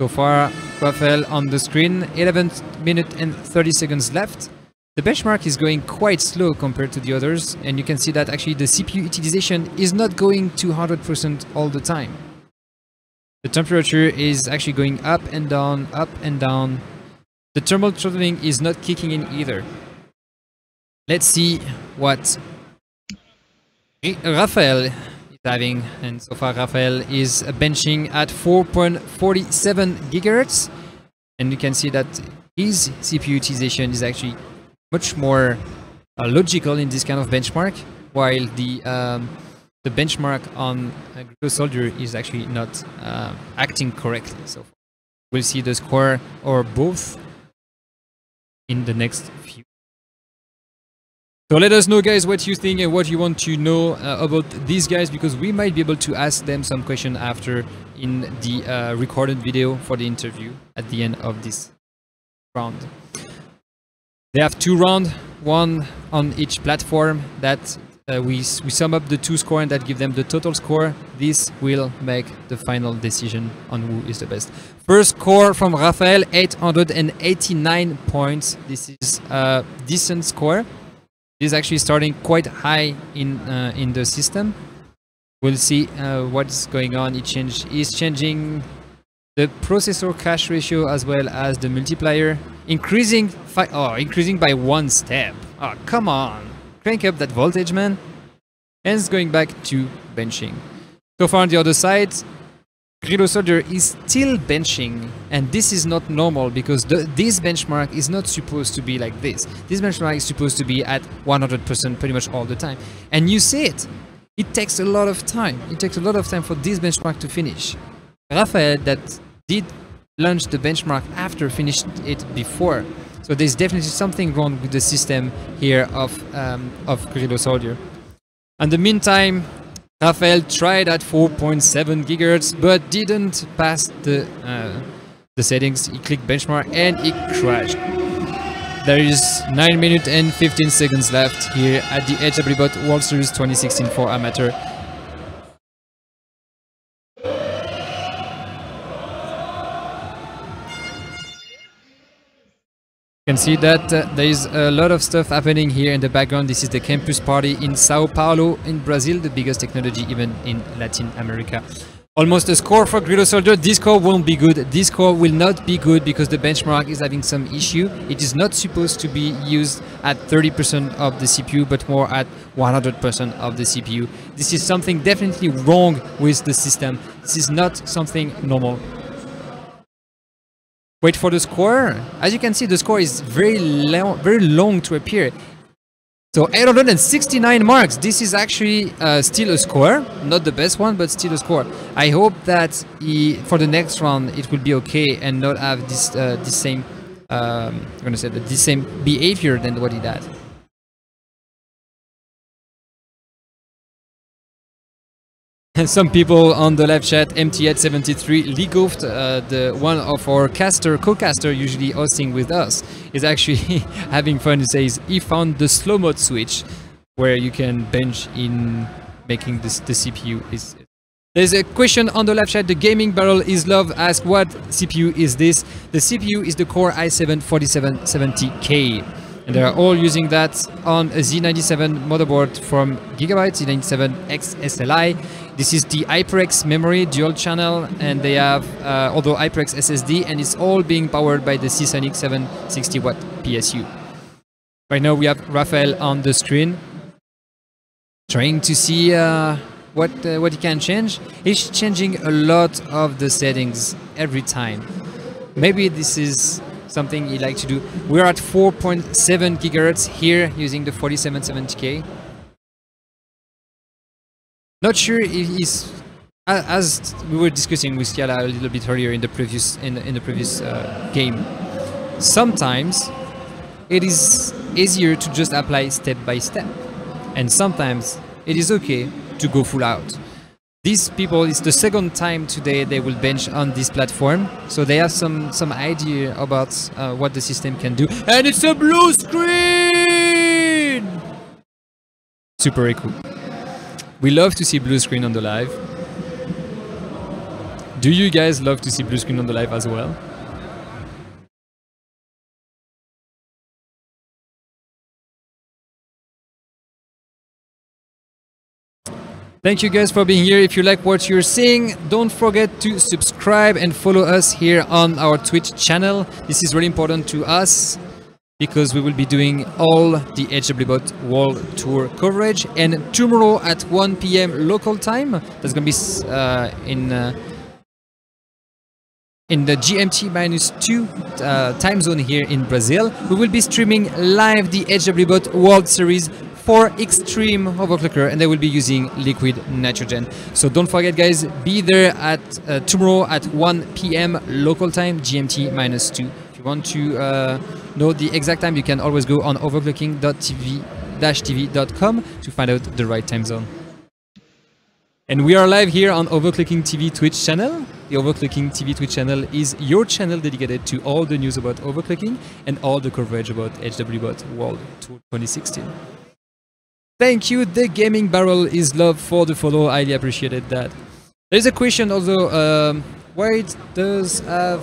So far, Rafael on the screen, 11 minutes and 30 seconds left. The benchmark is going quite slow compared to the others, and you can see that actually the CPU utilization is not going to 100% all the time. The temperature is actually going up and down, up and down. The thermal throttling is not kicking in either. Let's see what Rafael is having. and so far Rafael is benching at 4.47 gigahertz and you can see that his CPU utilization is actually much more uh, logical in this kind of benchmark while the um, the benchmark on uh, Soldier is actually not uh, acting correctly so we'll see the score or both in the next few so let us know guys what you think and what you want to know uh, about these guys because we might be able to ask them some question after in the uh, recorded video for the interview at the end of this round. They have two rounds, one on each platform that uh, we, we sum up the two score and that give them the total score. This will make the final decision on who is the best. First score from Rafael, 889 points. This is a decent score. This is actually starting quite high in uh, in the system. We'll see uh, what's going on. It change is changing the processor cache ratio as well as the multiplier, increasing oh increasing by one step. Oh come on, crank up that voltage, man. And it's going back to benching. So far on the other side, Grillo Soldier is still benching, and this is not normal because the, this benchmark is not supposed to be like this. This benchmark is supposed to be at 100% pretty much all the time. And you see it. It takes a lot of time. It takes a lot of time for this benchmark to finish. Rafael that did launch the benchmark after finished it before. So there's definitely something wrong with the system here of um, of Grillo Soldier. In the meantime, Rafael tried at 4.7 gigahertz but didn't pass the uh, the settings. He clicked benchmark and it crashed. There is 9 minutes and 15 seconds left here at the HWBot World Series 2016 for amateur. You can see that uh, there is a lot of stuff happening here in the background. This is the campus party in Sao Paulo in Brazil, the biggest technology event in Latin America. Almost a score for Grillo Soldier. This score won't be good. This score will not be good because the benchmark is having some issue. It is not supposed to be used at 30% of the CPU, but more at 100% of the CPU. This is something definitely wrong with the system. This is not something normal. Wait for the score. As you can see, the score is very long, very long to appear. So 869 marks. This is actually uh, still a score, not the best one, but still a score. I hope that he, for the next round it will be okay and not have this uh, same um, I'm gonna say that the same behavior than what he had. Some people on the live chat, MTH73, Ligoft, uh, the one of our caster, co-caster usually hosting with us, is actually (laughs) having fun. He says he found the slow mode switch where you can bench in making this the CPU is. There's a question on the live chat. The gaming barrel is love. Ask what CPU is this? The CPU is the Core i7 4770K. And they are all using that on a Z97 motherboard from Gigabyte, Z97X SLI. This is the HyperX memory dual channel, and they have uh, although HyperX SSD, and it's all being powered by the Seasonic 760 watt PSU. Right now we have Rafael on the screen, trying to see uh, what uh, what he can change. He's changing a lot of the settings every time. Maybe this is something he like to do. We're at 4.7 gigahertz here using the 4770K. Not sure if he's as we were discussing with Yala a little bit earlier in the previous in, in the previous uh, game. Sometimes it is easier to just apply step by step, and sometimes it is okay to go full out. These people, it's the second time today they will bench on this platform, so they have some some idea about uh, what the system can do. And it's a blue screen. Super cool. We love to see blue screen on the live. Do you guys love to see blue screen on the live as well? Thank you guys for being here. If you like what you're seeing, don't forget to subscribe and follow us here on our Twitch channel. This is really important to us because we will be doing all the HWBot World Tour coverage. And tomorrow at 1 p.m. local time, that's going to be uh, in uh, in the GMT minus two uh, time zone here in Brazil. We will be streaming live the HWBot World Series for Extreme Overclocker and they will be using liquid nitrogen. So don't forget guys, be there at uh, tomorrow at 1 p.m. local time, GMT minus 2. If you want to uh, know the exact time, you can always go on overclocking.tv-tv.com to find out the right time zone. And we are live here on Overclocking TV Twitch channel. The Overclocking TV Twitch channel is your channel dedicated to all the news about overclocking and all the coverage about HWBot World Tour 2016. Thank you. The gaming barrel is love for the follow. Highly appreciated that. There's a question also. Um, why does have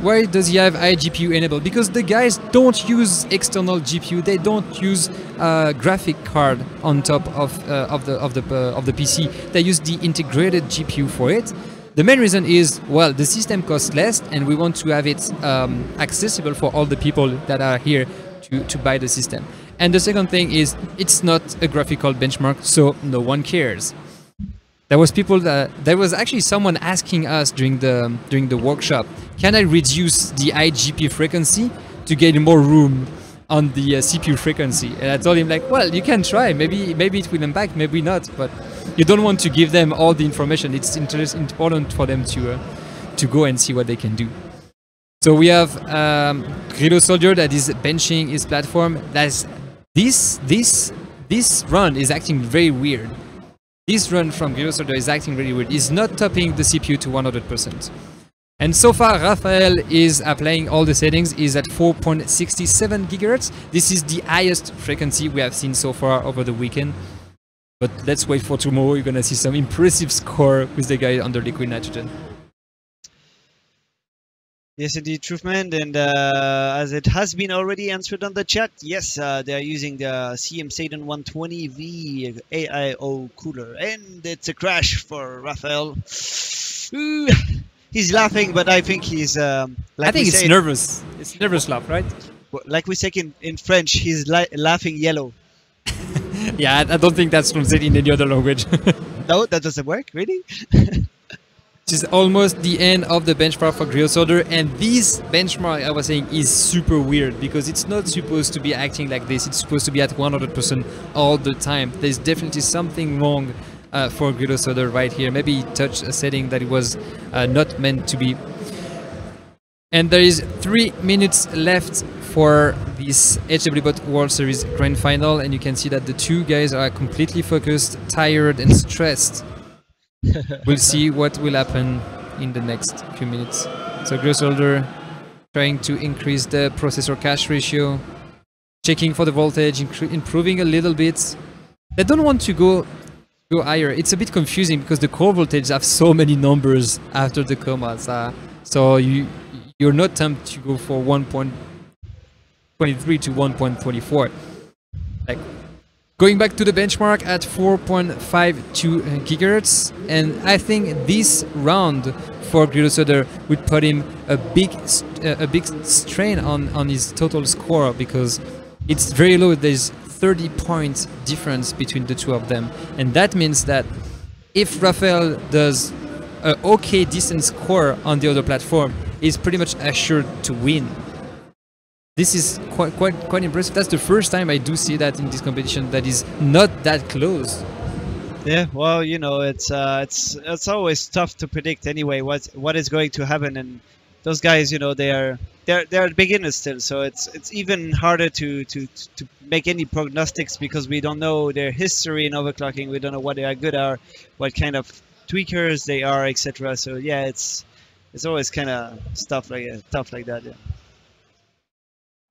why does he have iGPU enabled? Because the guys don't use external GPU. They don't use a graphic card on top of uh, of the of the uh, of the PC. They use the integrated GPU for it. The main reason is well, the system costs less, and we want to have it um, accessible for all the people that are here to to buy the system. And the second thing is it's not a graphical benchmark, so no one cares. There was people that there was actually someone asking us during the during the workshop, can I reduce the IGP frequency to get more room on the uh, CPU frequency? And I told him like, well, you can try. Maybe maybe it will impact, maybe not. But you don't want to give them all the information. It's important for them to uh, to go and see what they can do. So we have um, Grillo Soldier that is benching his platform. That's this this this run is acting very weird. This run from Soldier is acting really weird. He's not topping the CPU to 100%. And so far, Rafael is applying all the settings. Is at 4.67 gigahertz. This is the highest frequency we have seen so far over the weekend. But let's wait for tomorrow. You're gonna see some impressive score with the guy under liquid nitrogen. Yes, indeed, Truthman. And uh, as it has been already answered on the chat, yes, uh, they are using the CM Seidon 120V AIO cooler. And it's a crash for Rafael. Ooh, he's laughing, but I think he's. Um, like I think it's nervous. It's nervous laugh, right? Like we say in, in French, he's li- laughing yellow. (laughs) yeah, I I don't think that's translated in any other language. (laughs) No, that doesn't work, really? (laughs) This is almost the end of the benchmark for Grillo Soldier, and this benchmark I was saying is super weird because it's not supposed to be acting like this. It's supposed to be at 100% all the time. There's definitely something wrong uh, for Grillo Soldier right here. Maybe he touched a setting that it was uh, not meant to be. And there is three minutes left for this HWBot World Series Grand Final, and you can see that the two guys are completely focused, tired, and stressed (laughs) we'll see what will happen in the next few minutes. So Grillo Soldier trying to increase the processor cache ratio, checking for the voltage, improving a little bit. They don't want to go go higher. It's a bit confusing because the core voltage have so many numbers after the commas. Uh, so you you're not tempted to go for 1.23 to 1.24. Like Going back to the benchmark at 4.52 gigahertz, and I think this round for Grillo Soldier would put him a big, uh, a big strain on, on his total score because it's very low. There's 30 points difference between the two of them, and that means that if Rafael does a okay decent score on the other platform, he's pretty much assured to win. This is quite quite quite impressive. That's the first time I do see that in this competition that is not that close. Yeah, well, you know, it's uh, it's it's always tough to predict anyway what what is going to happen, and those guys, you know, they are they're they're beginners still, so it's it's even harder to to to make any prognostics because we don't know their history in overclocking, we don't know what they are good at, what kind of tweakers they are, etc. So yeah, it's it's always kind of stuff like uh, tough like that. Yeah.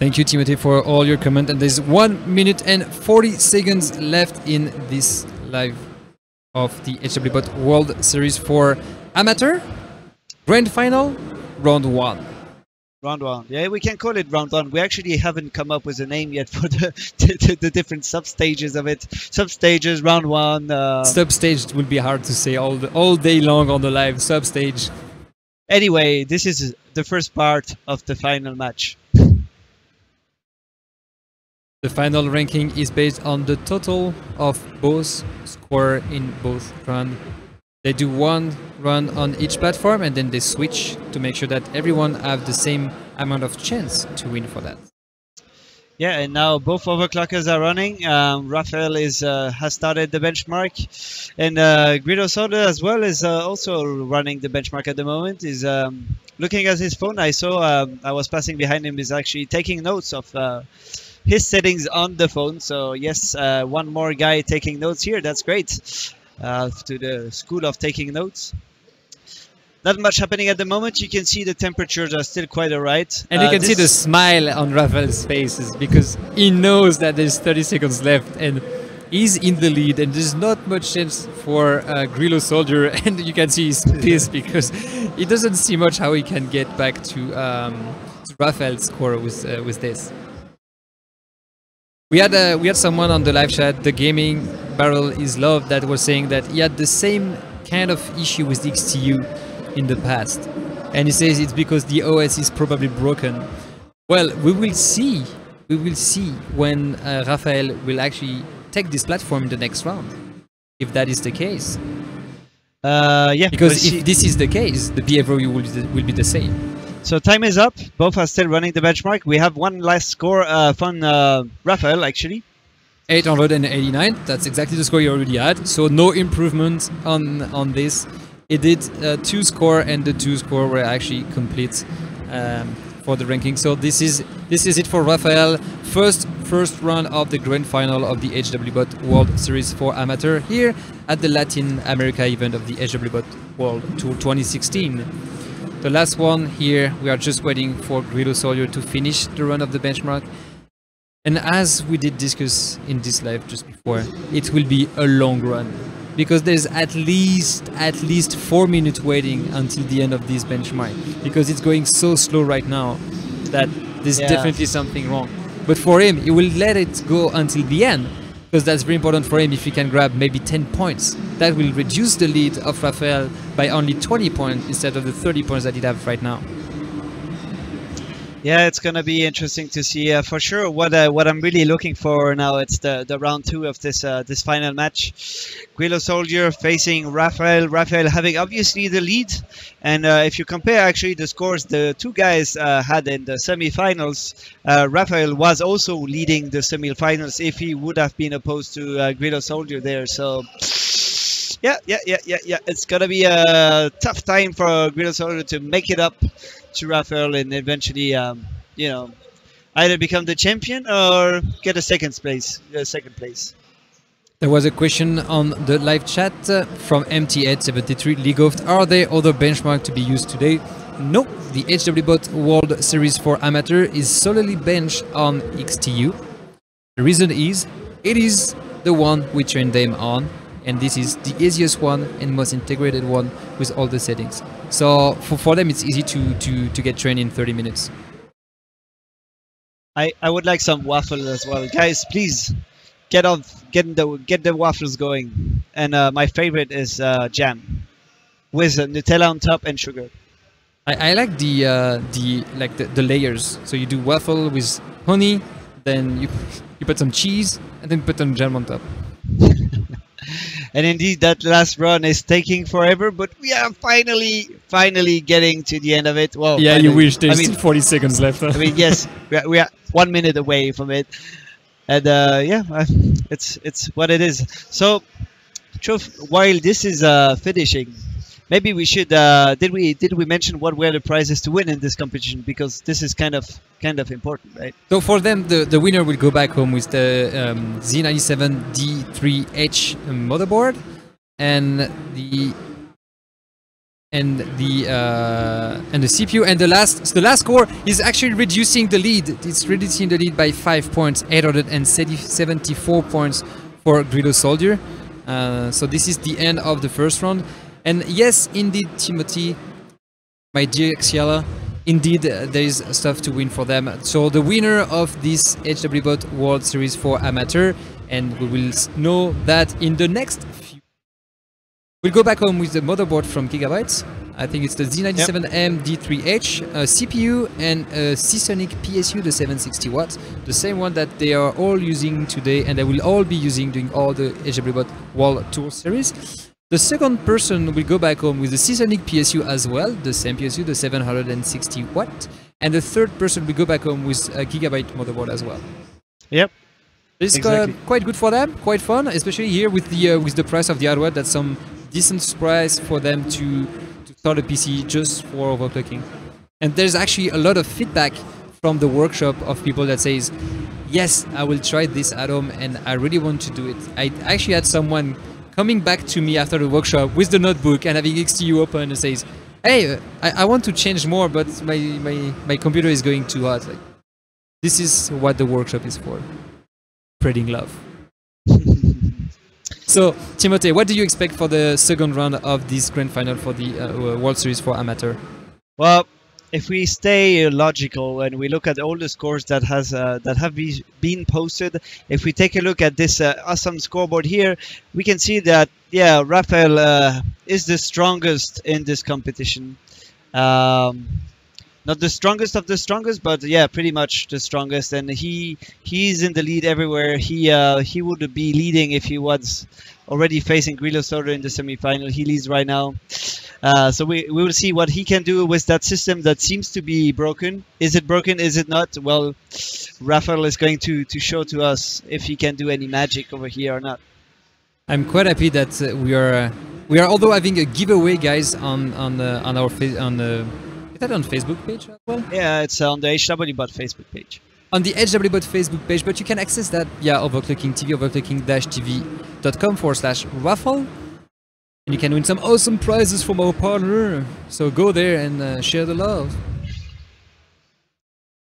Thank you, Timothy, for all your comment. And there's one minute and 40 seconds left in this live of the HWBot World Series for Amateur Grand Final, Round 1. Round one. Yeah, we can call it round one. We actually haven't come up with a name yet for the (laughs) the, the different sub stages of it. Sub stages, round one. Uh, Substage will be hard to say all, the, all day long on the live. sub stage. anyway, this is the first part of the final match. The final ranking is based on the total of both score in both run. They do one run on each platform and then they switch to make sure that everyone have the same amount of chance to win for that. Yeah, and now both overclockers are running. Um, Rafael is uh, has started the benchmark, and uh, Grillo Soldier as well is uh, also running the benchmark at the moment. Is um, looking at his phone. I saw um, I was passing behind him. Is actually taking notes of uh, his settings on the phone. So yes, uh, one more guy taking notes here. That's great. Uh, to the school of taking notes. Not much happening at the moment. You can see the temperatures are still quite alright. And you Uh, can see the smile on Rafael's faces because he knows that there's 30 seconds left and He's in the lead, and there's not much chance for uh, Grillo Soldier. (laughs) And you can see he's pissed (laughs) because he doesn't see much how he can get back to, um, to Rafael's score with uh, with this. We had uh, we had someone on the live chat, the gaming barrel is love, that was saying that he had the same kind of issue with the XTU in the past, and he says it's because the OS is probably broken. Well, we will see. We will see when uh, Rafael will actually take this platform in the next round, if that is the case. Uh, yeah, Because if this is the case, the behavior will, will be the same. So time is up. Both are still running the benchmark. We have one last score uh, from uh, Rafael, actually. 889. That's exactly the score you already had. So no improvement on on this. It did uh, two score, and the two score were actually complete um, for the ranking. So this is this is it for Rafael. First first round of the grand final of the HWBot World Series for Amateur here at the Latin America event of the HWBot World Tour 2016. The last one here, we are just waiting for Grillo Soldier to finish the run of the benchmark. And as we did discuss in this live just before, it will be a long run because there's at least at least four minutes waiting until the end of this benchmark because it's going so slow right now that there's Yeah. definitely something wrong. But for him, he will let it go until the end because that's very important for him if he can grab maybe 10 points. That will reduce the lead of Rafael by only 20 points instead of the 30 points that he'd have right now. Yeah, it's gonna be interesting to see uh, for sure. What uh, what I'm really looking for now it's the, the round two of this uh, this final match. Grillo Soldier facing Rafael. Rafael having obviously the lead, and uh, if you compare actually the scores the two guys uh, had in the semifinals, uh, Rafael was also leading the semifinals if he would have been opposed to uh, Grillo Soldier there. So. Yeah, yeah, yeah, yeah, yeah. It's gonna be a tough time for Grillo Soldier to make it up to Rafael and eventually, um, you know, either become the champion or get a second place. A second place. There was a question on the live chat uh, from MT873 League of. Are there other benchmarks to be used today? No, the HWBot World Series for Amateur is solely benched on XTU. The reason is, it is the one we train them on, and this is the easiest one and most integrated one with all the settings. So for, for them, it's easy to, to, to get trained in 30 minutes. I, I would like some waffle as well, guys. Please get on, get the get the waffles going. And uh, my favorite is uh, jam with uh, Nutella on top and sugar. I, I like the uh, the like the, the layers. So you do waffle with honey, then you you put some cheese, and then put some jam on top. (laughs) And indeed, that last run is taking forever, but we are finally, finally getting to the end of it. Well, yeah, you wish there's I mean, (laughs) 40 seconds left. I mean, yes, we are, we are one minute away from it, and uh, yeah, uh, it's it's what it is. So, truth, while this is uh, finishing, maybe we should uh, did we did we mention what were the prizes to win in this competition because this is kind of kind of important, right? So for them, the, the winner will go back home with the um, Z97 D3H motherboard and the and the uh, and the CPU and the last so the last core is actually reducing the lead. It's reducing the lead by five points, 874 points for Grillo Soldier. Uh, so this is the end of the first round. And yes, indeed, Timothy, my dear Xiala, indeed uh, there is stuff to win for them. So the winner of this HWBot World Series for Amateur, and we will know that in the next. We'll go back home with the motherboard from Gigabytes. I think it's the Z97M D3H, a CPU, and a Seasonic PSU, the 760 watts, the same one that they are all using today, and they will all be using during all the HWBot World Tour Series. The second person will go back home with the Seasonic PSU as well, the same PSU, the 760 watt. And the third person will go back home with a Gigabyte motherboard as well. Yep. It's Exactly. uh, quite good for them, quite fun, especially here with the uh, with the price of the hardware. That's some decent price for them to to start a PC just for overclocking. And there's actually a lot of feedback from the workshop of people that says, "Yes, I will try this at home, and I really want to do it." I actually had someone coming back to me after the workshop with the notebook and having XTU open and says, "Hey, I, I want to change more, but my, my my computer is going too hot." Like, this is what the workshop is for spreading love. So, Timothée, what do you expect for the second round of this grand final for the uh, World Series for amateur? Well, if we stay logical and we look at all the scores that has uh, that have be, been posted, if we take a look at this uh, awesome scoreboard here, we can see that yeah, Rafael uh, is the strongest in this competition. Um, not the strongest of the strongest, but yeah, pretty much the strongest. And he he's in the lead everywhere. He uh, he would be leading if he was already facing Grillo Soldier in the semifinal. He leads right now. Uh, so we, we will see what he can do with that system that seems to be broken. Is it broken? Is it not? Well, Rafael is going to, to show to us if he can do any magic over here or not. I'm quite happy that uh, we are uh, we are although having a giveaway, guys, on on uh, on our on the is that on Facebook page as well? Yeah, it's on the HWBot Facebook page. On the HWBot Facebook page, but you can access that via overclocking TV, overclocking-tv.com forward slash raffle and you can win some awesome prizes from our partner. So go there and uh, share the love.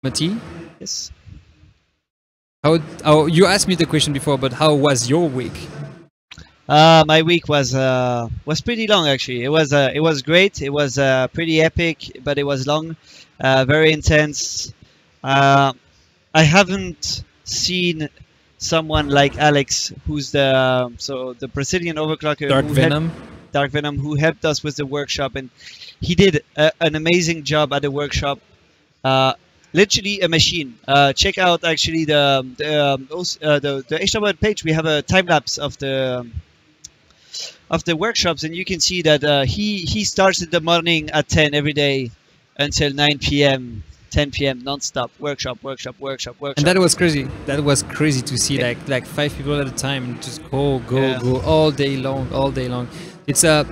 Mati? Yes. How, how, you asked me the question before, but how was your week? Uh, my week was uh, was pretty long actually. It was uh, it was great. It was uh, pretty epic, but it was long, uh, very intense. Uh, I haven't seen someone like Alex, who's the so the Brazilian overclocker. Dark Venom. Dark Venom, who helped us with the workshop, and he did a, an amazing job at the workshop. Uh, literally a machine. Uh, check out actually the the um, uh, the, the HW page. We have a time lapse of the um, of the workshops, and you can see that uh, he he starts in the morning at 10 every day until 9 p.m. 10 p.m. non-stop workshop, workshop, workshop, workshop. And that was crazy. That was crazy to see like like five people at a time just go, go, Yeah. go all day long, all day long. It's a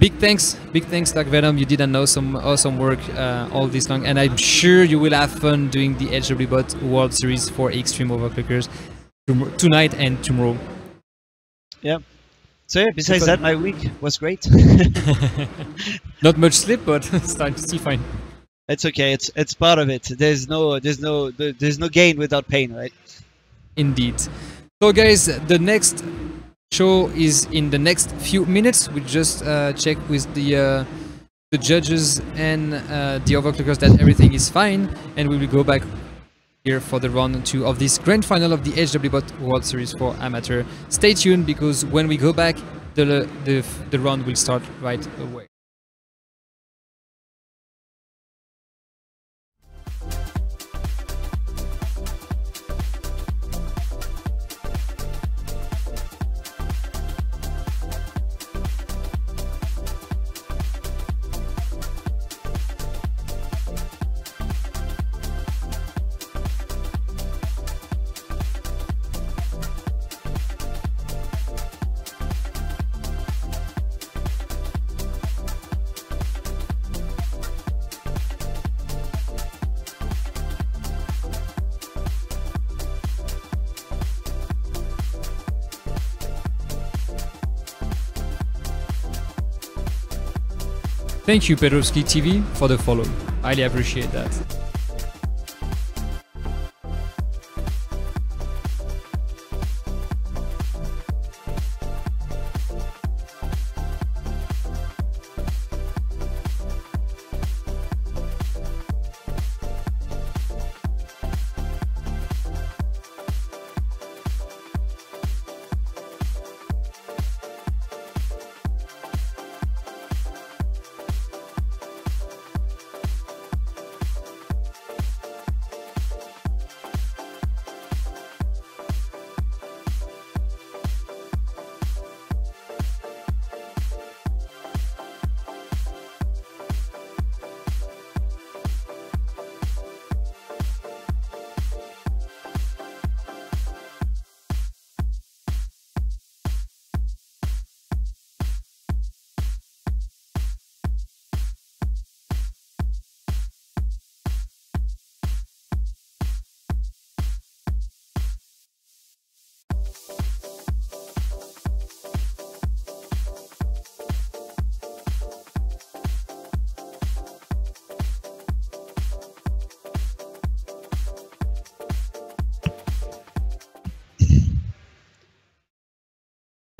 big thanks, big thanks, Dark Venom. You did an awesome, awesome work uh, all this long, and I'm sure you will have fun doing the HWBot World Series for Extreme Overclockers tonight and tomorrow. So yeah, besides that, my week was great. (laughs) Not much sleep, but (laughs) still still fine. it's okay. It's it's part of it. There's no there's no there's no gain without pain, right? Indeed. So, guys, the next show is in the next few minutes. We just uh, check with the uh, the judges and uh, the overclockers that everything is fine, and we will go back here for the round two of this grand final of the HWBot World Series for Amateur. Stay tuned because when we go back, the the the round will start right away. Thank you, Pedrovsky TV, for the follow. Highly appreciate that.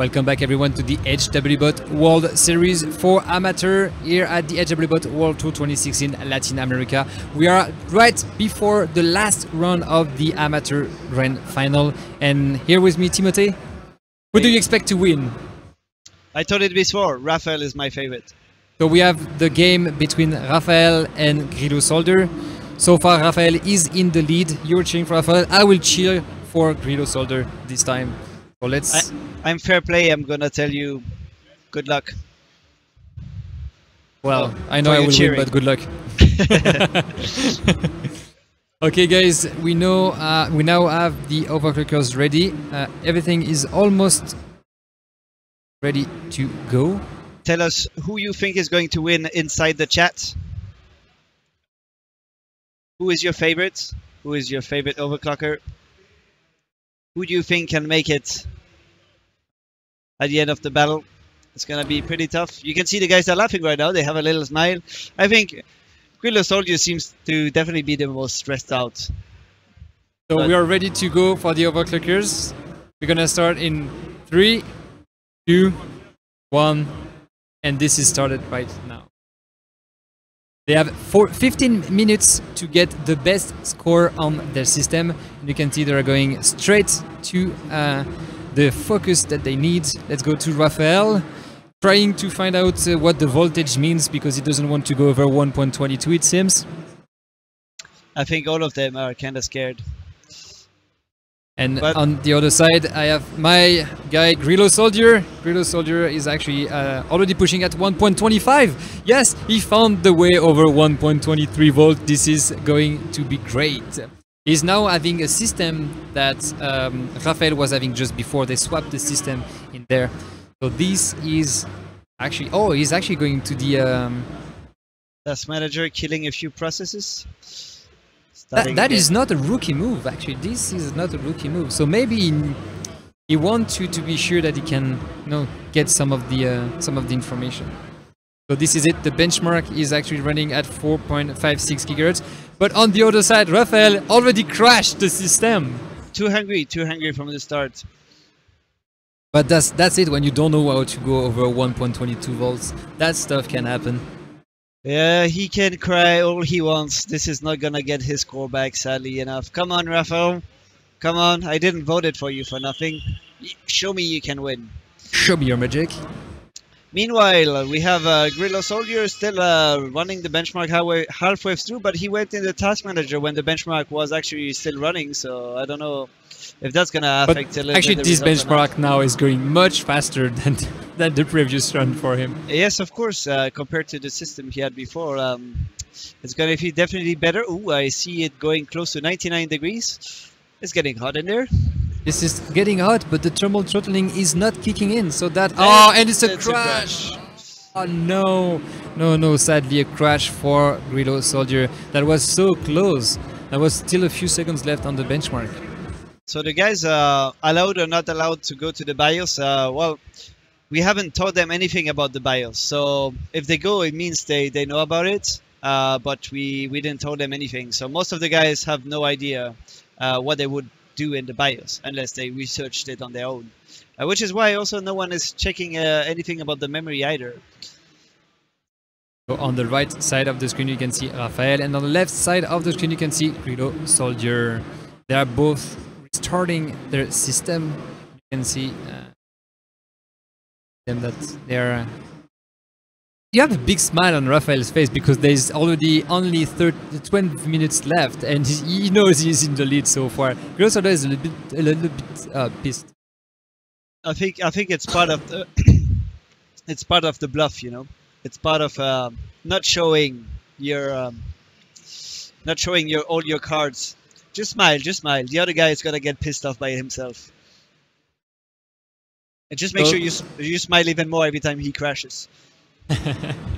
Welcome back everyone to the HWBot World Series for Amateur here at the HWBot World Tour 2016 Latin America. We are right before the last round of the Amateur Grand Final and here with me Timothée. Who do you expect to win? I told it before, Rafael is my favorite. So we have the game between Rafael and Grillo Soldier. So far Rafael is in the lead. You're cheering for Rafael. I will cheer for Grillo Soldier this time. So let's I, am fair play. I'm gonna tell you, good luck. Well, I know I will cheering. win, but good luck. (laughs) (laughs) okay, guys, we know uh, we now have the overclockers ready. Uh, everything is almost ready to go. Tell us who you think is going to win inside the chat. Who is your favorite? Who is your favorite overclocker? Who do you think can make it at the end of the battle? It's going to be pretty tough. You can see the guys are laughing right now. They have a little smile. I think Grillo Soldier seems to definitely be the most stressed out. So but we are ready to go for the overclockers. We're going to start in three, two, one, and this is started right now. They have four, 15 minutes to get the best score on their system. And you can see they're going straight to uh, the focus that they need. Let's go to Rafael, trying to find out uh, what the voltage means because he doesn't want to go over 1.22 it seems. I think all of them are kind of scared. And but on the other side, I have my guy Grillo Soldier. Grillo Soldier is actually uh, already pushing at 1.25. Yes, he found the way over 1.23 volt. This is going to be great. He's now having a system that um, Rafael was having just before. They swapped the system in there. So this is actually... Oh, he's actually going to the... Um, Task manager killing a few processes. That, that is not a rookie move, actually. This is not a rookie move. So maybe he wants you to be sure that he can, you know, get some of the uh, some of the information. So this is it. The benchmark is actually running at 4.56 gigahertz. But on the other side, Rafael already crashed the system. Too hungry, too hungry from the start. But that's that's it. When you don't know how to go over 1.22 volts, that stuff can happen. Yeah, he can cry all he wants. This is not gonna get his score back, sadly enough. Come on, Rafael. Come on, I didn't vote it for you for nothing. Show me you can win. Show me your magic. Meanwhile, we have uh, Grillo Soldier still uh, running the benchmark halfway, halfway through, but he went in the task manager when the benchmark was actually still running, so I don't know if that's gonna affect but actually this benchmark now is going much faster (laughs) than than the previous run for him. Yes of course uh, compared to the system he had before um, it's gonna be definitely better. Oh i see it going close to 99 degrees. It's getting hot in there this is getting hot but the thermal throttling is not kicking in so that oh and it's a, it's crash. a crash Oh no, no, no, sadly a crash for Grillo Soldier. That was so close. There was still a few seconds left on the benchmark. So the guys uh, allowed or not allowed to go to the BIOS, uh, well, we haven't taught them anything about the BIOS. So if they go, it means they, they know about it, uh, but we, we didn't tell them anything. So most of the guys have no idea uh, what they would do in the BIOS unless they researched it on their own. Uh, which is why also no one is checking uh, anything about the memory either. So on the right side of the screen you can see Rafael and on the left side of the screen you can see Grillo Soldier. They are both starting their system, you can see uh, them that they're. Uh, you have a big smile on Rafael's face because there's already only 30, 20 minutes left, and he knows he's in the lead so far. Grillo Soldier is a little bit, a little bit uh, pissed. I think I think it's part of the (coughs) it's part of the bluff, you know. It's part of uh, not showing your um, not showing your all your cards just smile, just smile. The other guy is gonna get pissed off by himself. And just make oh. sure you you smile even more every time he crashes. (laughs)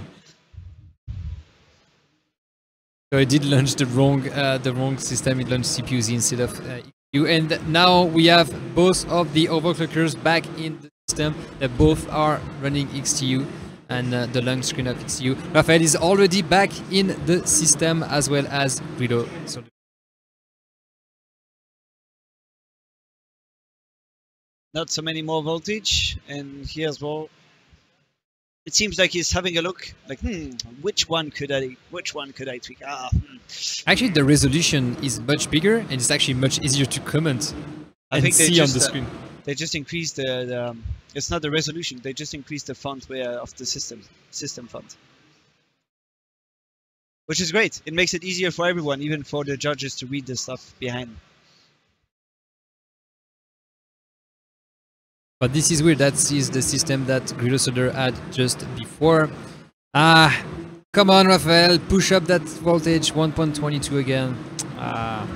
So I did launch the wrong uh, the wrong system. It launched CPU-Z instead of uh. And now we have both of the overclockers back in the system. They both are running XTU and uh, the launch screen of XTU. Rafael is already back in the system as well as Guido. So not so many more voltage, and here as well. It seems like he's having a look, like, hmm, which one could I, which one could I tweak? Ah, hmm. Actually, the resolution is much bigger and it's actually much easier to comment I and think see on just, the uh, screen. they just increased the, the um, it's not the resolution, they just increased the font way of the system, system font. Which is great. It makes it easier for everyone, even for the judges to read the stuff behind. But this is weird. That is the system that Grillo Soldier had just before. Ah, come on, Rafael, push up that voltage 1.22 again. Ah,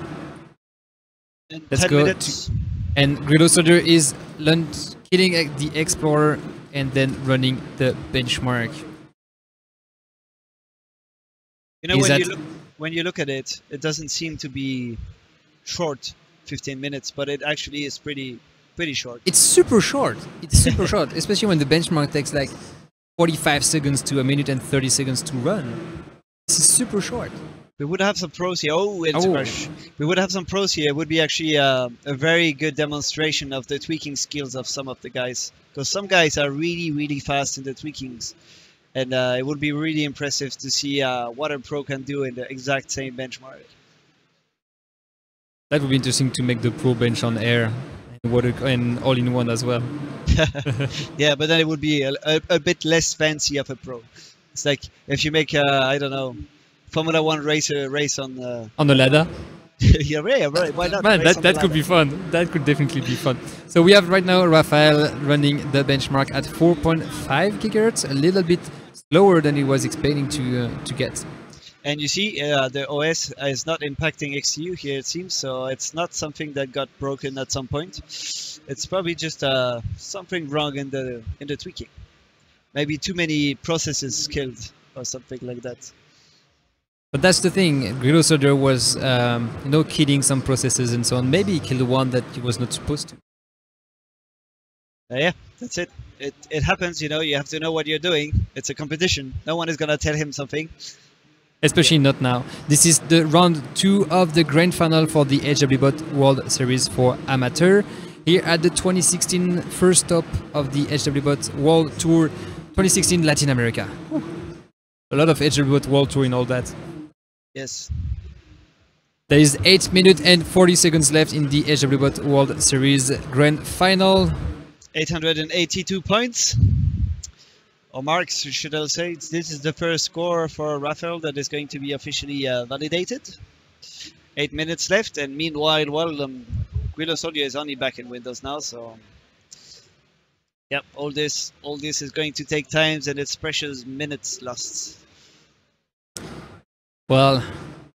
In Let's go minutes. and Grillo Soldier is killing the Explorer and then running the benchmark. You know, Is when that- you look when you look at it, it doesn't seem to be short, 15 minutes, but it actually is pretty pretty short. It's super short. It's super short, (laughs) especially when the benchmark takes like 45 seconds to a minute and 30 seconds to run. This is super short. We would have some pros here. Oh, it's Oh. crash. We would have some pros here. It would be actually uh, a very good demonstration of the tweaking skills of some of the guys. Because some guys are really, really fast in the tweakings. And uh, it would be really impressive to see uh, what a pro can do in the exact same benchmark. That would be interesting to make the pro bench on air and water and all in one as well. (laughs) yeah, but then it would be a, a, a bit less fancy of a pro. It's like if you make, uh, I don't know, Formula One racer race on. Uh, On the ladder. (laughs) yeah, right, right, why not? Man, that, that could be fun. That could definitely be fun. So we have right now Rafael running the benchmark at 4.5 gigahertz, a little bit slower than he was expecting to uh, to get. And you see, uh, the OS is not impacting XTU here, it seems, so it's not something that got broken at some point. It's probably just uh, something wrong in the in the tweaking. Maybe too many processes killed or something like that. But that's the thing. Grillo Soldier was, um, you know, killing some processes and so on. Maybe he killed one that he was not supposed to. Uh, yeah, that's it. It it happens, you know. You have to know what you're doing. It's a competition. No one is gonna tell him something. Especially not now. This is the round two of the grand final for the HWBot World Series for Amateur. Here at the 2016 first stop of the HWBot World Tour 2016 Latin America. A lot of HWBot World Tour in all that. Yes. There is 8 minutes and 40 seconds left in the HWBot World Series Grand Final. 882 points. Or marks, should I say. This is the first score for Rafael that is going to be officially uh, validated. Eight minutes left, and meanwhile, well, um, Grillo Soldier is only back in Windows now, so yep, all this, all this is going to take times, and it's precious minutes lost. Well,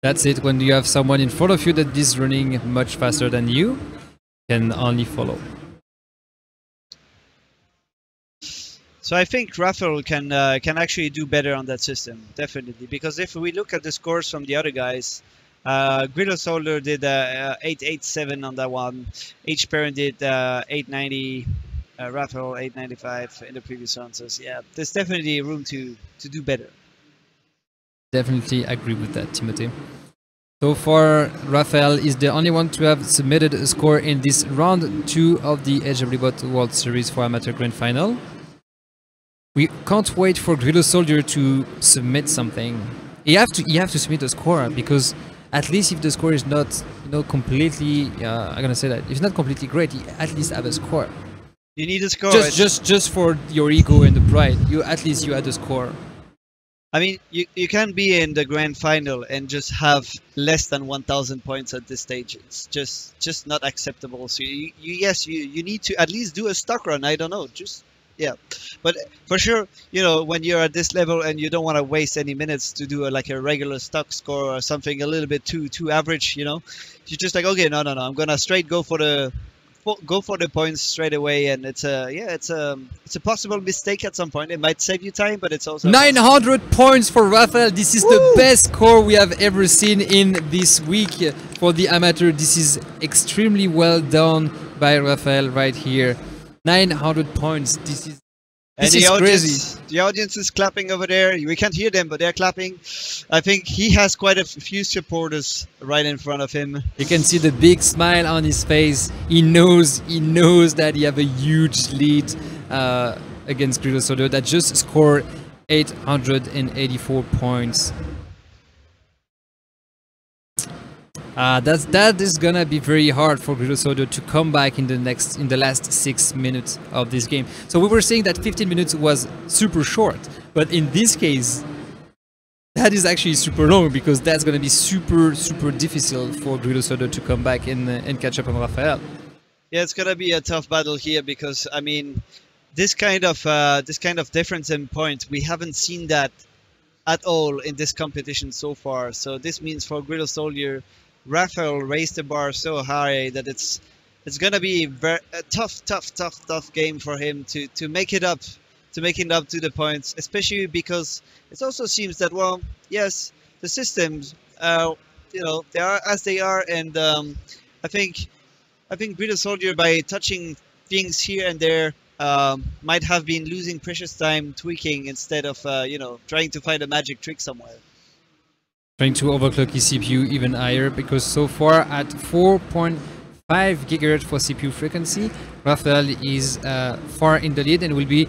that's it. When you have someone in front of you that is running much faster than you, can only follow. So I think Rafael can uh, can actually do better on that system, definitely. Because if we look at the scores from the other guys, uh, Grillo Soldier did uh, uh, 887 on that one. H Perrin did uh, 890. Uh, Rafael 895 in the previous round. So yeah, there's definitely room to to do better. Definitely agree with that, Timothy. So far, Rafael is the only one to have submitted a score in this round two of the HWBot World Series for Amateur Grand Final. We can't wait for Grillo Soldier to submit something. You have to, you have to submit a score because at least if the score is not, you know, completely, uh, I'm gonna say that if it's not completely great, you at least have a score. You need a score. just, just, just for your ego and the pride, you at least you had a score. I mean, you, you can be in the grand final and just have less than 1,000 points at this stage. It's just just not acceptable. So you, you yes, you, you need to at least do a stock run. I don't know, just yeah. But for sure, you know, when you're at this level and you don't want to waste any minutes to do a, like a regular stock score or something a little bit too too average, you know, you're just like, okay, no, no, no, I'm gonna straight go for the go for the points straight away, and it's a yeah, it's a it's a possible mistake at some point. It might save you time, but it's also a 900 points for Rafael. This is the best score we have ever seen in this week for the amateur. This is extremely well done by Rafael right here. 900 points. This is And This the is audience, crazy. the audience is clapping over there. We can't hear them, but they're clapping. I think he has quite a few supporters right in front of him. You can see the big smile on his face. He knows, he knows that he have a huge lead uh, against Grillo Soldier that just scored 884 points. Uh, that's that is gonna be very hard for Grillo Soldier to come back in the next in the last six minutes of this game. So we were saying that 15 minutes was super short, but in this case, that is actually super long because that's going to be super super difficult for Grillo Soldier to come back and, uh, and catch up on Rafael. Yeah, it's gonna be a tough battle here because I mean, this kind of uh, this kind of difference in points we haven't seen that at all in this competition so far. So this means for Grillo Soldier, Rafael raised the bar so high that it's it's gonna be a tough, tough, tough, tough game for him to to make it up to make it up to the points, especially because it also seems that well, yes, the systems, uh, you know, they are as they are, and um, I think I think Grillo Soldier by touching things here and there um, might have been losing precious time tweaking instead of uh, you know trying to find a magic trick somewhere. Trying to overclock his CPU even higher because so far at 4.5 gigahertz for CPU frequency, Rafael is uh, far in the lead and will be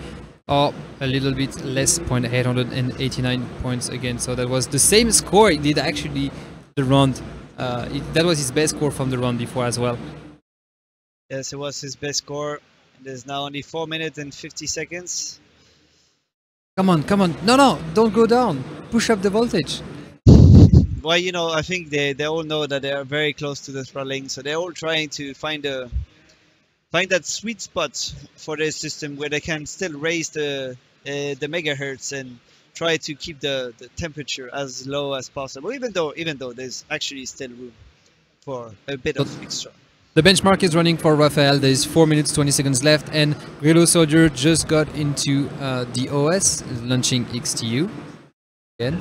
uh, a little bit less, 0.889 points again. So that was the same score he did actually the round. Uh, it, that was his best score from the round before as well. Yes, it was his best score. There's now only four minutes and 50 seconds. Come on, come on. No, no, don't go down. Push up the voltage. Well, you know, I think they, they all know that they are very close to the throttling, so they're all trying to find a find that sweet spot for their system where they can still raise the uh, the megahertz and try to keep the, the temperature as low as possible. Even though even though there's actually still room for a bit of extra. The benchmark is running for Rafael. There is 4 minutes 20 seconds left, and Grillo Soldier just got into uh, the OS, launching XTU. Again.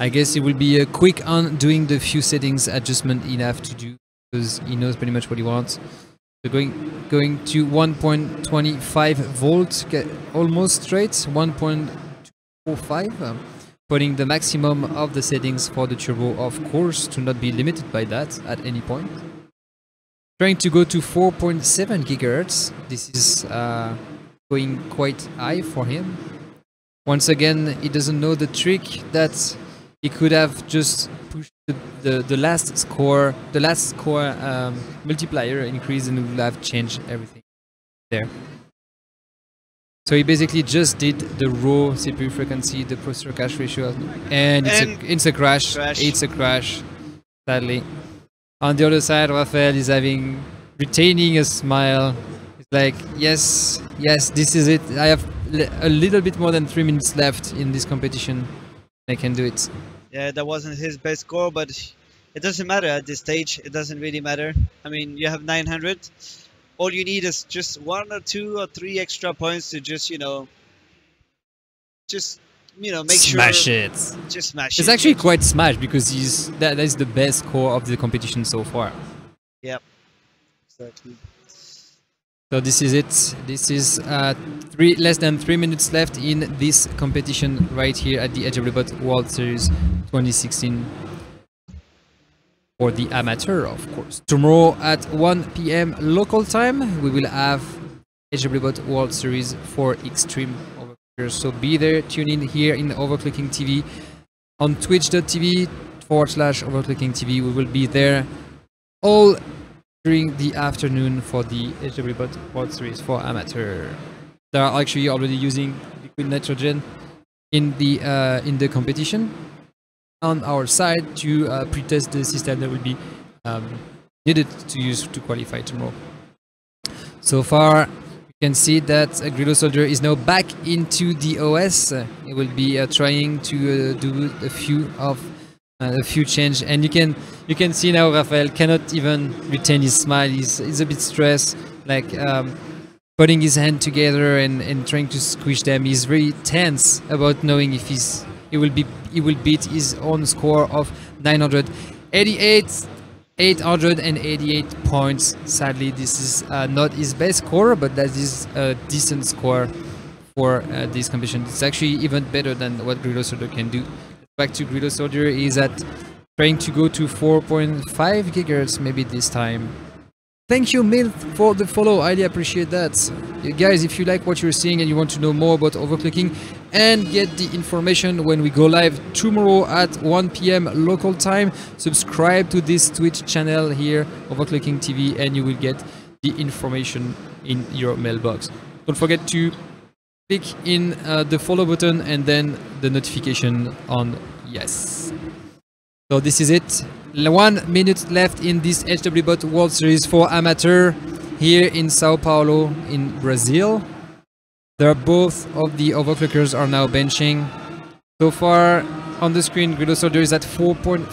I guess it will be a quick on doing the few settings adjustment he have to do because he knows pretty much what he wants. So going going to 1.25 volts, get almost straight, 1.45. Um, putting the maximum of the settings for the turbo, of course, to not be limited by that at any point. Trying to go to 4.7 gigahertz. This is uh, going quite high for him. Once again, he doesn't know the trick that he could have just pushed the, the, the last score, the last score um, multiplier increase and would have changed everything there. So he basically just did the raw CPU frequency, the processor cache ratio, and it's, And a, it's a crash. crash. It's a crash, sadly. On the other side, Rafael is having retaining a smile. He's like, yes, yes, this is it. I have a little bit more than three minutes left in this competition. I can do it. Yeah, that wasn't his best score, but it doesn't matter at this stage. It doesn't really matter. I mean, you have 900. All you need is just one or two or three extra points to just, you know, just, you know, make smash sure. it. Just smash It's it. It's actually quite smash because he's that, that is the best score of the competition so far. Yep. Exactly. So this is it. This is uh, three less than three minutes left in this competition right here at the HWBot World Series 2016 for the amateur, of course. Tomorrow at 1 p.m. local time, we will have HWBot World Series for Extreme over here. So be there, tune in here in Overclocking TV on twitch.tv forward slash overclocking TV. We will be there all during the afternoon for the HWBot World Series for amateur. They are actually already using liquid nitrogen in the uh, in the competition on our side to uh, pre-test the system that will be um, needed to use to qualify tomorrow. So far, you can see that uh, Grillo Soldier is now back into the OS. He will be uh, trying to uh, do a few of a few change, and you can you can see now Rafael cannot even retain his smile. He's, he's a bit stressed, like um, putting his hand together and, and trying to squish them. He's very tense about knowing if he's he will be he will beat his own score of 988 888 points. Sadly, this is uh, not his best score, but that is a decent score for uh, this competition. It's actually even better than what Grillo Soldier can do. Back to Grillo Soldier is at trying to go to 4.5 gigahertz maybe this time. Thank you, Mil, for the follow. I appreciate that. Guys, if you like what you're seeing and you want to know more about overclocking and get the information when we go live tomorrow at 1 p.m. local time, subscribe to this Twitch channel here, Overclocking TV, and you will get the information in your mailbox. Don't forget to click in uh, the follow button and then the notification on yes. So this is it. One minute left in this HWBot World Series for amateur here in Sao Paulo in Brazil. There are both of the overclockers are now benching. So far on the screen, Grillo Soldier is at 4.5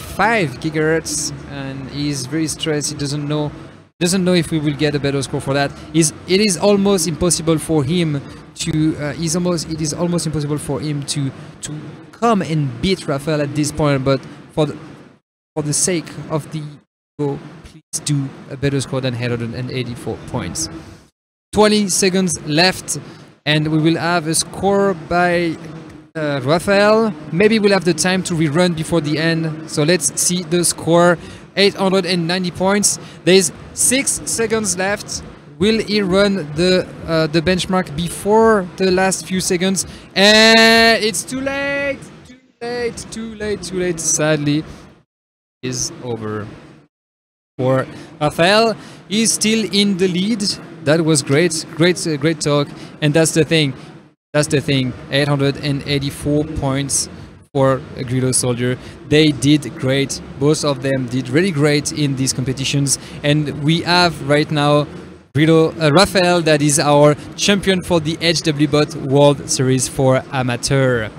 gigahertz and he's very stressed. He doesn't know doesn't know if we will get a better score for that. Is it is almost impossible for him to uh, is almost it is almost impossible for him to to come and beat Rafael at this point. But for the, for the sake of the go, please do a better score than 184 points. 20 seconds left, and we will have a score by uh, Rafael. Maybe we'll have the time to rerun before the end. So let's see the score. 890 points. There's six seconds left. Will he run the uh, the benchmark before the last few seconds? And it's too late. Too late. Too late. Too late. Sadly, is over. For Rafael, he's still in the lead. That was great. Great. Uh, great talk. And that's the thing. That's the thing. 884 points for a Grillo Soldier. They did great. Both of them did really great in these competitions. And we have right now Grillo, uh, Rafael that is our champion for the HWBot World Series for Amateur.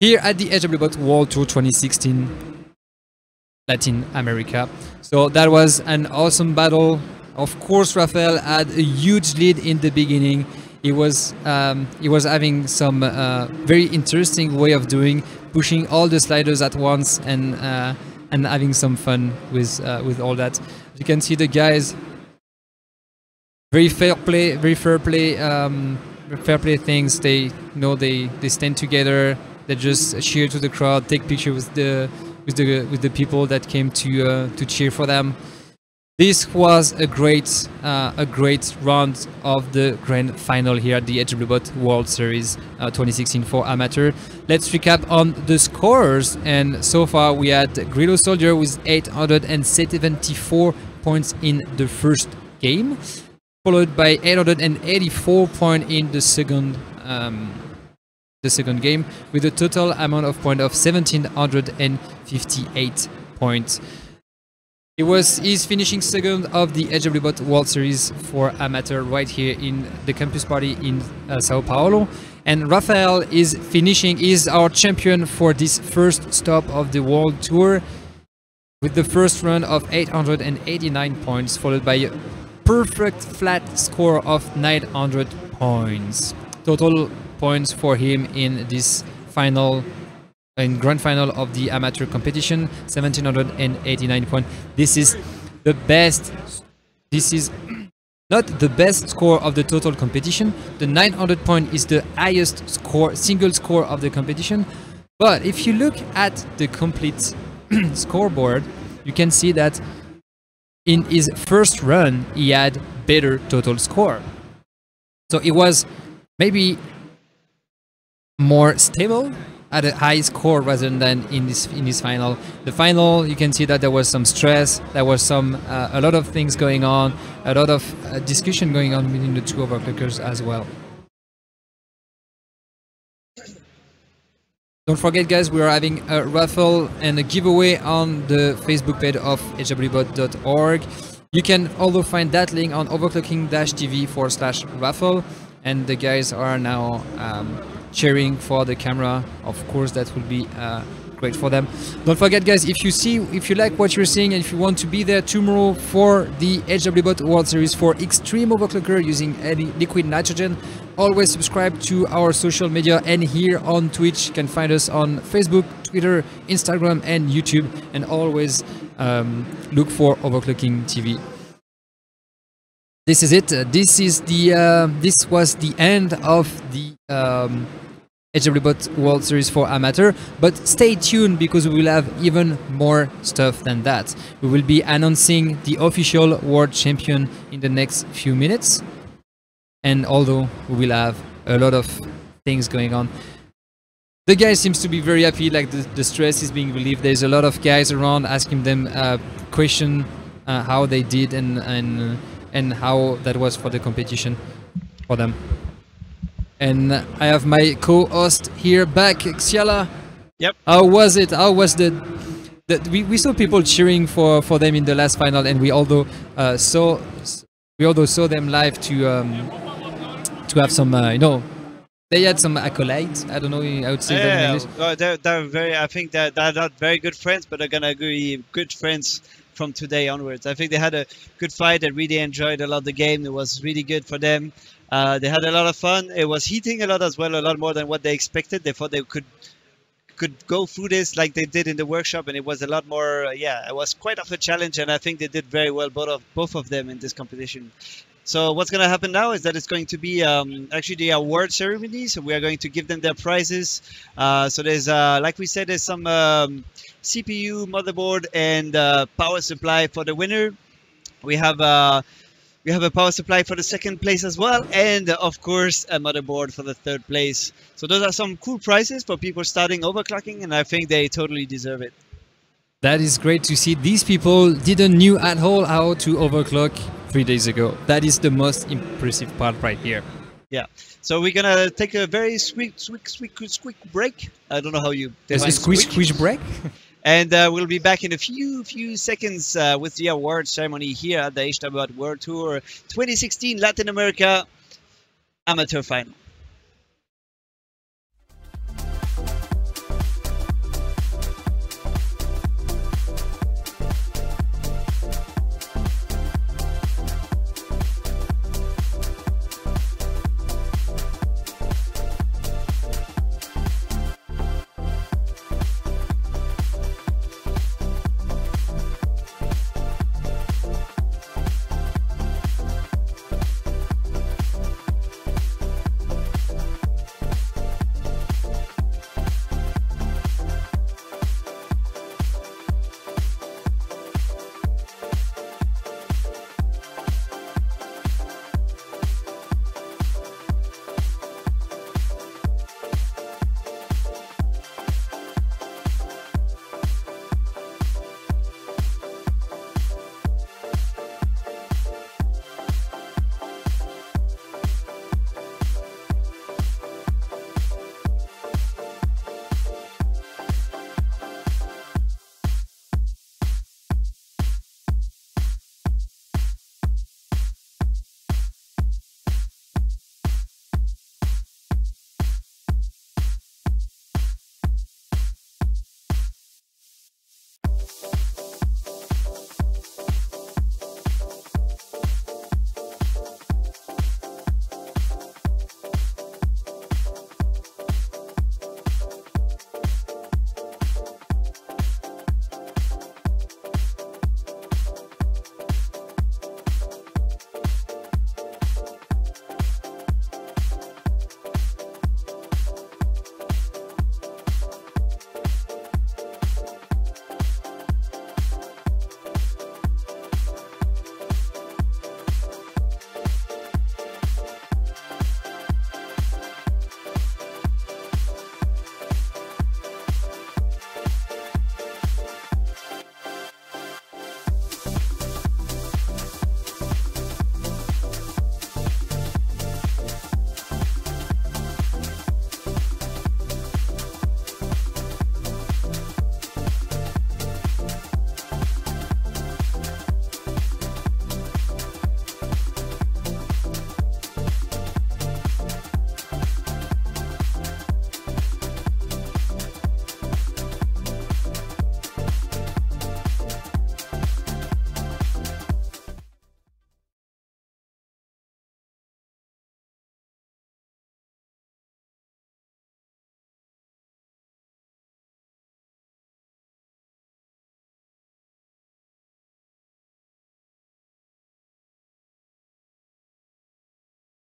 Here at the HWBot World Tour 2016 Latin America. So that was an awesome battle. Of course, Rafael had a huge lead in the beginning he was um, he was having some uh, very interesting way of doing, pushing all the sliders at once and uh, and having some fun with uh, with all that. You can see the guys very fair play, very fair play, um, fair play things. They you know they they stand together. They just cheer to the crowd, take picture with the with the with the people that came to uh, to cheer for them. This was a great, uh, a great round of the grand final here at the HWBot World Series uh, 2016 for amateur. Let's recap on the scores. And so far we had Grillo Soldier with 874 points in the first game, followed by 884 points in the second um, the second game, with a total amount of points of 1758 points. He was he's finishing second of the HWBot World Series for amateur right here in the campus party in uh, Sao Paulo. And Rafael is finishing, is our champion for this first stop of the World Tour with the first run of 889 points, followed by perfect flat score of 900 points. Total points for him in this final in grand final of the amateur competition 1789 points. This is the best this is not the best score of the total competition. The 900 point is the highest score single score of the competition. But if you look at the complete (clears throat) scoreboard you can see that in his first run he had better total score so it was maybe more stable at a high score rather than in this in this final. The final, you can see that there was some stress, there was some uh, a lot of things going on, a lot of uh, discussion going on between the two overclockers as well. Don't forget, guys, we are having a raffle and a giveaway on the Facebook page of hwbot.org. You can also find that link on overclocking-tv forward slash raffle. And the guys are now um, cheering for the camera of course that will be uh, great for them don't forget guys if you see if you like what you're seeing and if you want to be there tomorrow for the HWBot World Series for Extreme Overclocker using any liquid nitrogen always subscribe to our social media and here on Twitch you can find us on Facebook Twitter Instagram and YouTube and always um, look for Overclocking TV. This is it. Uh, This is the uh, this was the end of the um, HWBot World Series for Amateur. But stay tuned because we will have even more stuff than that. We will be announcing the official world champion in the next few minutes. And although we will have a lot of things going on, the guy seems to be very happy. Like the, the stress is being relieved. There's a lot of guys around asking them uh, question uh, how they did and and and how that was for the competition for them. And I have my co-host here back, Xiala. Yep. How was it? How was the? the we, we saw people cheering for, for them in the last final, and we although uh, saw we although saw them live to um, to have some uh, you know they had some accolades. I don't know I would say that in Yeah, English. well, they're, they're very. I think that they're not very good friends, but they're gonna be good friends from today onwards. I think they had a good fight. They really enjoyed a lot of the game. It was really good for them. Uh, they had a lot of fun. It was heating a lot as well, a lot more than what they expected. They thought they could could go through this like they did in the workshop, and it was a lot more. Uh, yeah, it was quite of a challenge, and I think they did very well, both of both of them in this competition. So what's going to happen now is that it's going to be um, actually the award ceremony. So we are going to give them their prizes. Uh, so there's, uh, like we said, there's some um, CPU, motherboard, and uh, power supply for the winner. We have uh, we have a power supply for the second place as well, and uh, of course a motherboard for the third place. So those are some cool prizes for people starting overclocking, and I think they totally deserve it. That is great to see. These people didn't knew at all how to overclock three days ago. That is the most impressive part right here. Yeah. So we're gonna take a very sweet, sweet, sweet, squeak break. I don't know how you There's a squish squeak. squish break. (laughs) And uh, we'll be back in a few few seconds uh, with the award ceremony here at the HW World Tour 2016 Latin America Amateur Final.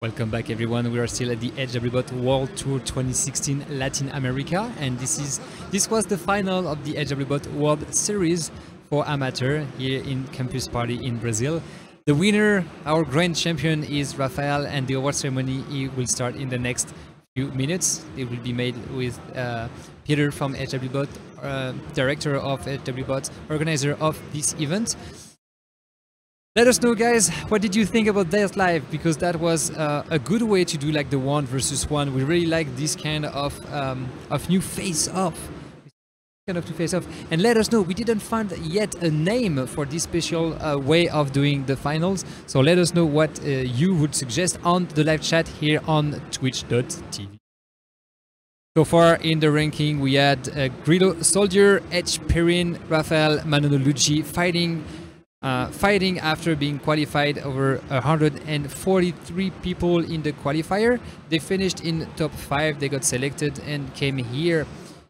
Welcome back, everyone. We are still at the HWBot World Tour 2016 Latin America, and this is this was the final of the HWBot World Series for amateur here in Campus Party in Brazil. The winner, our grand champion, is Rafael, and the award ceremony will start in the next few minutes. It will be made with uh, Peter from HWBot, uh, director of HWBot, organizer of this event. Let us know, guys, what did you think about that live? Because that was uh, a good way to do like the one versus one. We really like this kind of um, of new face-off, kind of new face-off. And let us know. We didn't find yet a name for this special uh, way of doing the finals. So let us know what uh, you would suggest on the live chat here on Twitch.tv. So far in the ranking, we had uh, Grillo Soldier, H Perrin, Rafael Manolo fighting uh, fighting after being qualified over 143 people in the qualifier. They finished in top 5, they got selected and came here.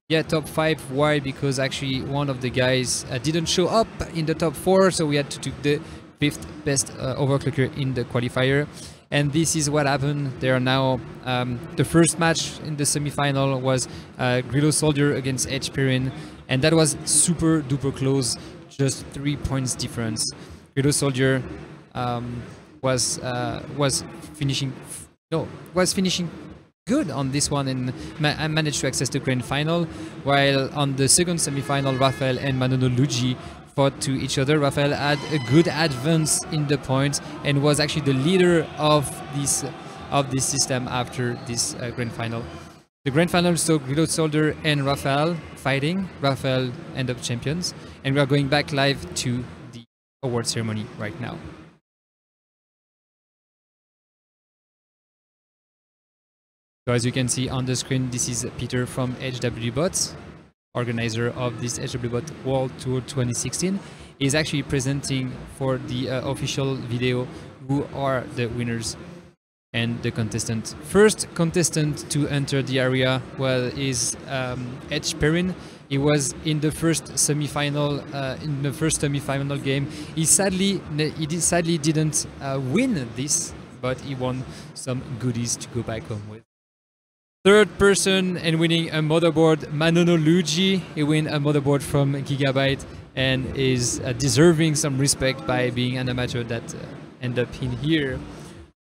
Yeah, top 5, why? Because actually one of the guys uh, didn't show up in the top 4, so we had to do the 5th best uh, overclocker in the qualifier. And this is what happened. They are now, um, the first match in the semi-final was uh, Grillo Soldier against H Perrin, and that was super duper close just three points difference. Grillo Soldier um, was uh, was finishing no was finishing good on this one and ma managed to access the grand final. While on the second semi-final, Rafael and Manolo Luigi fought to each other. Rafael had a good advance in the points and was actually the leader of this of this system after this uh, grand final. The grand final saw Grillo Soldier and Rafael fighting. Rafael end up champions. And we are going back live to the award ceremony right now. So as you can see on the screen, this is Peter from HWBot, organizer of this HWBot World Tour 2016. He's actually presenting for the uh, official video who are the winners and the contestant. First contestant to enter the area well is um, H Perrin. He was in the first semi-final. Uh, in the first semi-final game, he sadly he did, sadly didn't uh, win this, but he won some goodies to go back home with. Third person and winning a motherboard, Manolo Luigi. He win a motherboard from Gigabyte and is uh, deserving some respect by being an amateur that uh, end up in here.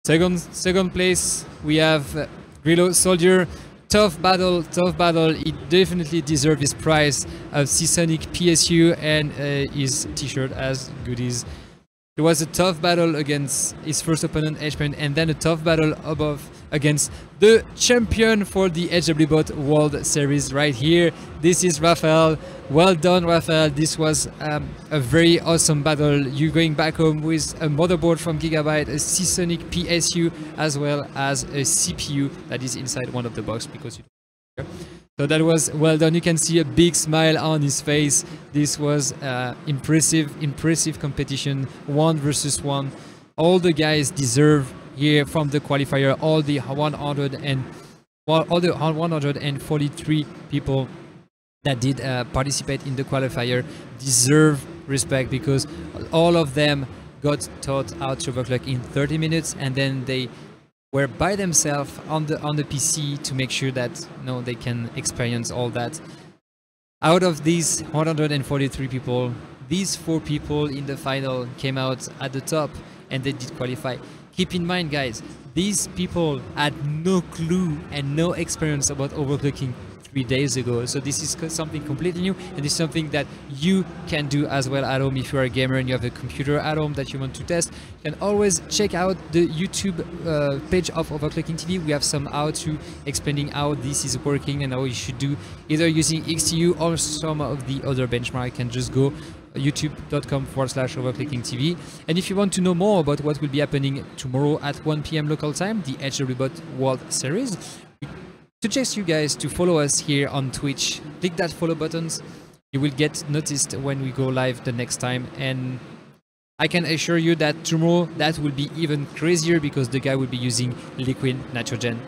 Second, second place, we have uh, Grillo Soldier. Tough battle, tough battle. He definitely deserves his prize of Seasonic PSU and uh, his t-shirt as goodies. It was a tough battle against his first opponent, Edgeman, and then a tough battle above against the champion for the HWBot World Series right here. This is Rafael. Well done, Rafael. This was um, a very awesome battle. You're going back home with a motherboard from Gigabyte, a Seasonic PSU, as well as a CPU that is inside one of the box because you so that was well done. You can see a big smile on his face. This was uh, impressive, impressive competition, one versus one. All the guys deserve here from the qualifier all the 100 and well, all the 143 people that did uh, participate in the qualifier deserve respect because all of them got taught how to overclock in 30 minutes and then they were by themselves on the on the PC to make sure that you know they can experience all that. Out of these 143 people, these four people in the final came out at the top and they did qualify. Keep in mind, guys, these people had no clue and no experience about overclocking three days ago. So this is something completely new and it's something that you can do as well at home if you're a gamer and you have a computer at home that you want to test. You can always check out the YouTube uh, page of Overclocking TV. We have some how to explaining how this is working and how you should do either using XTU or some of the other benchmark. You can just go youtube.com forward slash overclocking TV. And if you want to know more about what will be happening tomorrow at 1 p.m. local time, the HWBot World Series, we suggest you guys to follow us here on Twitch. Click that follow buttons. You will get noticed when we go live the next time. And I can assure you that tomorrow that will be even crazier because the guy will be using liquid nitrogen.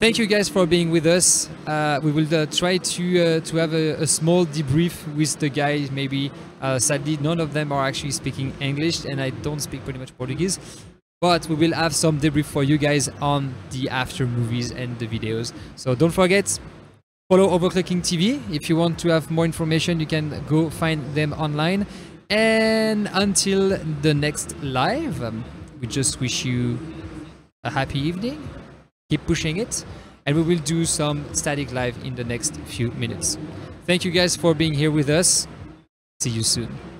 Thank you guys for being with us. Uh, we will uh, try to uh, to have a, a, small debrief with the guys. Maybe uh, sadly none of them are actually speaking English, and I don't speak pretty much Portuguese. but we will have some debrief for you guys on the after movies and the videos. So don't forget, follow Overclocking TV. If you want to have more information, you can go find them online. And until the next live, um, we just wish you a happy evening. Keep pushing it. And we will do some static live in the next few minutes. Thank you guys for being here with us. See you soon.